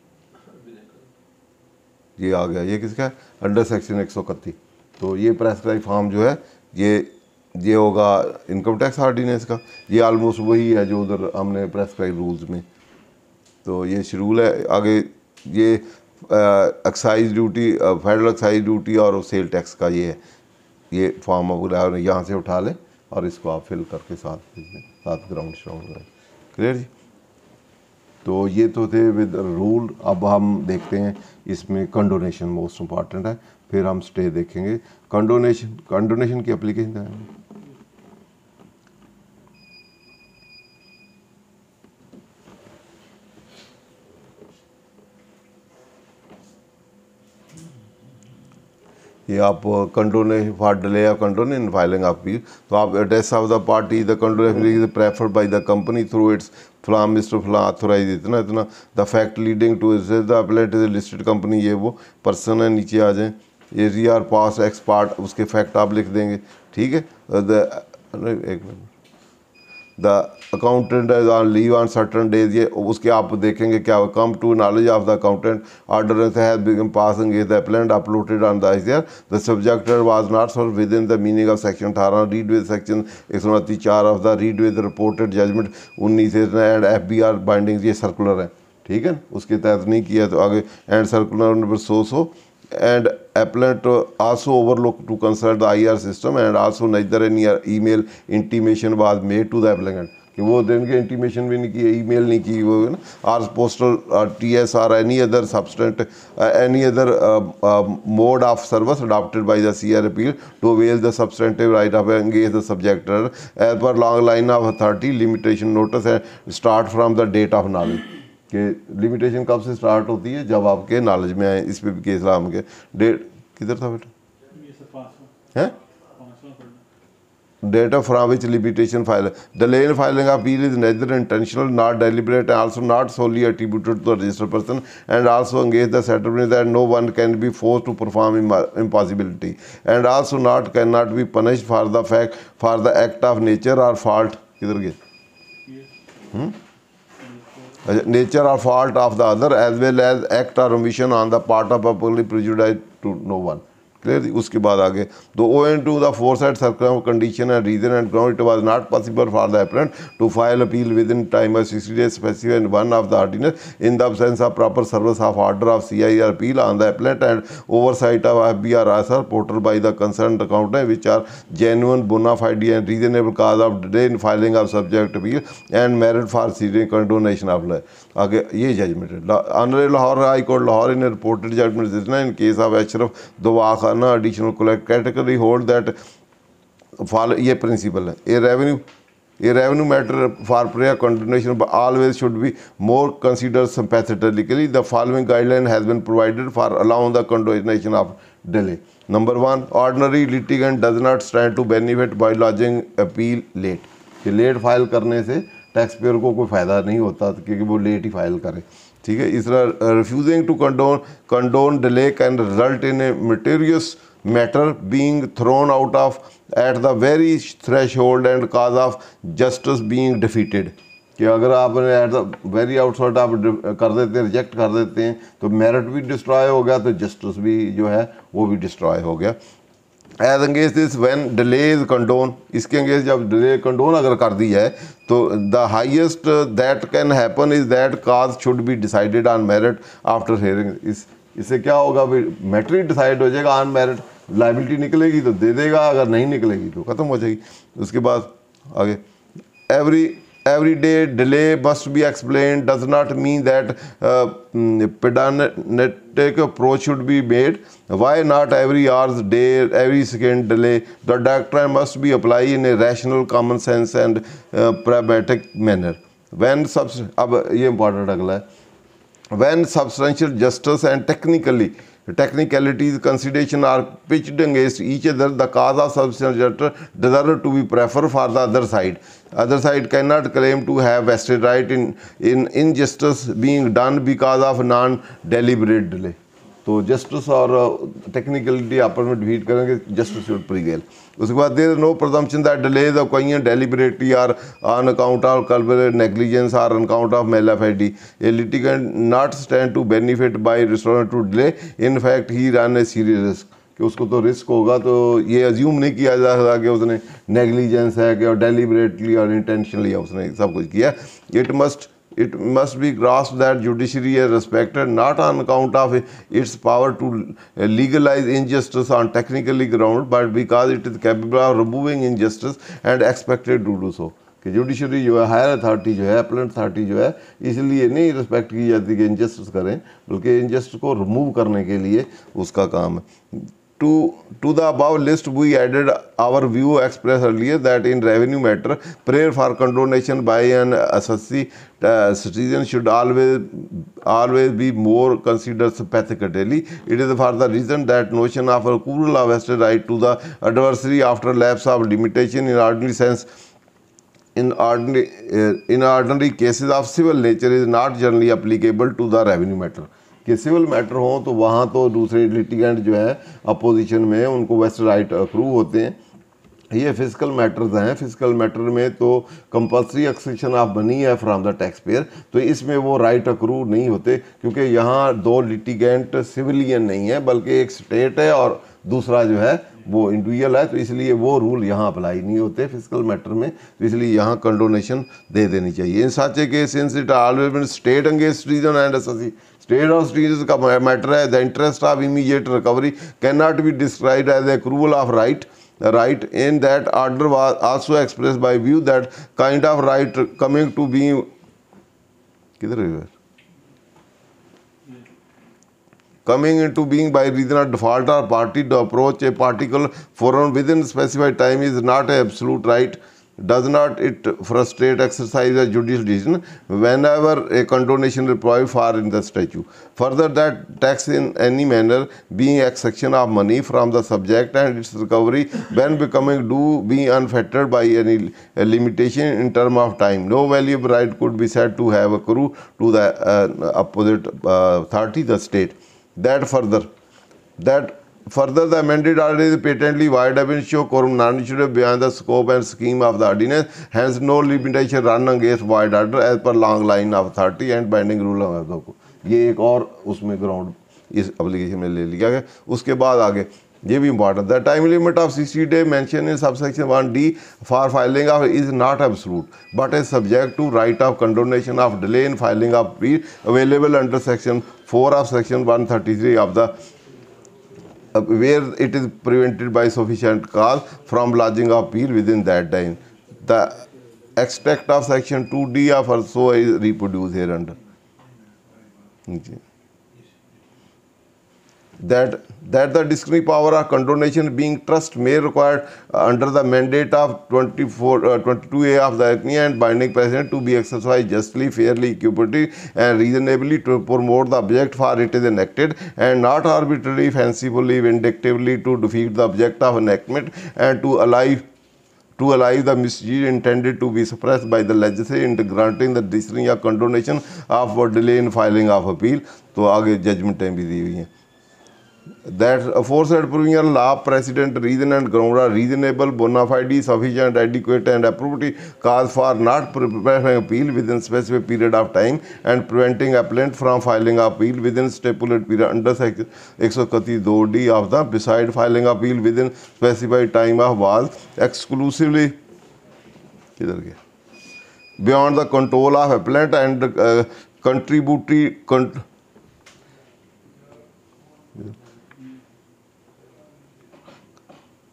ये आ गया। ये किसका? है अंडर सेक्शन एक सौ इकतीस। तो ये प्रेस्क्राइब फॉर्म जो है, ये ये होगा इनकम टैक्स ऑर्डिनेंस का। ये आलमोस्ट वही है जो उधर हमने प्रेस्क्राइब रूल्स में। तो ये शेड्यूल है, आगे ये excise duty federal excise duty और सेल टैक्स का ये है। ये फॉर्म अब यहाँ से उठा लें और इसको आप फिल करके साथ साथ ग्राउंड श्राउंड करें। क्लियर जी? तो ये तो थे विद रूल अब हम देखते हैं इसमें कंडोनेशन मोस्ट इंपॉर्टेंट है। फिर हम स्टे देखेंगे। कंडोनेशन कंडोनेशन की एप्लीकेशन कि आप condone for delay of condone in filing of appeal तो आप address of the party, the is preferred by the company through its फलाम, मिस्टर फलाम ऑथोराइज इतना इतना। The fact leading to is the appellate is listed company ये वो person है, नीचे आ जाएँ। एरिया पास एक्सपार्ट उसके फैक्ट आप लिख देंगे। ठीक है? एक minute. The accountant is on leave on certain days ये उसके आप देखेंगे क्या come to knowledge of the accountant order become passing is the uploaded on the year the subject order was not served within the meaning of section अठारह read with section एक सौ उनतीस चार of the read with reported judgment उन्नीस and F B R binding ये circular है, ठीक है? उसके तहत नहीं किया तो आगे and circular number so so and appellant also overlooked to consult the IR system and also neither any email intimation was made to the applicant. कि वो दिन के इंटीमेशन भी नहीं की ईमेल नहीं की वो ना? Or postal T S or any other substitute any other mode of service adopted by the C R appeal to avail the substantive right of engage the subject order as per long line of authority limitation notice and start from the date of knowledge कि limitation कब से start होती है? जब आपके knowledge में आए इस पे इस्लाम के डेट किधर था बेटा? हैं? Of from which limitation file the lane filing appeal is neither intentional not deliberate also not solely attributed to the registered person and also अंगेज the settled that no one can be force to perform impossibility and also not can not be punished for the fact for the act of nature or fault किधर गए? Nature or fault of the other as well as act or omission on the part of a public prejudiced to no one. Clear जी उसके बाद आगे तो ओ and to the aforesaid circle condition and reason and ground it was not possible for the appellant to file appeal within time of sixty days specifying one of the ordinary in the sense of proper service of order of C I R appeal on the appellant and oversight of F B R us are portal by the concern है which are genuine D and reasonable cause of delay in filing of subject appeal and merit for seeking condonation of life आगे ये judgment honourable Lahore High Court Lahore in reported judgment जितना in case of Ashraf Dua Khana additional category hold that follow ये principle है। ये revenue ये revenue matter for prayer continuation always should be more consider sympathetically the following guideline has been provided for allowing the condonation of delay number one ordinary litigant does not stand to benefit by lodging appeal late कि late file करने से tax payer को कोई फ़ायदा नहीं होता क्योंकि वो लेट ही फ़ाइल करें। ठीक है? इस तरह refusing to condone condone delay can result in a meritorious matter being thrown out of at the very threshold and cause of justice being defeated कि अगर आपने एट द वेरी आउटसाइड आप कर देते हैं रिजेक्ट कर देते हैं तो मेरिट भी डिस्ट्रॉय हो गया तो जस्टिस भी जो है, वो भी डिस्ट्रॉय हो गया। As अंगेज this when delay is condone इसके अंगेज जब डिले कंडोन अगर कर दी है तो the highest that can happen is that cause should be decided on merit after hearing इस इससे क्या होगा भाई मैट्रिक डिसाइड हो जाएगा ऑन मेरिट लाइबिलिटी निकलेगी तो दे देगा अगर नहीं निकलेगी तो ख़त्म हो जाएगी उसके बाद आगे every every day delay must be explained does not mean that uh, pedantic approach should be made why not every hour's day every second delay the doctrine must be applied in a rational common sense and uh, pragmatic manner when subs अब ये important अगला है when substantial justice and technically technicalities consideration are pitched against each other the cause of substantial justice deserve to be preferred for the other side other side cannot claim to have vested right in in injustice being done because of non deliberate delay तो justice और technicality आपस में defeat करेंगे justice should prevail उसके बाद there no presumption that delays of कहीं deliberately or on account of culpable negligence or on account of mala fide a litigant not stand to benefit by resorting to delay in fact he run a serious risk कि उसको तो risk होगा तो ये assume नहीं किया जा सकता कि उसने नेग्लिजेंस है कि और डेलीबरेटली और इंटेंशनली उसने सब कुछ किया. It must it must be grasped that judiciary is respected not on account of its power to legalize injustice on technically ground but because it is capable of removing injustice and expected to do so कि judiciary जो है higher authority जो है appellate authority जो है इसलिए नहीं respect की जाती कि इनजस्टिस करें बल्कि इनजस्टिस को रिमूव करने के लिए उसका काम है to to the above list we added our view expressed earlier that in revenue matter prayer for condonation by an assessee uh, citizen should always always be more considered sympathetically. It is for the reason that notion of a accrual of vested right to the adversary after lapse of limitation in ordinary sense in ordinary uh, in ordinary cases of civil nature is not generally applicable to the revenue matter कि civil matter हो तो वहाँ तो दूसरे litigant जो है opposition में उनको वेस्ट राइट अक्रू होते हैं। ये फ़िज़िकल मैटर्स हैं। फ़िज़िकल मैटर में तो कंपलसरी एक्सेशन ऑफ़ मनी है फ्रॉम द टैक्स पेयर तो इसमें वो राइट अक्रू नहीं होते, क्योंकि यहाँ दो लिटिगेंट सिविलियन नहीं है, बल्कि एक स्टेट है और दूसरा जो है वो इंडिविजुअल है तो इसलिए वो रूल यहाँ अप्लाई नहीं होते फ़िज़िकल मैटर में तो इसलिए यहाँ कंडोनेशन दे देनी चाहिए। In such a case since it always been state against reason and एसोसी state of स्टीज का मैटर है the interest of immediate recovery can not be describe as a accrual of right right in that order was also expressed by view that kind of right coming to be किधर है यार coming into being by reason of default or party to approach a particular forum within specified time is not an absolute right does not it frustrate exercise of judicial decision whenever a condonation provided for in the statute further that tax in any manner being extraction of money from the subject and its recovery when becoming due being unfettered by any limitation in term of time. No valuable right could be said to have accrued to the uh, opposite uh, authority the state. That further that further the amended order is patently void ab initio quorum non issued beyond the scope and scheme of the ordinance hence no limitation run against void order as per long line of authority and binding rule of the ये एक और उसमें ground इस application में ले लिया गया उसके बाद आगे ये भी important the time limit of sixty day mention in subsection one D for filing of is not absolute but is subject to right of condonation of delay in filing of P available under section four of section one thirty three of the Uh, where it is prevented by sufficient cause from lodging appeal within that time. The extract of section 2D of also is reproduced here under. Okay That that the discretionary power of condonation being trust may require uh, under the mandate of 24 uh, 22A of the Act and binding precedent to be exercised justly, fairly, equitably and reasonably to promote the object for it is enacted and not arbitrarily, fancifully, vindictively to defeat the object of enactment and to allow to allow the misdeed intended to be suppressed by the legislature into granting the discretionary or condonation of for delay in filing of appeal तो आगे जजमेंटें भी दी हुई हैं That aforesaid provision law precedent reason and ground are reasonable bona fide sufficient adequate and appropriate cause for not preparing appeal within specific period of time and preventing appellant from filing appeal within stipulated period under section 132 of the beside filing appeal within specified time of was exclusively किधर गया beyond the control of appellant and uh,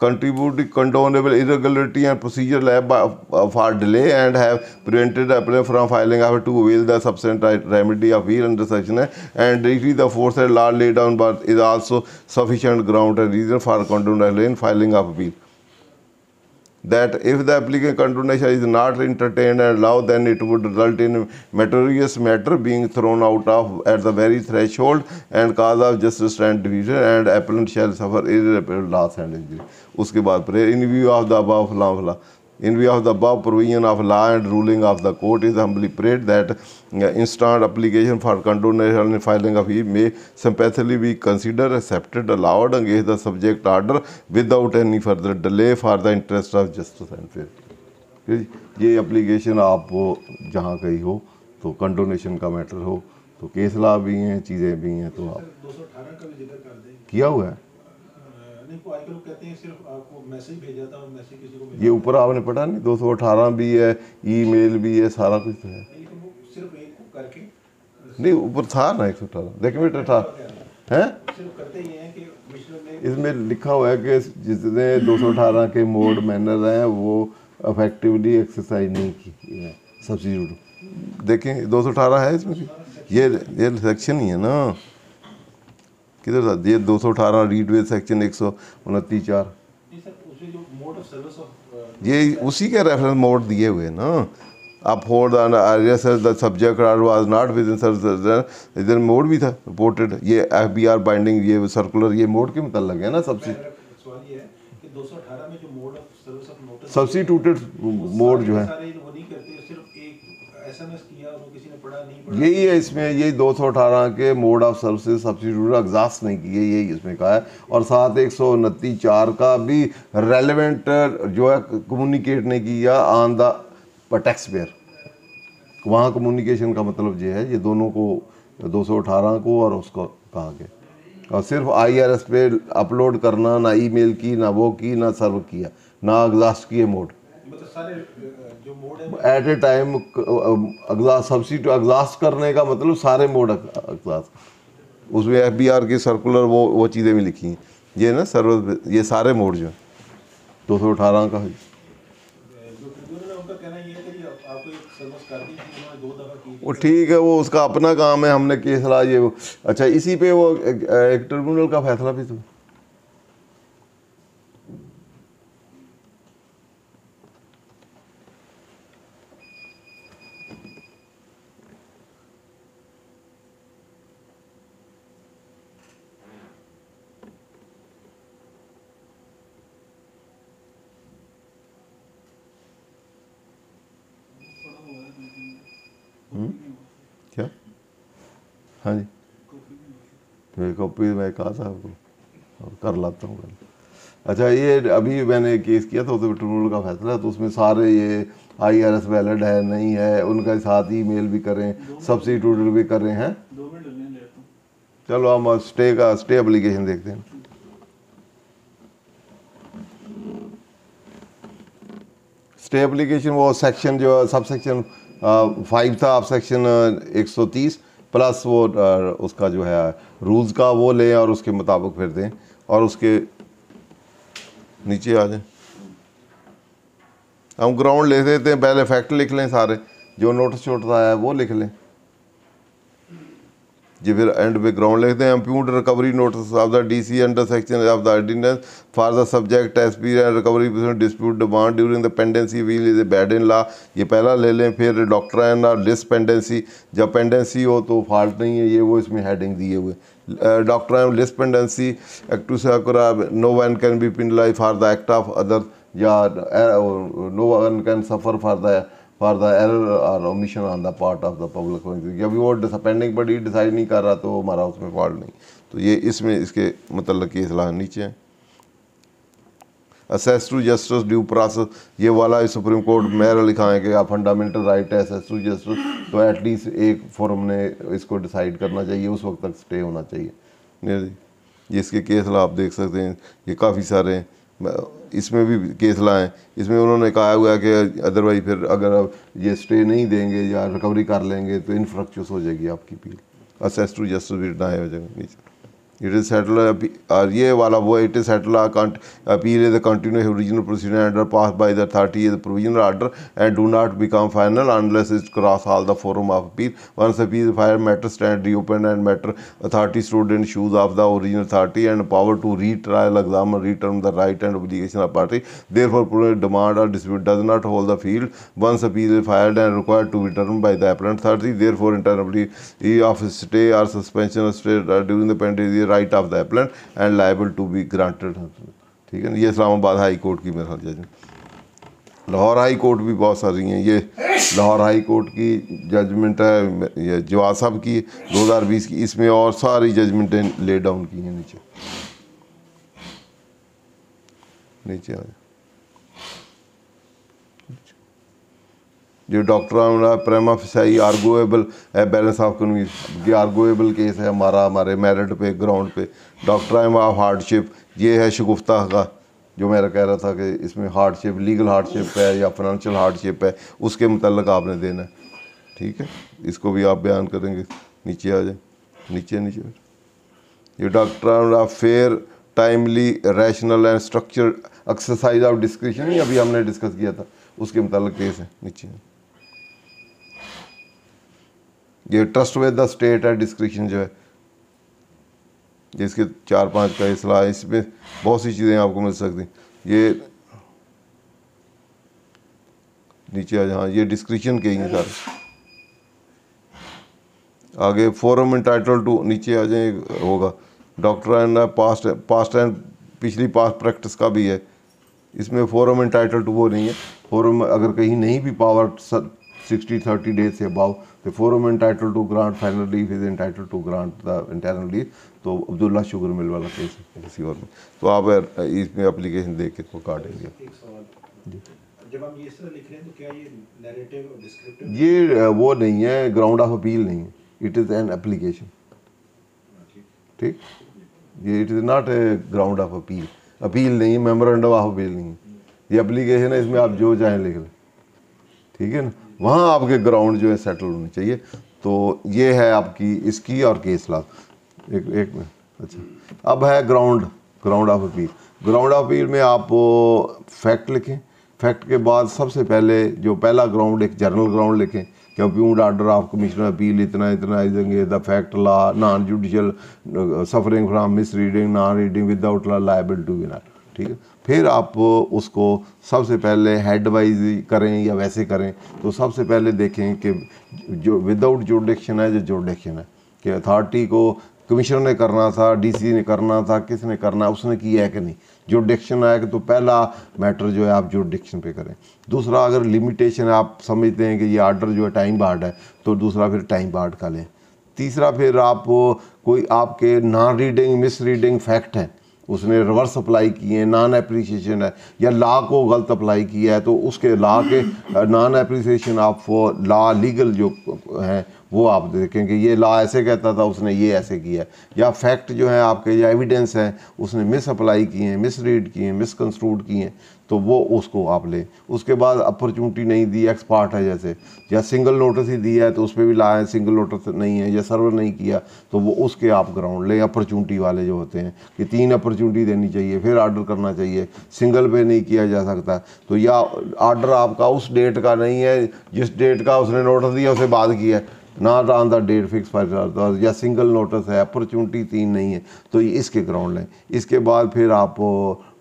contributory con- contributing condonable irregularity and procedure lab for delay and have prevented applicant from filing after to avail the subsequent remedy of appeal under section and degree the aforesaid law laid down but is also sufficient ground and reason for condonable in filing of appeal that if the applicant condonation is not entertained and allowed, then it would result in meritorious matter being thrown out of at the very threshold and cause of justice and division and appellant shall suffer irreparable loss and injury. उसके बाद prayer in view of the above law in view of the above provision of law and ruling of the court is humbly prayed that uh, instant application for condonation in filing of E may sympathetically be consider accepted allowed अंगेज the subject order without any further delay for the interest of justice and fair ये application आप जहाँ कही हो तो condonation का matter हो तो case ला भी हैं चीज़ें भी हैं तो आप किया हुआ है? ये ऊपर आपने पढ़ा नहीं? 218 भी है ई मेल भी है सारा कुछ है। करके नहीं ऊपर था ना एक सौ अठारह। देखिए बेटा था। है? ने इसमें लिखा हुआ है कि जितने 218 के मोड मैनर हैं वो अफेक्टिवली एक्सरसाइज नहीं की है। सब्सिट्यूट देखें 218 है इसमें भी? ये ये सेक्शन ही है ना। किधर था? ये दो सौ अठारह रीड विद सेक्शन एक सौ उनतीस चार। ये उसी के रेफरेंस मोड दिए हुए हैं ना अब for the subject or was not within sir इधर मोड भी था रिपोर्टेड ये एफ़ बी आर बाइंडिंग ये सर्कुलर ये मोड के मतलब है ना सबसे मेरा सवाल ये है कि 218 में जो mode of service substituted mode जो है। यही है इसमें यही 218 के mode of services substitute exhaust नहीं किए यही इसमें कहा है। और साथ एक सौ उनतीस चार का भी रेलिवेंट जो है कम्युनिकेट नहीं किया ऑन द टैक्स पेयर वहाँ कम्युनिकेशन का मतलब ये है ये दोनों को 218 को और उसको कहा के। और सिर्फ़ आईआरएस पे अपलोड करना ना ईमेल की ना वो की ना सर्व किया ना एग्जॉस्ट किए mode at a time exhaust substitute exhaust करने का मतलब सारे मोड एग्जॉस्ट उसमें एफ़ बी आर की सर्कुलर वो वो चीज़ें भी लिखी हैं। ये ना सर्वर ये सारे मोड जो दो सौ अठारह का है जो ट्रिब्यूनल है उनका कहना ये है कि आप- आपको एक सर्विस कर दी थी उन्होंने दो दफ़ा की थी वो ठीक है वो उसका अपना काम है हमने केस ला ये वो। अच्छा इसी पे वो एक, एक ट्रिब्यूनल का फैसला भी तो क्या? हाँ जी। मेरी कॉपी मैं कहा था आपको। कर लाता हूँ अच्छा ये अभी मैंने केस किया था उसमें ट्रिब्यूनल का फैसला तो उसमें सारे ये आई आर एस वैलिड है नहीं है उनका साथ ही मेल भी करें सब्सिट्यूट भी करें हैं? दो मिनट लगने लेता हूँ। चलो हम स्टे का स्टे एप्लीकेशन देखते हैं। स्टे एप्लीकेशन वो सेक्शन जो सब सेक्शन फाइव था आप सेक्शन एक सौ तीस प्लस वो उसका जो है रूल्स का वो लें और उसके मुताबिक फिर दें और उसके नीचे आ जाए। हम ग्राउंड ले देते हैं, पहले फैक्ट लिख लें सारे, जो नोटिस छोटा आया है वो लिख लें। जी, फिर एंड पे ग्राउंड लिखते हैं impugned recovery notice of the DC under section of the ordinance for the subject S P recovery dispute demand during the pendency while is a bad in law ये पहला ले लें, फिर डॉक्टर एंड डिसपेंडेंसी जब pendency हो तो fault नहीं है, ये वो इसमें हेडिंग दिए हुए। डॉक्टर एंड डिसपेंडेंसी एक्टू से no one can be penalised for the act of other या no one can suffer for the for the error और omission on the part of the public जब वो डिपेंडिंग बडी decide नहीं कर रहा तो हमारा उसमें फॉल्ट नहीं। तो ये इसमें इसके मतलब की सलाह नीचे है। Access to justice due process ये वाला सुप्रीम कोर्ट मेयर लिखा है कि आप फंडामेंटल राइट है असेस टू जस्टिस तो एटलीस्ट एक फोरम ने इसको डिसाइड करना चाहिए, उस वक्त तक स्टे होना चाहिए। जी? ये इसके केस आप देख सकते हैं, ये काफ़ी सारे हैं इसमें भी केस लाएँ। इसमें उन्होंने कहा हुआ है कि अदरवाइज़ फिर अगर आप ये स्टे नहीं देंगे या रिकवरी कर लेंगे तो इनफ्रक्चुअस हो जाएगी आपकी अपील असेस टू जस्टिस भी डिनाई हो जाएगा It is settled, uh, or uh, ye wala wo, it is settled, uh, appeal is a continuous original procedure under passed by the 30th provisional order and do not become final unless it cross all the forum of appeal. Once appeal filed, matter stand reopened and matter authority stood in shoes of the original authority and power to retrial, examine, return the right and obligation of party. Therefore, demand or dispute does not hold the field. Once appeal is filed and required to be return by the appellant authority, therefore, internally of stay or suspension of stay during the pendency is of the appellant and liable to be granted ठीक है ये Islamabad high court की मेरे जज Lahore high court भी बहुत सारी हैं। ये लाहौर हाई कोर्ट की जजमेंट है, ये जवाब साहब की 2020 की, इसमें और सारी जजमेंटें ले डाउन की हैं नीचे। नीचे आ जाए जो डॉक्टर प्रेमा फिसाई आर्गोएबल है बैलेंस ऑफ़ कन्वीस ये आर्गोएबल केस है हमारा, हमारे मेरिट पे ग्राउंड पे। डॉक्टर ऑफ़ हार्डशिप ये है शगुफ्ता का, जो मेरा कह रहा था कि इसमें हार्डशिप लीगल हार्डशिप है या फाइनेंशियल हार्डशिप है, उसके मतलब आपने देना है। ठीक है? इसको भी आप बयान करेंगे। नीचे आ जाए। नीचे नीचे। ये doctrine of fair timely rational and structure exercise of discretion अभी हमने डिस्कस किया था। उसके मतलब केस है। नीचे। ये ट्रस्ट विद द स्टेट है डिस्क्रिप्शन जो है। जिसके चार पाँच का इसला इसमें बहुत सी चीज़ें आपको मिल सकती। ये नीचे आ हाँ ये डिस्क्रिप्शन के ही हैं सारे आगे फोरम इंटाइटल टू नीचे आ जाए, होगा। Doctrine and past past and पिछली पास्ट प्रैक्टिस का भी है। इसमें फोरम इंटाइटल टू वो नहीं है। फोरम अगर कहीं नहीं भी पावर सिक्सटी थर्टी डेज़ से अबाउ तो forum entitled to grant final leave is entitled to grant the internal leave तो अब्दुल्ला शुगर मिल वाला केस किसी और में। तो आप इसमें एप्लीकेशन देख के तो काटेंगे ये तो वो नहीं है ग्राउंड ऑफ़ अपील नहीं है। इट इज़ एन एप्लीकेशन ठीक? ये it is not a ground of appeal appeal नहीं है मेमोरेंडम ऑफ़ अपील नहीं है। ये एप्लीकेशन है इसमें आप जो चाहें लिख लें। ठीक है ना? वहाँ आपके ग्राउंड जो है सेटल होने चाहिए। तो ये है आपकी इसकी और केस लॉ एक एक मिनट अच्छा। अब है ground ground of appeal ground of appeal में आप फैक्ट लिखें। फैक्ट के बाद सबसे पहले जो पहला ग्राउंड एक जनरल ग्राउंड लिखें। कि अप्यूड आर्डर ऑफ़ कमिश्नर अपील इतना इतना देंगे the fact law non judicial suffering from mis reading non reading without law liable to winner ठीक है? फिर आप उसको सबसे पहले हेड वाइज करें या वैसे करें तो सबसे पहले देखें कि जो विदाउट जोडिक्शन है, जो जोडिक्शन है, कि अथॉरिटी को कमिश्नर ने करना था डीसी ने करना था, किसने करना, उसने किया है कि नहीं? जो डिक्शन कि तो पहला मैटर जो है आप जो डिक्शन पे करें। दूसरा, अगर लिमिटेशन आप समझते हैं कि ये आर्डर जो है टाइम बार्ड है तो दूसरा फिर टाइम बार्ड का लें। तीसरा, फिर आप कोई आपके non reading mis reading fact है उसने रिवर्स अप्लाई किए हैं नॉन एप्रिसिएशन है, या लॉ को गलत अप्लाई किया है तो उसके लॉ के non appreciation of law legal जो, हैं, वो आप देखें कि ये लॉ ऐसे कहता था, उसने ये ऐसे किया या फैक्ट जो है, आपके या एविडेंस हैं, उसने मिस अप्लाई किए हैं मिस रीड किए हैं मिसकंस्ट्रूड किए हैं। तो वो उसको आप लें। उसके बाद अपॉर्चुनिटी नहीं दी एक्सपार्ट है जैसे। या सिंगल नोटिस ही दिया है तो उस पर भी लाए सिंगल नोटिस नहीं है, या सर्वर नहीं किया तो वो उसके आप ग्राउंड लें। अपॉर्चुनिटी वाले जो होते हैं, कि तीन अपॉर्चुनिटी देनी चाहिए, फिर ऑर्डर करना चाहिए। सिंगल पे नहीं किया जा सकता। तो या ऑर्डर आपका उस डेट का नहीं है, जिस डेट का उसने नोटिस दिया, उसे बाद किया not on the date fixed for या सिंगल नोटिस है, अपॉर्चुनिटी तीन नहीं है तो इसके ग्राउंड लें। इसके बाद फिर आप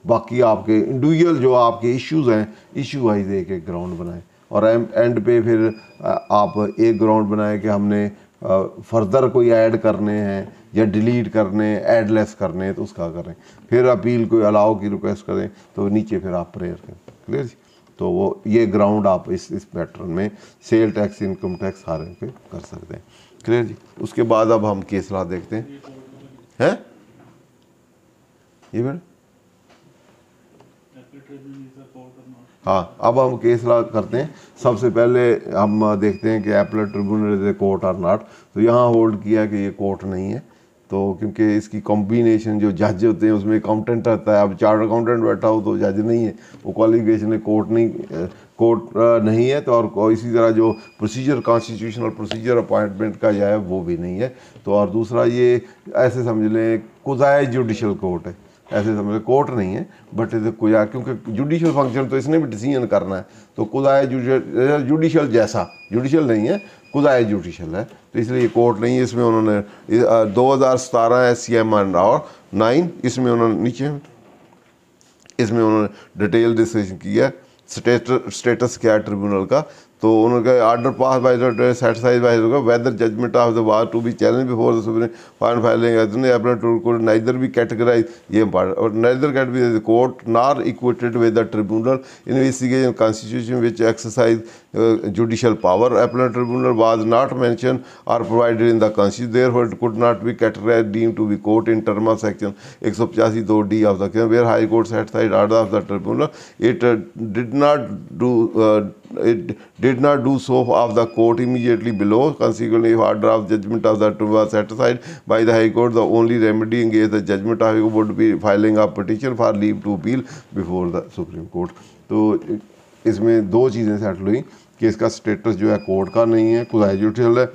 बाकी आपके इंडिविजुअल जो आपके इश्यूज़ हैं इशू वाइज एक एक ग्राउंड बनाएँ। और एंड पे फिर आप एक ग्राउंड बनाएँ कि हमने फर्दर कोई ऐड करने हैं या डिलीट करने ऐड लेस करने हैं तो उसका करें। फिर अपील कोई अलाउ की रिक्वेस्ट करें तो नीचे फिर आप प्रेयर करें। क्लियर जी? तो वो, ये ग्राउंड आप इस इस पैटर्न में सेल टैक्स इनकम टैक्स सारे पे कर सकते हैं। क्लियर जी? उसके बाद अब हम केस ला देखते हैं। हैं? ये मैडम हाँ अब हम केस ला करते हैं। सबसे पहले हम देखते हैं कि appellate tribunal is a court or not तो यहाँ होल्ड किया कि ये कोर्ट नहीं है। तो क्योंकि इसकी कॉम्बिनेशन जो जज होते हैं, उसमें अकाउंटेंट रहता है। अब चार्ट अकाउंटेंट बैठा हो तो जज नहीं है। वो क्वालिफिकेशन है कोर्ट नहीं कोर्ट नहीं है। तो और इसी तरह जो प्रोसीजर कॉन्स्टिट्यूशनल प्रोसीजर अपॉइंटमेंट का जो है, वो भी नहीं है। तो और दूसरा ये ऐसे समझ लें, कुदाय जुडिशल कोर्ट है। ऐसे समझ कोर्ट नहीं है बट इज़ कोया क्योंकि जुडिशल फ़ंक्शन तो इसने भी डिसीज़न करना है तो कुदाय जुडिशल जैसा जुडिशल नहीं है खुदाए जुडिशल है तो इसलिए कोर्ट नहीं है, इसमें उन्होंने दो हज़ार सतारह एस सी एम और नाइन इसमें उन्होंने नीचे, इसमें उन्होंने डिटेल डिस्कशन किया स्टेटस क्या है ट्रिब्यूनल का तो उन्होंने कहा order pass by the satisfied the whether judgment of the war to be challenge before the supreme fine filing अपना to court neither be categorise ये इंपॉर्टेंट और neither cat be court nor equated with the tribunal investigation constitution which exercise judicial power appellate tribunal was not mentioned or provided in the concise there it could not be categorised deemed to be court in terms section एक सौ पचासी दो D of the where high court set side order of the tribunal it did not do it did not do so of the court immediately below consequently order of judgment of the tribunal set side by the high court the only remedy engage the judgment of would be filing of petition for leave to appeal before the supreme court तो इसमें दो चीज़ें settle हुई। कि इसका status जो है court का नहीं है खुदाई जुडिशल है।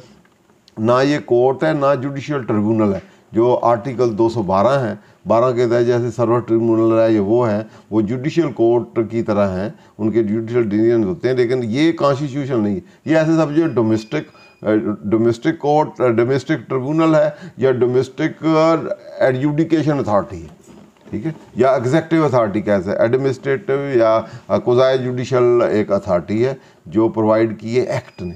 ना ये कोर्ट है, ना जुडिशियल ट्रिब्यूनल है। जो आर्टिकल 212 है, बारह के तहत जैसे सर्वर ट्रिब्यूनल है, ये वो है, वो जुडिशियल कोर्ट की तरह हैं। उनके जुडिशियल डिसीज़न होते हैं, लेकिन ये कॉन्स्टिट्यूशन नहीं है। ये ऐसे सब जो domestic domestic court domestic tribunal है, या डोमेस्टिक एडजुडिकेशन अथॉरिटी है। ठीक है? या एग्जेक्टिव अथॉरिटी कैसे एडमिनिस्ट्रेटिव या कोजाय जुडिशल एक अथॉरिटी है। जो प्रोवाइड किए एक्ट ने,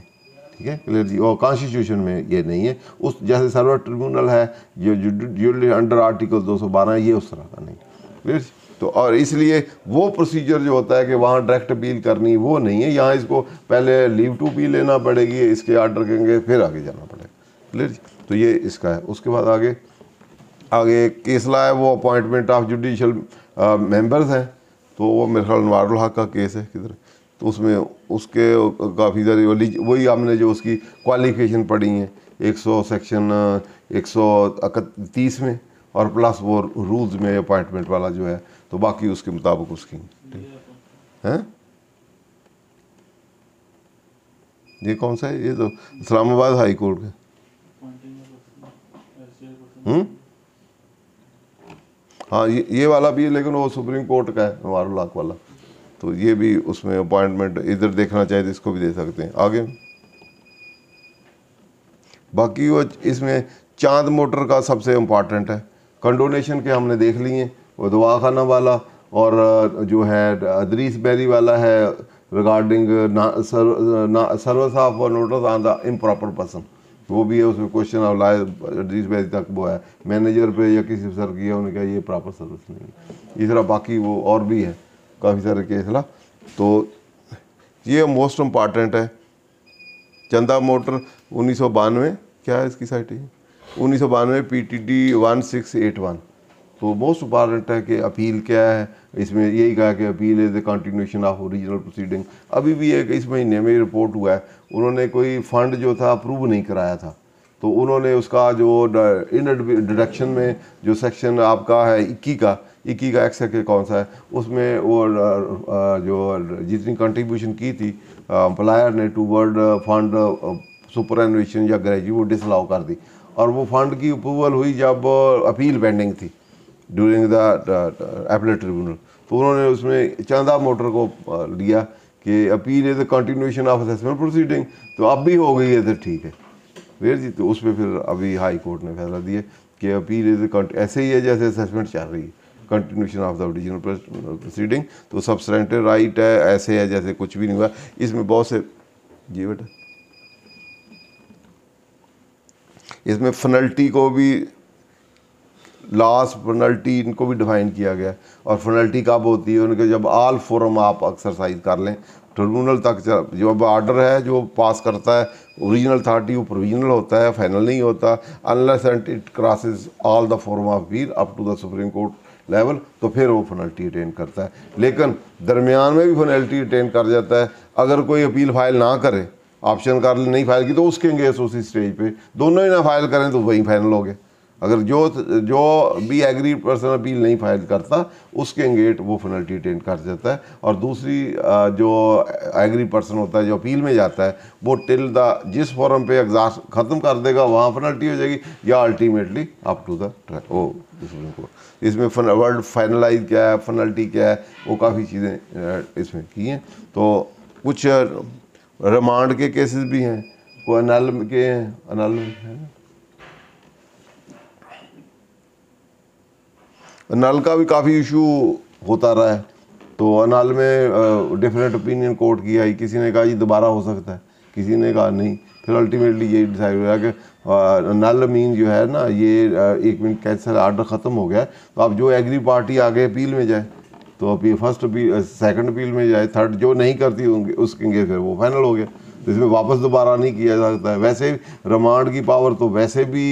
ठीक है? क्लियर जी? और कॉन्स्टिट्यूशन में ये नहीं है। उस जैसे सर्वर ट्रिब्यूनल है, जो अंडर आर्टिकल 212 ये उस तरह का नहीं। क्लियर जी? तो और इसलिए वो प्रोसीजर जो होता है कि वहाँ डायरेक्ट अपील करनी, वो नहीं है। यहाँ इसको पहले लीव टू अपील लेना पड़ेगी, इसके आर्डर करेंगे फिर आगे जाना पड़ेगा। क्लियर जी? तो ये इसका है। उसके बाद आगे आगे केसला है, वो अपॉइंटमेंट ऑफ़ जुडिशल मेंबर्स हैं। तो वो मेरे ख्याल नवारुल हक का केस है, किधर? तो उसमें उसके काफ़ी सारी वही हमने जो उसकी क्वालिफिकेशन पढ़ी हैं 100 सेक्शन एक सौ तीस में और प्लस वो रूल्स में अपॉइंटमेंट वाला जो है तो बाकी उसके मुताबिक उसकी हैं। ये कौन सा है? ये तो इस्लामाबाद हाई कोर्ट का हम्म? हाँ ये ये वाला भी है, लेकिन वो सुप्रीम कोर्ट का है नवारुल हक वाला। तो ये भी उसमें अपॉइंटमेंट इधर देखना चाहे तो इसको भी दे सकते हैं। आगे। बाकी वो इसमें चाँद मोटर का सबसे इंपॉर्टेंट है। कंडोनेशन के हमने देख लिए वो दवाखाना वाला और जो है अदरीस बैरी वाला है regarding service of notice on the improper person वो भी है, उसमें क्वेश्चन ऑफ़ लाए अदरीस बैरी तक वो है। मैनेजर पे या किसी सर किया उन्होंने कहा, ये प्रॉपर सर्विस नहीं है। इस तरह बाकी वो और भी है। काफ़ी सारे केस ला तो ये मोस्ट इंपॉर्टेंट है। चंदा मोटर उन्नीस सौ बानवे, क्या है इसकी साइट उन्नीस सौ बानवे P T D one six eight one तो मोस्ट इंपॉर्टेंट है कि अपील क्या है? इसमें यही कहा कि appeal is the continuation of original proceeding अभी भी एक इस महीने में रिपोर्ट हुआ है। उन्होंने कोई फंड जो था अप्रूव नहीं कराया था। तो उन्होंने उसका जो इन डिडक्शन में जो सेक्शन आपका है इक्की का इक्की का एक्स के कौन सा है? उसमें वो जो जितनी कंट्रीब्यूशन की थी अम्प्लायर ने to word fund superannuation या ग्रेजुएट वो डिसअलाउ कर दी। और वो फंड की अप्रूवल हुई जब अपील पेंडिंग थी ड्यूरिंग द एपलेट ट्रिब्यूनल तो उन्होंने उसमें चंदा मोटर को लिया कि appeal is the continuation of assessment proceeding तो अब भी हो गई है तो ठीक है। वेर जी तो उस पर फिर अभी हाई कोर्ट ने फैसला दिया कि अपील इज़ ऐसे ही है जैसे असेसमेंट चल रही है। Continuation of the original proceeding तो सब्सटेंटिव राइट है, ऐसे है, जैसे कुछ भी नहीं हुआ। इसमें बहुत से, जी बेटा। इसमें फनल्टी को भी लास्ट फनल्टी इनको भी डिफाइन किया गया। और फनल्टी कब होती है, उनके जब आल फोरम आप एक्सरसाइज कर लें ट्रिब्यूनल तक जो अब आर्डर है, जो पास करता है ओरिजिनल अथॉरिटी वो प्रोविजनल होता है फाइनल नहीं होता unless and it crosses all the forum of Veer up to the supreme court level तो फिर वो फनल्टी अटेन करता है। लेकिन दरमियान में भी फनल्टी अटेन कर जाता है। अगर कोई अपील फ़ाइल ना करे ऑप्शन कर नहीं फ़ाइल की तो उसके अंगेंस्ट उसी स्टेज पे। दोनों ही ना फ़ाइल करें तो वही फाइनल हो गया। अगर जो जो भी एग्री पर्सन अपील नहीं फ़ाइल करता, उसके अंगेट वो फनल्टी अटेंड कर जाता है। और दूसरी जो एग्री पर्सन होता है, जो अपील में जाता है, वो टिल द जिस फॉरम पे एग्जास्ट ख़त्म कर देगा, वहाँ फनल्टी हो जाएगी, या अल्टीमेटली अप टू द ओ सुप्रीम कोर्ट इसमें फन वर्ल्ड फाइनलाइज क्या है फनल्टी क्या है, वो काफ़ी चीज़ें इसमें की हैं। तो कुछ रिमांड के केसेस भी हैं वो अनल के हैं, अनल है नल का भी काफ़ी इशू होता रहा है। तो अनल में डिफरेंट ओपिनियन कोर्ट की आई किसी ने कहा ये दोबारा हो सकता है, किसी ने कहा नहीं। फिर अल्टीमेटली ये डिसाइड हुआ कि नल मीन जो है ना, ये एक मिनट कैंसर आर्डर ख़त्म हो गया। तो अब जो एग्री पार्टी आगे अपील में जाए तो अभी फ़र्स्ट अपील सेकंड अपील में जाए थर्ड जो नहीं करती होंगे उसके फिर वो फाइनल हो गया। तो इसमें वापस दोबारा नहीं किया जा सकता है। वैसे रिमांड की पावर तो वैसे भी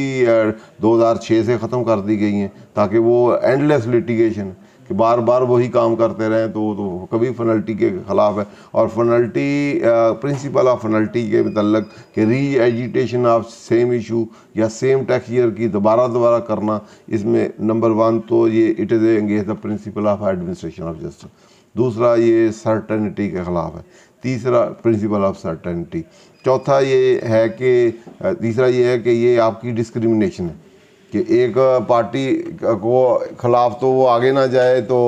2006 से ख़त्म कर दी गई हैं, ताकि वो एंडलेस लिटिगेशन कि बार बार वही काम करते रहें तो तो कभी फनल्टी के ख़िलाफ़ है। और फनल्टी प्रिंसिपल ऑफ़ फनल्टी के मतलब कि re agitation of same issue या सेम टैक्स ईयर की दोबारा दोबारा करना, इसमें नंबर वन तो ये it is engage the principle of administration of justice दूसरा ये सर्टनिटी के ख़िलाफ़ है। तीसरा प्रिंसिपल ऑफ़ सर्टनिटी चौथा ये है कि तीसरा ये है कि ये आपकी डिस्क्रिमिनेशन है। कि एक पार्टी को ख़िलाफ़ तो वो आगे ना जाए तो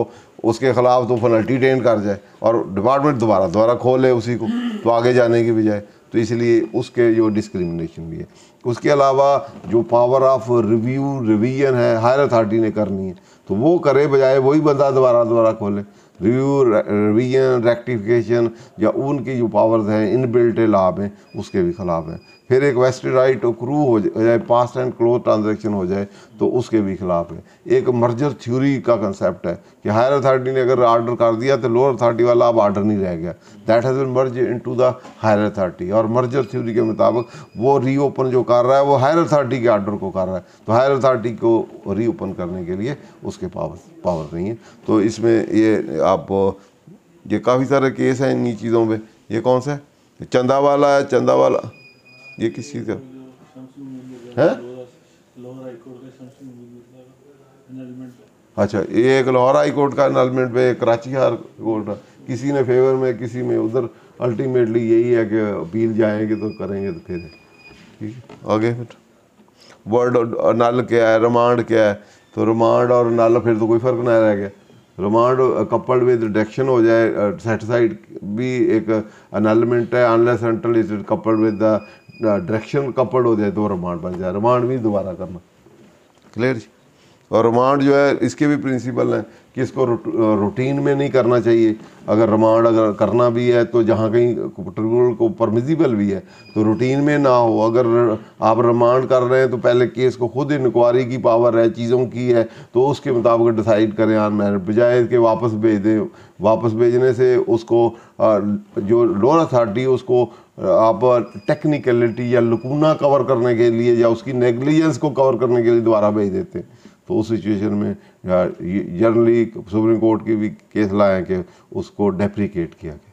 उसके ख़िलाफ़ तो फनल्टी टेन कर जाए और डिपार्टमेंट दोबारा दोबारा खोले उसी को तो आगे जाने की बजाय। तो इसलिए उसके जो डिस्क्रिमिनेशन भी है। उसके अलावा जो पावर ऑफ़ रिव्यू रिवीजन है हायर अथॉरिटी ने करनी है। तो वो करे बजाय वही बंदा दोबारा दोबारा खोले। रिव्यू रिवीजन रेक्टिफिकेशन या उनकी जो पावर्स हैं इन बिल्ट लॉ में उसके भी खिलाफ हैं। फिर एक वेस्टेड राइट क्रू हो जाए पास्ट एंड क्लोज ट्रांजेक्शन हो जाए तो उसके भी खिलाफ है। एक मर्जर थ्योरी का कंसेप्ट है कि हायर अथॉरिटी ने अगर ऑर्डर कर दिया तो लोअर अथॉरिटी वाला अब ऑर्डर नहीं रह गया। That has been merge into the higher authority और मर्जर थ्योरी के मुताबिक वो रीओपन जो कर रहा है, वो हायर अथॉरिटी के आर्डर को कर रहा है। तो हायर अथॉरिटी को रीओपन करने के लिए उसके पावर पावर नहीं है। तो इसमें ये आप, ये काफ़ी सारे केस हैं इन्हीं चीज़ों पे ये कौन सा है? चंदा वाला है चंदा वाला ये किस चीज़ का? है? अच्छा ये एक लाहौर हाई कोर्ट का एनलमेंट पे कराची हाई कोर्ट का किसी ने फेवर में किसी में उधर अल्टीमेटली यही है कि अपील जाएँगे तो करेंगे तो फिर। ठीक है आगे फिर। वर्ड नल क्या है रिमांड क्या है? तो रिमांड और नल फिर तो कोई फ़र्क ना रह गया। रिमांड कपल्ड विद डिडक्शन हो जाए सेटिसाइड भी एक अनलमेंट है unless until is coupled with the direction coupled हो जाए तो रिमांड बन जाए। रिमांड भी दोबारा करना। क्लियर जी? और रिमांड जो है, इसके भी प्रिंसिपल हैं कि इसको रूटीन में नहीं करना चाहिए। अगर रिमांड अगर करना भी है तो जहाँ कहीं ट्रिब्यूनल को परमिजिबल भी है तो रूटीन में ना हो। अगर आप रिमांड कर रहे हैं तो पहले केस को खुद इंक्वायरी की पावर है, चीज़ों की है तो उसके मुताबिक डिसाइड करें। आन मेरिट बजाय के वापस भेज दें, वापस भेजने से उसको जो लोअर अथॉरिटी उसको आप टेक्निकलिटी या लकूना कवर करने के लिए या उसकी नेग्लिजेंस को कवर करने के लिए दोबारा भेज देते हैं। तो उस सिचुएशन में जनरली सुप्रीम कोर्ट की भी केस लाए कि उसको डेप्रिकेट किया गया।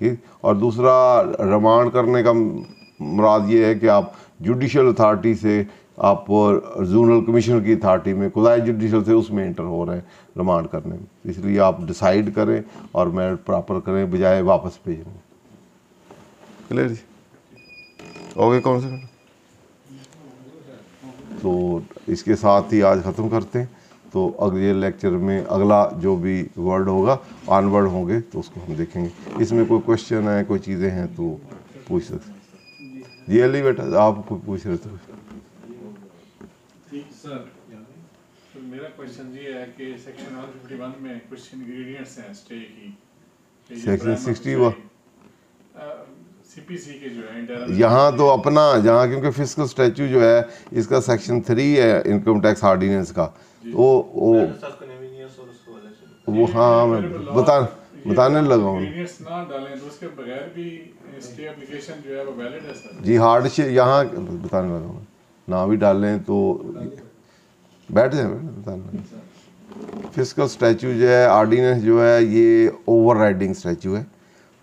ठीक और दूसरा रिमांड करने का मुराद ये है कि आप जुडिशल अथॉरिटी से आप जोनल कमिश्नर की अथॉरिटी में, खुदाई जुडिशल से उसमें इंटर हो रहे हैं रिमांड करने में। इसलिए आप डिसाइड करें और मेरिट प्रॉपर करें, बजाय वापस भेजने। क्लियर जी ओके कौन सा तो इसके साथ ही आज ख़त्म करते हैं। तो अगले लेक्चर में अगला जो भी वर्ड होगा ऑनवर्ड होंगे तो उसको हम देखेंगे। इसमें कोई क्वेश्चन है कोई चीज़ें हैं तो पूछ सकते जी अली बेटा आप कोई पूछ रहे थे? सर तो मेरा क्वेश्चन ये है कि सेक्शन 151 में कुछ इंग्रेडिएंट्स हैं स्टे की। सेक्शन 61 सीपीसी के जो है यहाँ तो अपना यहाँ क्योंकि फ़िज़िकल स्टैचू जो है इसका सेक्शन थ्री है इनकम टैक्स ऑर्डिनेंस का। तो वो वो हाँ मैं बता बताने लगा हूँ। ना डालें तो उसके बगैर भी स्टे एप्लीकेशन जो है वो वैलिड है सर जी हार्डशिप यहाँ बताने लगा हूँ। ना भी डालें तो बैठ जाए बताने लगा फ़िज़िकल स्टैचू जो है ऑर्डिनेंस जो है ये ओवर राइडिंग स्टैचू है।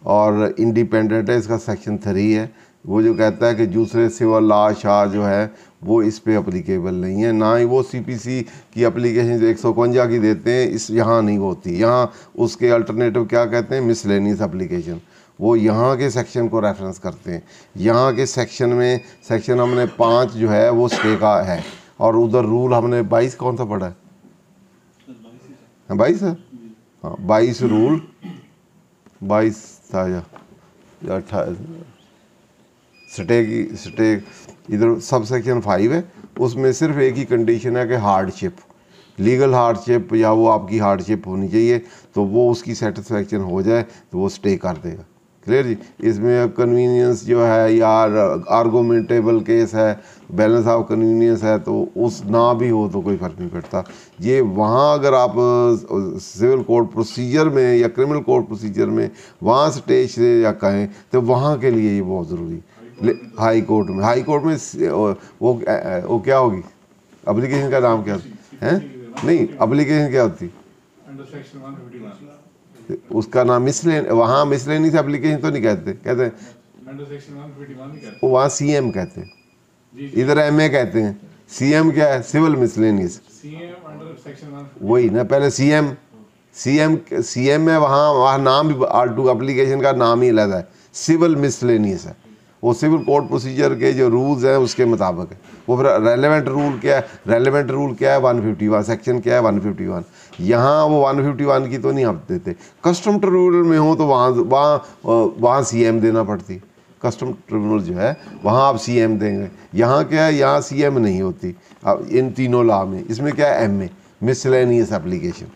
और इंडिपेंडेंट है इसका सेक्शन थ्री है। वो जो कहता है कि दूसरे सिविल ला शाह जो है वो इस पर अप्लीकेबल नहीं है। ना ही वो सीपीसी की अप्लीकेशन एक सौ की देते हैं इस यहाँ नहीं होती। यहाँ उसके अल्टरनेटिव क्या कहते हैं? मिसलेनियस अप्लीकेशन वो यहाँ के सेक्शन को रेफरेंस करते हैं। यहाँ के सेक्शन में सेक्शन हमने पाँच जो है वो स्टे का है। और उधर रूल हमने बाईस कौन सा पढ़ा है? हाँ, बाईस है? हाँ बाईस रूल बाईस अट्ठाईस स्टे की, स्टे, इधर सब सेक्शन फाइव है, उसमें सिर्फ़ एक ही कंडीशन है कि हार्डशिप लीगल हार्डशिप या वो आपकी हार्डशिप होनी चाहिए तो वो उसकी सेटिस्फेक्शन हो जाए तो वो स्टे कर देगा। क्लियर जी? इसमें कन्वीनियंस जो है या आर्गोमेंटेबल केस है बैलेंस ऑफ़ कन्वीनियंस है तो उस ना भी हो तो कोई फ़र्क नहीं पड़ता। ये वहाँ अगर आप सिविल कोर्ट प्रोसीजर में या क्रिमिनल कोर्ट प्रोसीजर में वहाँ स्टेज से या कहें तो वहाँ के लिए ये बहुत ज़रूरी हाई कोर्ट में हाई कोर्ट में वो वो क्या होगी? अप्लीकेशन का नाम क्या है? नहीं अप्लीकेशन क्या होती? उसका नाम मिसलेन वहाँ मिसलेनियस अप्लीकेशन तो नहीं कहते कहते हैं। वहाँ सी एम कहते हैं। इधर एम ए कहते हैं। सी एम क्या है? सिविल मिसलेनियस वही ना पहले C M C M C M है वहाँ वहाँ नाम भी आर टू अप्लीकेशन का नाम ही अलग है। सिविल मिसलेनियस है। वो सिविल कोर्ट प्रोसीजर के जो रूल्स हैं उसके मुताबिक है। वो फिर रेलिवेंट रूल क्या है? रेलिवेंट रूल क्या है? वन फिफ्टी वन सेक्शन क्या है? वन फिफ्टी वन यहाँ वो वन फिफ्टी वन की तो नहीं आप देते। कस्टम ट्रिब्यूनल में हो तो वहाँ वहाँ वहाँ सी एम देना पड़ती। कस्टम ट्रिब्यूनल जो है वहाँ आप सी एम देंगे। यहाँ क्या है यहाँ सी एम नहीं होती। अब इन तीनों लॉ में इसमें क्या है एम ए मिसलेनियस एप्लीकेशन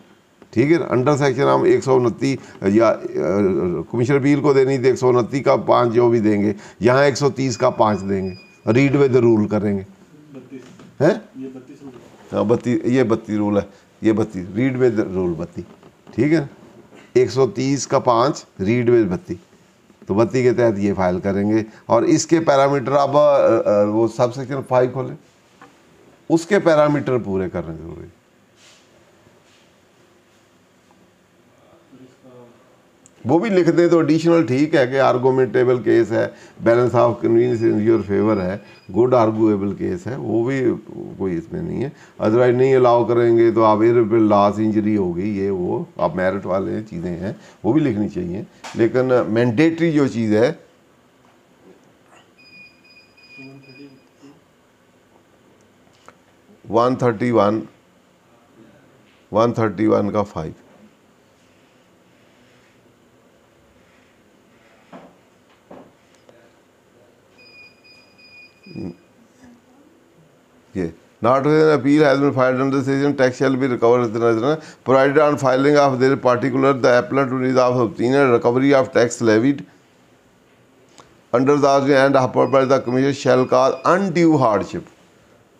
ठीक है अंडर सेक्शन हम एक सौ उनतीस या कमिश्नर अपील को देनी थी एक सौ उनतीस का पाँच जो भी देंगे यहाँ एक सौ तीस का पाँच देंगे। रीड विद रूल करेंगे। हैं? हाँ। बत्ती ये बत्ती रूल है। ये बत्ती रीड विद रूल बत्ती। ठीक है एक सौ तीस का पाँच रीड विद बत्ती। तो बत्ती के तहत ये फ़ाइल करेंगे। और इसके पैरामीटर आप अ, अ, वो सब सेक्शन फाइव खोलें। उसके पैरामीटर पूरे करने ज़रूरी। वो भी लिख दें तो एडिशनल ठीक है कि आर्गोमेंटेबल केस है balance of convenience in your favour है गुड आर्गुएबल केस है, वो भी कोई इसमें नहीं है। अदरवाइज़ नहीं अलाउ करेंगे तो आप इरेबल लॉस इंजरी होगी ये वो, आप मेरिट वाले चीज़ें हैं, वो भी लिखनी चाहिए। लेकिन मैंडेटरी जो चीज़ है one thirty one one thirty one का फाइव ये not with appeal has been filed under section tax shall be recovered provided on filing of their particular the appellant is of obtain recovery of tax levied under the end upper by the commission shall call undue hardship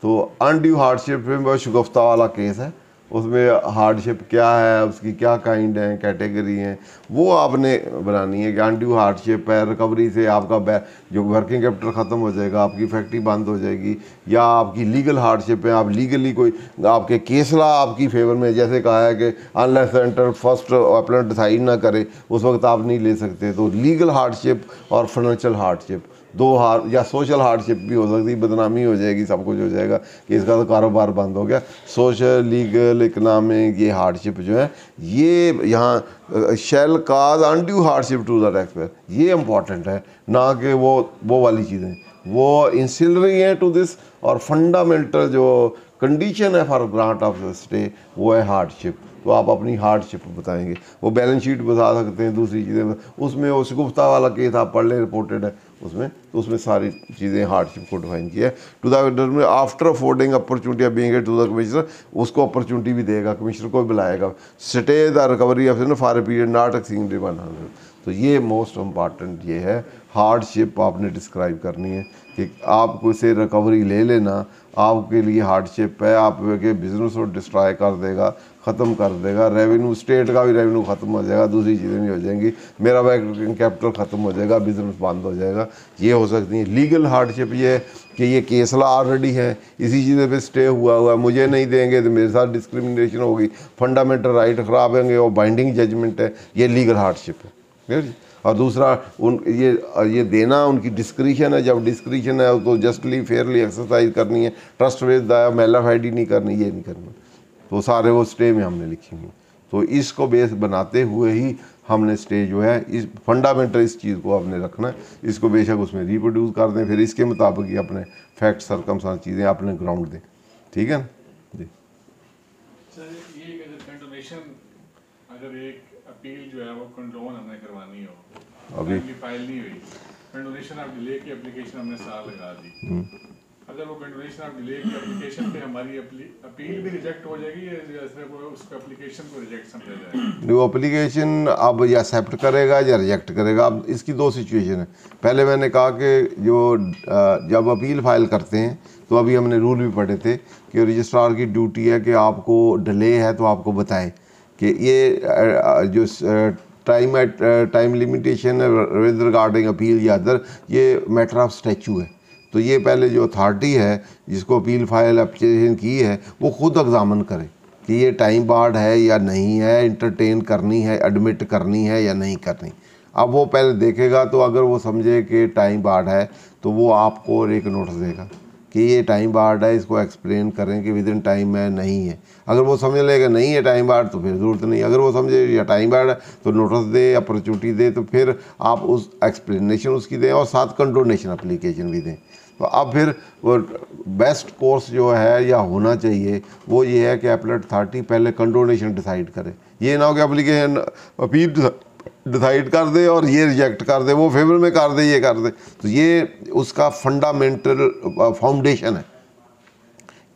तो undue hardship में बस वाला case है। उसमें hardship क्या है, उसकी क्या काइंड है कैटेगरी है, वो आपने बनानी है कि अनड्यू हार्डशिप है रिकवरी से आपका जो वर्किंग कैपिटल ख़त्म हो जाएगा, आपकी फैक्ट्री बंद हो जाएगी, या आपकी लीगल हार्डशिप है, आप लीगली कोई आपके केसला आपकी फेवर में, जैसे कहा है कि अनलेस सेंटर फ़र्स्ट अपना डिसाइड ना करे, उस वक्त आप नहीं ले सकते तो लीगल हार्डशिप और फाइनेंशियल हार्डशिप दो हार, या सोशल हार्डशिप भी हो सकती, बदनामी हो जाएगी, सब कुछ हो जाएगा, कि इसका तो कारोबार बंद हो गया। सोशल, लीगल, इकनॉमिक, ये हार्डशिप जो है, ये यहाँ shall, cause, undue hardship to the taxpayer ये इंपॉर्टेंट है, ना कि वो वो वाली चीज़ें। वो इंसिलरी हैं टू दिस और फंडामेंटल जो कंडीशन है फॉर ग्रांट ऑफ़ स्टे वो है हार्डशिप। तो आप अपनी हार्डशिप बताएँगे। वो बैलेंस शीट बता सकते हैं, दूसरी चीज़ें उसमें वो शगुफ्ता वाला केस आप पढ़ लें, रिपोर्टेड है। उसमें तो उसमें सारी चीज़ें हार्डशिप को डिफाइन किया है। To the after affording opportunity being to the commissioner उसको अपॉर्चुनिटी भी देगा कमिश्नर को भी बुलाएगा stay the recovery of for a period not exceeding one तो ये मोस्ट इंपॉर्टेंट ये है हार्डशिप आपने डिस्क्राइब करनी है कि आपको से रिकवरी ले लेना, आपके लिए हार्डशिप है, आप के बिज़नेस को डिस्ट्रॉय कर देगा ख़त्म कर देगा। रेवेन्यू स्टेट का भी रेवेन्यू ख़त्म हो जाएगा, दूसरी चीज़ें भी हो जाएँगी। मेरा वर्किंग कैपिटल ख़त्म हो जाएगा बिज़नेस बंद हो जाएगा। ये हो सकती है। लीगल हार्डशिप ये है कि ये केसला ऑलरेडी है। इसी चीज़ पे स्टे हुआ हुआ मुझे नहीं देंगे तो मेरे साथ डिस्क्रिमिनेशन होगी। फंडामेंटल राइट ख़राब होंगे वो बाइंडिंग जजमेंट है। ये लीगल हार्डशिप है। और दूसरा, उन, ये ये देना उनकी डिस्क्रिशन है। जब डिस्क्रिशन है तो जस्टली फेयरली एक्सरसाइज करनी है। ट्रस्ट वेद मेला फाइडी नहीं करनी, ये नहीं करना। तो सारे वो स्टे में हमने लिखी हुई तो इसको बेस बनाते हुए ही हमने स्टे जो है इस फंडामेंटल इस चीज़ को आपने रखना है। इसको बेशक उसमें रिप्रोड्यूस कर दें फिर इसके मुताबिक ही अपने फैक्ट सरकम चीज़ें अपने ग्राउंड दें। ठीक है ना? जी। अगर एक अपील जो है वो कंडोन हमने करवानी हो अभी- फ़ाइल नहीं हुई कंडोनेशन ऑफ़ डिले की एप्लीकेशन हमने साल लगा दी। अगर वो कंडोनेशन ऑफ़ डिले की एप्लीकेशन पे हमारी अपील भी रिजेक्ट हो जाएगी, या उसको एप्लीकेशन को रिजेक्ट समझा जाएगा? वो एप्लीकेशन अब या एक्सेप्ट करेगा या रिजेक्ट करेगा। अब इसकी दो सिचुएशन है। पहले मैंने कहा कि जो जब अपील फ़ाइल करते हैं तो अभी हमने रूल भी पढ़े थे कि रजिस्ट्रार की ड्यूटी है कि आपको डिले है तो आपको बताएँ कि ये जो time time limitation with regarding appeal या अदर ये मैटर ऑफ़ स्टैचू है। तो ये पहले जो अथॉरिटी है, जिसको अपील फ़ाइल एप्लीकेशन की है, वो खुद एग्जामन करे कि ये टाइम बार्ड है या नहीं है इंटरटेन करनी है एडमिट करनी है या नहीं करनी। अब वो पहले देखेगा तो अगर वो समझे कि टाइम बार्ड है तो वो आपको एक नोटिस देगा कि ये टाइम बार्ड है, इसको एक्सप्लेन करें कि विद इन टाइम है, नहीं है। अगर वो समझ लेगा नहीं है टाइम बार्ड तो फिर ज़रूरत नहीं। अगर वो समझे या टाइम बार्ड है तो नोटिस दे अपॉर्चुनिटी दे तो फिर आप उस एक्सप्लेनेशन उसकी दें और साथ कंडोनेशन अप्लीकेशन भी दें। तो अब फिर वो बेस्ट कोर्स जो है या होना चाहिए, वो ये है कि एपलेट अथॉरिटी पहले कंडोनेशन डिसाइड करे। ये ना हो कि अप्लीकेशन अपील डिसाइड कर दे और ये रिजेक्ट कर दे, वो फेवर में कर दे, ये कर दे। तो ये उसका फंडामेंटल फाउंडेशन है।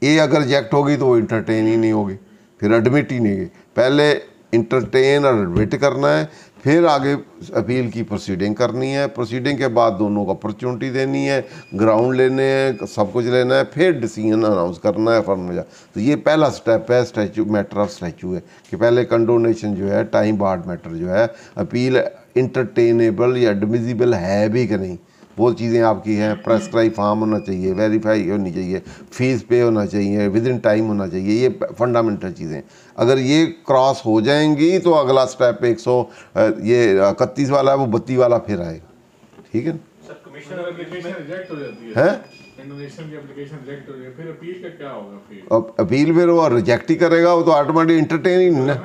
ये अगर रिजेक्ट होगी तो वो इंटरटेन ही नहीं होगी, फिर एडमिट ही नहीं होगी। पहले इंटरटेन और एडमिट करना है फिर आगे अपील की प्रोसीडिंग करनी है। प्रोसीडिंग के बाद दोनों को अपॉर्चुनिटी देनी है ग्राउंड लेने हैं, सब कुछ लेना है, फिर डिसीज़न अनाउंस करना है फर्म में तो ये पहला स्टेप है स्टैचू मैटर ऑफ़ स्टैचू है कि पहले कंडोनेशन जो है टाइम बार्ड मैटर जो है अपील इंटरटेनेबल या एडमिजिबल है भी कि नहीं? वो चीज़ें आपकी हैं प्रेस्क्राइब फार्म होना चाहिए वेरीफाई होनी चाहिए फ़ीस पे होना चाहिए विद इन टाइम होना चाहिए ये फंडामेंटल चीज़ें। अगर ये क्रॉस हो जाएँगी तो अगला स्टेप एक सौ ये इकतीस वाला है वो बत्ती वाला फिर आएगा। ठीक है सर अगर एप्लीकेशन रिजेक्ट हो जाती है? है? इंडोनेशियन की एप्लीकेशन रिजेक्ट हो जाए फिर अपील होगा फिर? अपील फिर वो रिजेक्ट ही करेगा वो तो ऑटोमेटिक इंटरटेन ही नहीं ना।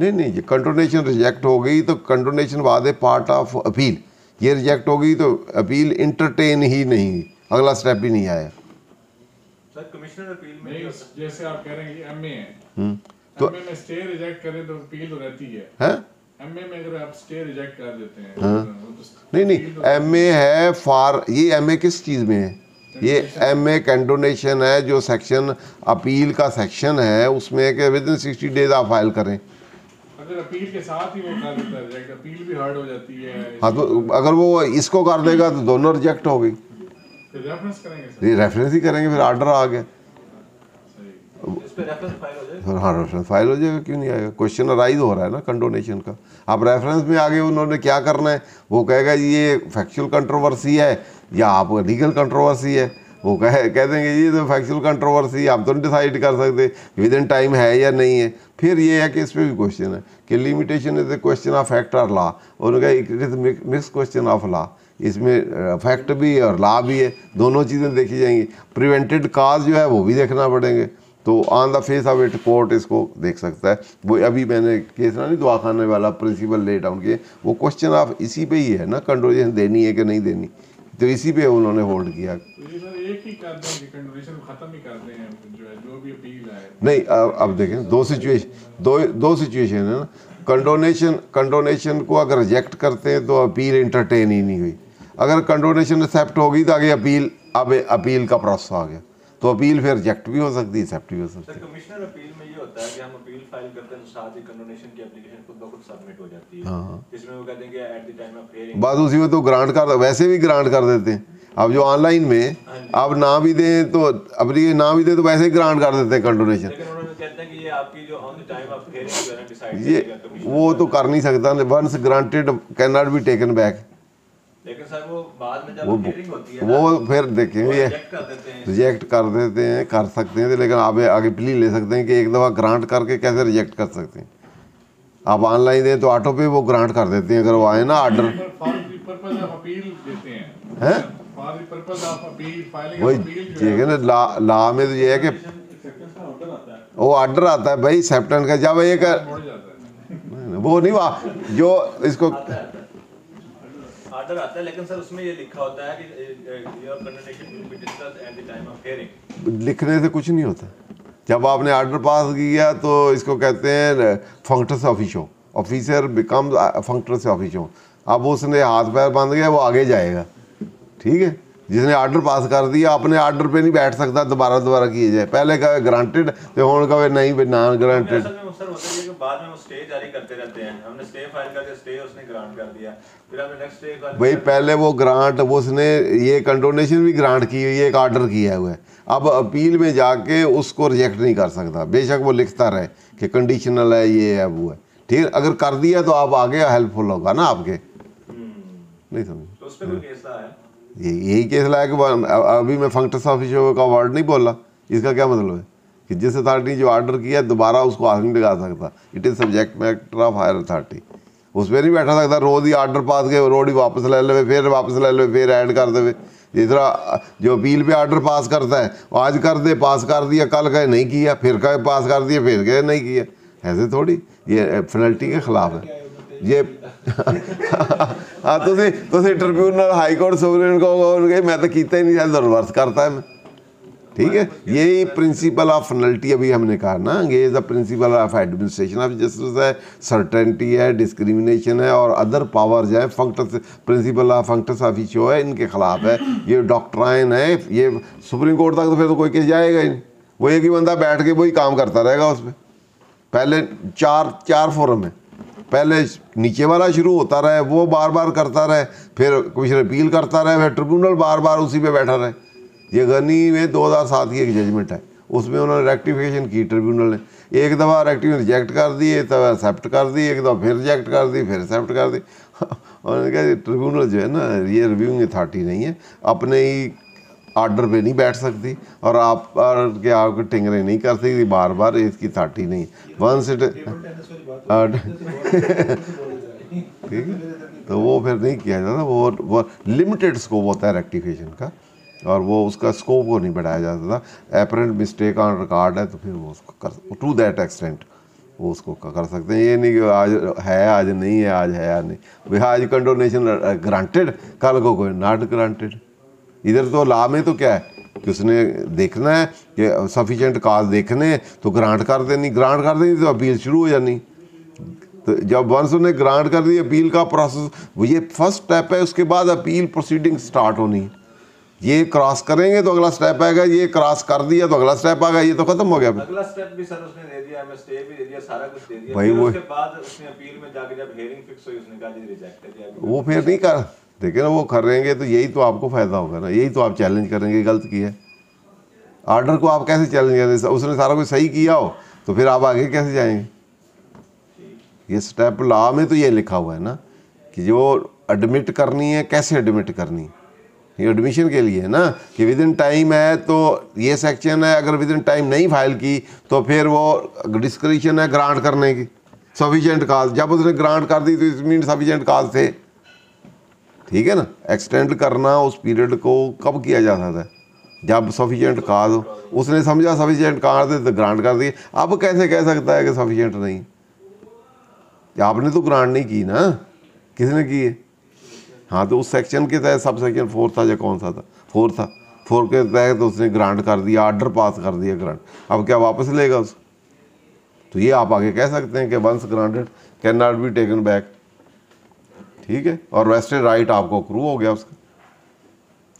नहीं नहीं ये कंडोनेशन रिजेक्ट हो गई तो कंडोनेशन बाद है पार्ट ऑफ़ अपील ये रिजेक्ट हो गई तो अपील इंटरटेन ही नहीं। अगला स्टेप ही नहीं आया। कमिश्नर अपील में नहीं जैसे आप कह रहे हैं एमए है। तो- एमए में स्टे रिजेक्ट करें तो अपील तो रहती है। है? एमए में अगर आप स्टे रिजेक्ट कर देते हैं हाँ। तो नहीं एम है फॉर ये एम किस चीज़ में है? ये एम ए कैंडोनेशन है जो सेक्शन अपील का सेक्शन है उसमें कि विद इन सिक्सटी डेज़ आप फ़ाइल करें। अगर अपील के साथ ही वो कर देता है रिजेक्ट अपील भी हर्ड हो जाती है। हाँ तो अगर वो इसको कर देगा तो दोनों रिजेक्ट हो गई। फिर रेफरेंस करेंगे रेफरेंस ही करेंगे फिर ऑर्डर आ गया। सही। इस पे रेफरेंस फ़ाइल हो जाए फिर हाँ रेफरेंस फ़ाइल हो जाएगा क्यों नहीं आएगा? क्वेश्चन अराइज हो रहा है ना कंडोनेशन का। आप रेफरेंस में आगे उन्होंने क्या करना है? वो कहेगा ये फैक्चुअल कंट्रोवर्सी है या आप लीगल कंट्रोवर्सी है? वो कह कह देंगे, ये तो फैक्चुअल कंट्रोवर्सी आप तो डिसाइड कर सकते विद इन टाइम है या नहीं है? फिर ये है कि इस पर भी क्वेश्चन है कि limitation is the question of fact और लॉ उन्होंने कहा it is mix question of law इसमें फैक्ट भी है और लॉ भी है, दोनों चीज़ें देखी जाएँगी। प्रिवेंटेड काज जो है वो भी देखना पड़ेंगे। तो on the face of it court इसको देख सकता है। वो अभी मैंने केस ना, नहीं, दवाखाने वाला प्रिंसिपल ले डाउन किए। वो क्वेश्चन ऑफ़ इसी पे ही है ना कंडोनेशन देनी है कि नहीं देनी। तो इसी पे उन्होंने होल्ड किया। तो एक ही कर दें खत्म ही कर जो है जो भी अपील है नहीं अब अब देखें दो सिचुएशन दो दो सिचुएशन है ना। कंडोनेशन कंडोनेशन को अगर रिजेक्ट करते हैं तो अपील इंटरटेन ही नहीं हुई। अगर कंडोनेशन एक्सेप्ट होगी तो आगे अपील अब अपील का प्रोसेस आ गया। तो अपील फिर रिजेक्ट भी हो सकती है एक्सेप्ट भी हो सकती है। कमिश्नर अपील में ये होता है कि हम अपील फ़ाइल करते हैं तो साथ ही कंडोनेशन की एप्लीकेशन खुद ब खुद सबमिट हो जाती है। हाँ। इसमें वो कहते हैं कि at the time of hearing बाद उसी में तो ग्रांट कर वैसे भी ग्रांट कर देते हैं। अब जो ऑनलाइन में अब ना भी दें तो अब ये ना भी दें तो वैसे ही ग्रांट कर देते हैं कंडोनेशन लेकिन उन्होंने कहते हैं कि ये आपकी जो on the time of hearing जो है ना डिसाइड ये करेगा कमिश्नर वो तो कर नहीं सकता once granted can not be taken back लेकिन सर वो बाद में वो जब हियरिंग होती है ना वो फिर देखेंगे ये रिजेक्ट कर देते हैं। कर देते हैं कर सकते हैं लेकिन आप आगे प्ली ले सकते हैं कि एक दफ़ा ग्रांट करके कैसे रिजेक्ट कर सकते हैं? आप ऑनलाइन दें तो ऑटो पे वो ग्रांट कर देते हैं अगर वो आए ना order for the purpose of appeal देते हैं हैं? For the purpose of appeal filing वही ठीक है ना ला ला में तो ये है कि एक्सेप्टेंस का ऑर्डर आता है। वो ऑर्डर आता है भाई सेप्टेंट का जब एक है। वो नहीं वहाँ जो इसको ऑर्डर आता है, लेकिन सर उसमें ये लिखा होता है कि your condonation will be discussed at the time of hearing लिखने से कुछ नहीं होता। जब आपने आर्डर पास किया तो इसको कहते हैं functus officio officer become functus officio अब उसने हाथ पैर बाँध गया, वो आगे जाएगा। ठीक है? जिसने ऑर्डर पास कर दिया अपने ऑर्डर पे नहीं बैठ सकता दोबारा दोबारा किए जाए। पहले कहे ग्रांटेड तो हूँ कहे नहीं भी नॉन ग्रांटेड असल में सर होता है कि बाद में वो स्टे जारी करते रहते हैं। हमने स्टे फ़ाइल करके स्टे उसने ग्रांट कर दिया। फिर हमने नेक्स्ट स्टे फ़ाइल भाई पहले वो ग्रांट वो उसने ये कंडोनेशन भी ग्रांट की हुई है एक ऑर्डर किया हुआ है। अब अपील में जाके उसको रिजेक्ट नहीं कर सकता। बेशक वो लिखता रहे कि कंडीशनल है ये है वो है। ठीक है अगर कर दिया तो आप आगे हेल्पफुल होगा ना आपके। नहीं समझ। तो उस पर कोई केस है? यही केस लाया कि अभी मैं फंक्टस ऑफिसर का वर्ड नहीं बोला इसका क्या मतलब है? कि जिस अथॉरिटी जो ऑर्डर किया, दोबारा उसको हाथ नहीं लगा सकता। It is subject matter of higher authority पर नहीं बैठा सकता, रोज ही ऑर्डर पास गए रोड ही वापस ले ले फिर वापस ले ले फिर ऐड कर देवे। जिस तरह जो अपील पे ऑर्डर पास करता है आज कर दे, पास कर दिया, कल कहे, नहीं किया, फिर कहे, पास कर दिया, फिर कहे, नहीं किया। ऐसे थोड़ी, ये पेनल्टी के खिलाफ है। ये हाँ ਤੁਸੀਂ ਤੁਸੀਂ tribunal high court supreme court ਕਹੋਗੇ ਮੈਂ ਤਾਂ ਕੀਤਾ ਹੀ ਨਹੀਂ ਸ਼ਾਇਦ ਰਿਵਰਸ ਕਰਤਾ ਹੈ ਮੈਂ ठीक है यही प्रिंसिपल ऑफ फनल्टी अभी हमने कहा ना ये is the principle of administration of justice है सर्टेनिटी है डिस्क्रिमिनेशन है और अदर पावर्स है functus principle of functus officio है इनके खिलाफ है ये डॉक्ट्राइन है ये सुप्रीम कोर्ट तक तो फिर तो कोई केस जाएगा ही नहीं वो एक ही बंदा बैठ के वही काम करता रहेगा उस पर पहले चार चार फोरम है पहले नीचे वाला शुरू होता रहे, वो बार बार करता रहे, फिर कुछ अपील करता रहे, फिर ट्रिब्यूनल बार बार उसी पे बैठा रहे। ये गनी में 2007 की एक जजमेंट है। उसमें उन्होंने रेक्टिफिकेशन की ट्रिब्यूनल ने। एक दफ़ा रेक्टिफिकेशन रिजेक्ट कर दी, एक दफ़ा एक्सेप्ट कर दी, एक दफ़ा फिर रिजेक्ट कर दी, फिर एक्सेप्ट कर दी। उन्होंने कहा ट्रिब्यूनल जो है ना, ये रिव्यूइंग अथॉरिटी नहीं है। अपने ही आर्डर पे नहीं बैठ सकती और आप के आपको टिंगरे नहीं कर सकती बार बार इसकी अथॉरिटी नहीं। वंस इट ठीक है? तो वो फिर नहीं किया जाता वो वो लिमिटेड स्कोप होता है रेक्टिफिकेशन का और वो उसका स्कोप को नहीं बढ़ाया जाता था। एपरेंट मिस्टेक ऑन रिकॉर्ड है तो फिर वो उसको कर टू दैट एक्सटेंट वो उसको कर सकते हैं। ये नहीं कि आज है आज नहीं है आज है या नहीं। आज कंडोनेशन ग्रांटेड कल को कोई नॉट ग्रांटेड इधर तो लॉ में तो क्या है? कि उसने देखना है कि सफिशेंट काज देखने तो ग्रांट कर देनी। ग्रांट कर देनी तो अपील शुरू हो जानी। तो जब वंस उन्हें ग्रांट कर दी अपील का प्रोसेस वो ये फ़र्स्ट स्टेप है उसके बाद अपील प्रोसीडिंग स्टार्ट होनी। ये क्रॉस करेंगे तो अगला स्टेप आएगा ये क्रॉस कर दिया तो अगला स्टेप आएगा ये तो खत्म हो गया। अगला स्टेप भी सर उसने दे दिया हमें स्टे भी दे दिया सारा कुछ दे दिया। भाई वो- उसके बाद उसने अपील में जाके जब हियरिंग फिक्स हुई उसने कहा जी रिजेक्ट है वो फिर नहीं कर। देखिए ना, वो करेंगे तो यही तो आपको फ़ायदा होगा ना, यही तो आप चैलेंज करेंगे गलत किया है। आर्डर को आप कैसे चैलेंज करेंगे उसने सारा कुछ सही किया हो तो फिर आप आगे कैसे जाएँगे? ये स्टेप लॉ में तो ये लिखा हुआ है ना, कि जो एडमिट करनी है, कैसे एडमिट करनी? ये एडमिशन के लिए है ना, कि विद इन टाइम है तो ये सेक्शन है, अगर विद इन टाइम नहीं फ़ाइल की तो फिर वो डिस्क्रिप्शन है ग्रांट करने की। सफिशिएंट काज जब उसने ग्रांट कर दी तो इस मीन सफिशिएंट काज थे। ठीक है ना? एक्सटेंड करना उस पीरियड को कब किया जा सकता है? जब सफिशिएंट काज उसने समझा सफिशिएंट काज थे तो ग्रांट कर दिए। अब कैसे कह सकता है कि सफिशिएंट नहीं? आपने तो ग्रांट नहीं की ना? किसने की है? हाँ तो उस सेक्शन के तहत सब सेक्शन फोर था या कौन सा था? फोर था। फोर के तहत तो उसने ग्रांट कर दिया ऑर्डर पास कर दिया ग्रांट अब क्या वापस लेगा उस? तो ये आप आगे कह सकते हैं कि once granted can not be taken back ठीक है? और वेस्टेड राइट आपको अक्रू हो गया उसका।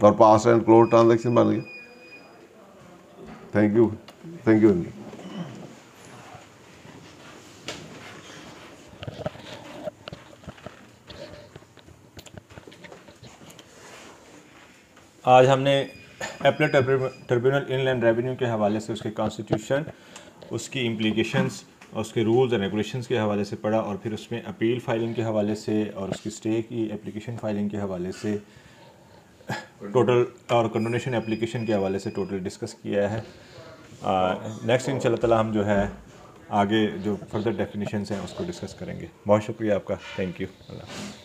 और पास एंड क्लोज ट्रांजेक्शन बन गया। थैंक यू थैंक यू आज हमने एपलेट ट्रिब्यूनल इनलैंड रेवेन्यू के हवाले से उसके कॉन्स्टिट्यूशन उसकी इम्प्लीकेशंस और उसके रूल्स एंड रेगुलेशंस के हवाले से पढ़ा और फिर उसमें अपील फाइलिंग के हवाले से और उसकी स्टे की एप्लीकेशन फाइलिंग के हवाले से टोटल और कंडोनेशन एप्लीकेशन के हवाले से टोटल डिस्कस किया है। नेक्स्ट इन ताला हम जो है आगे जो फर्दर डेफिनेशन हैं उसको डिस्कस करेंगे। बहुत शुक्रिया आपका। Thank you Allah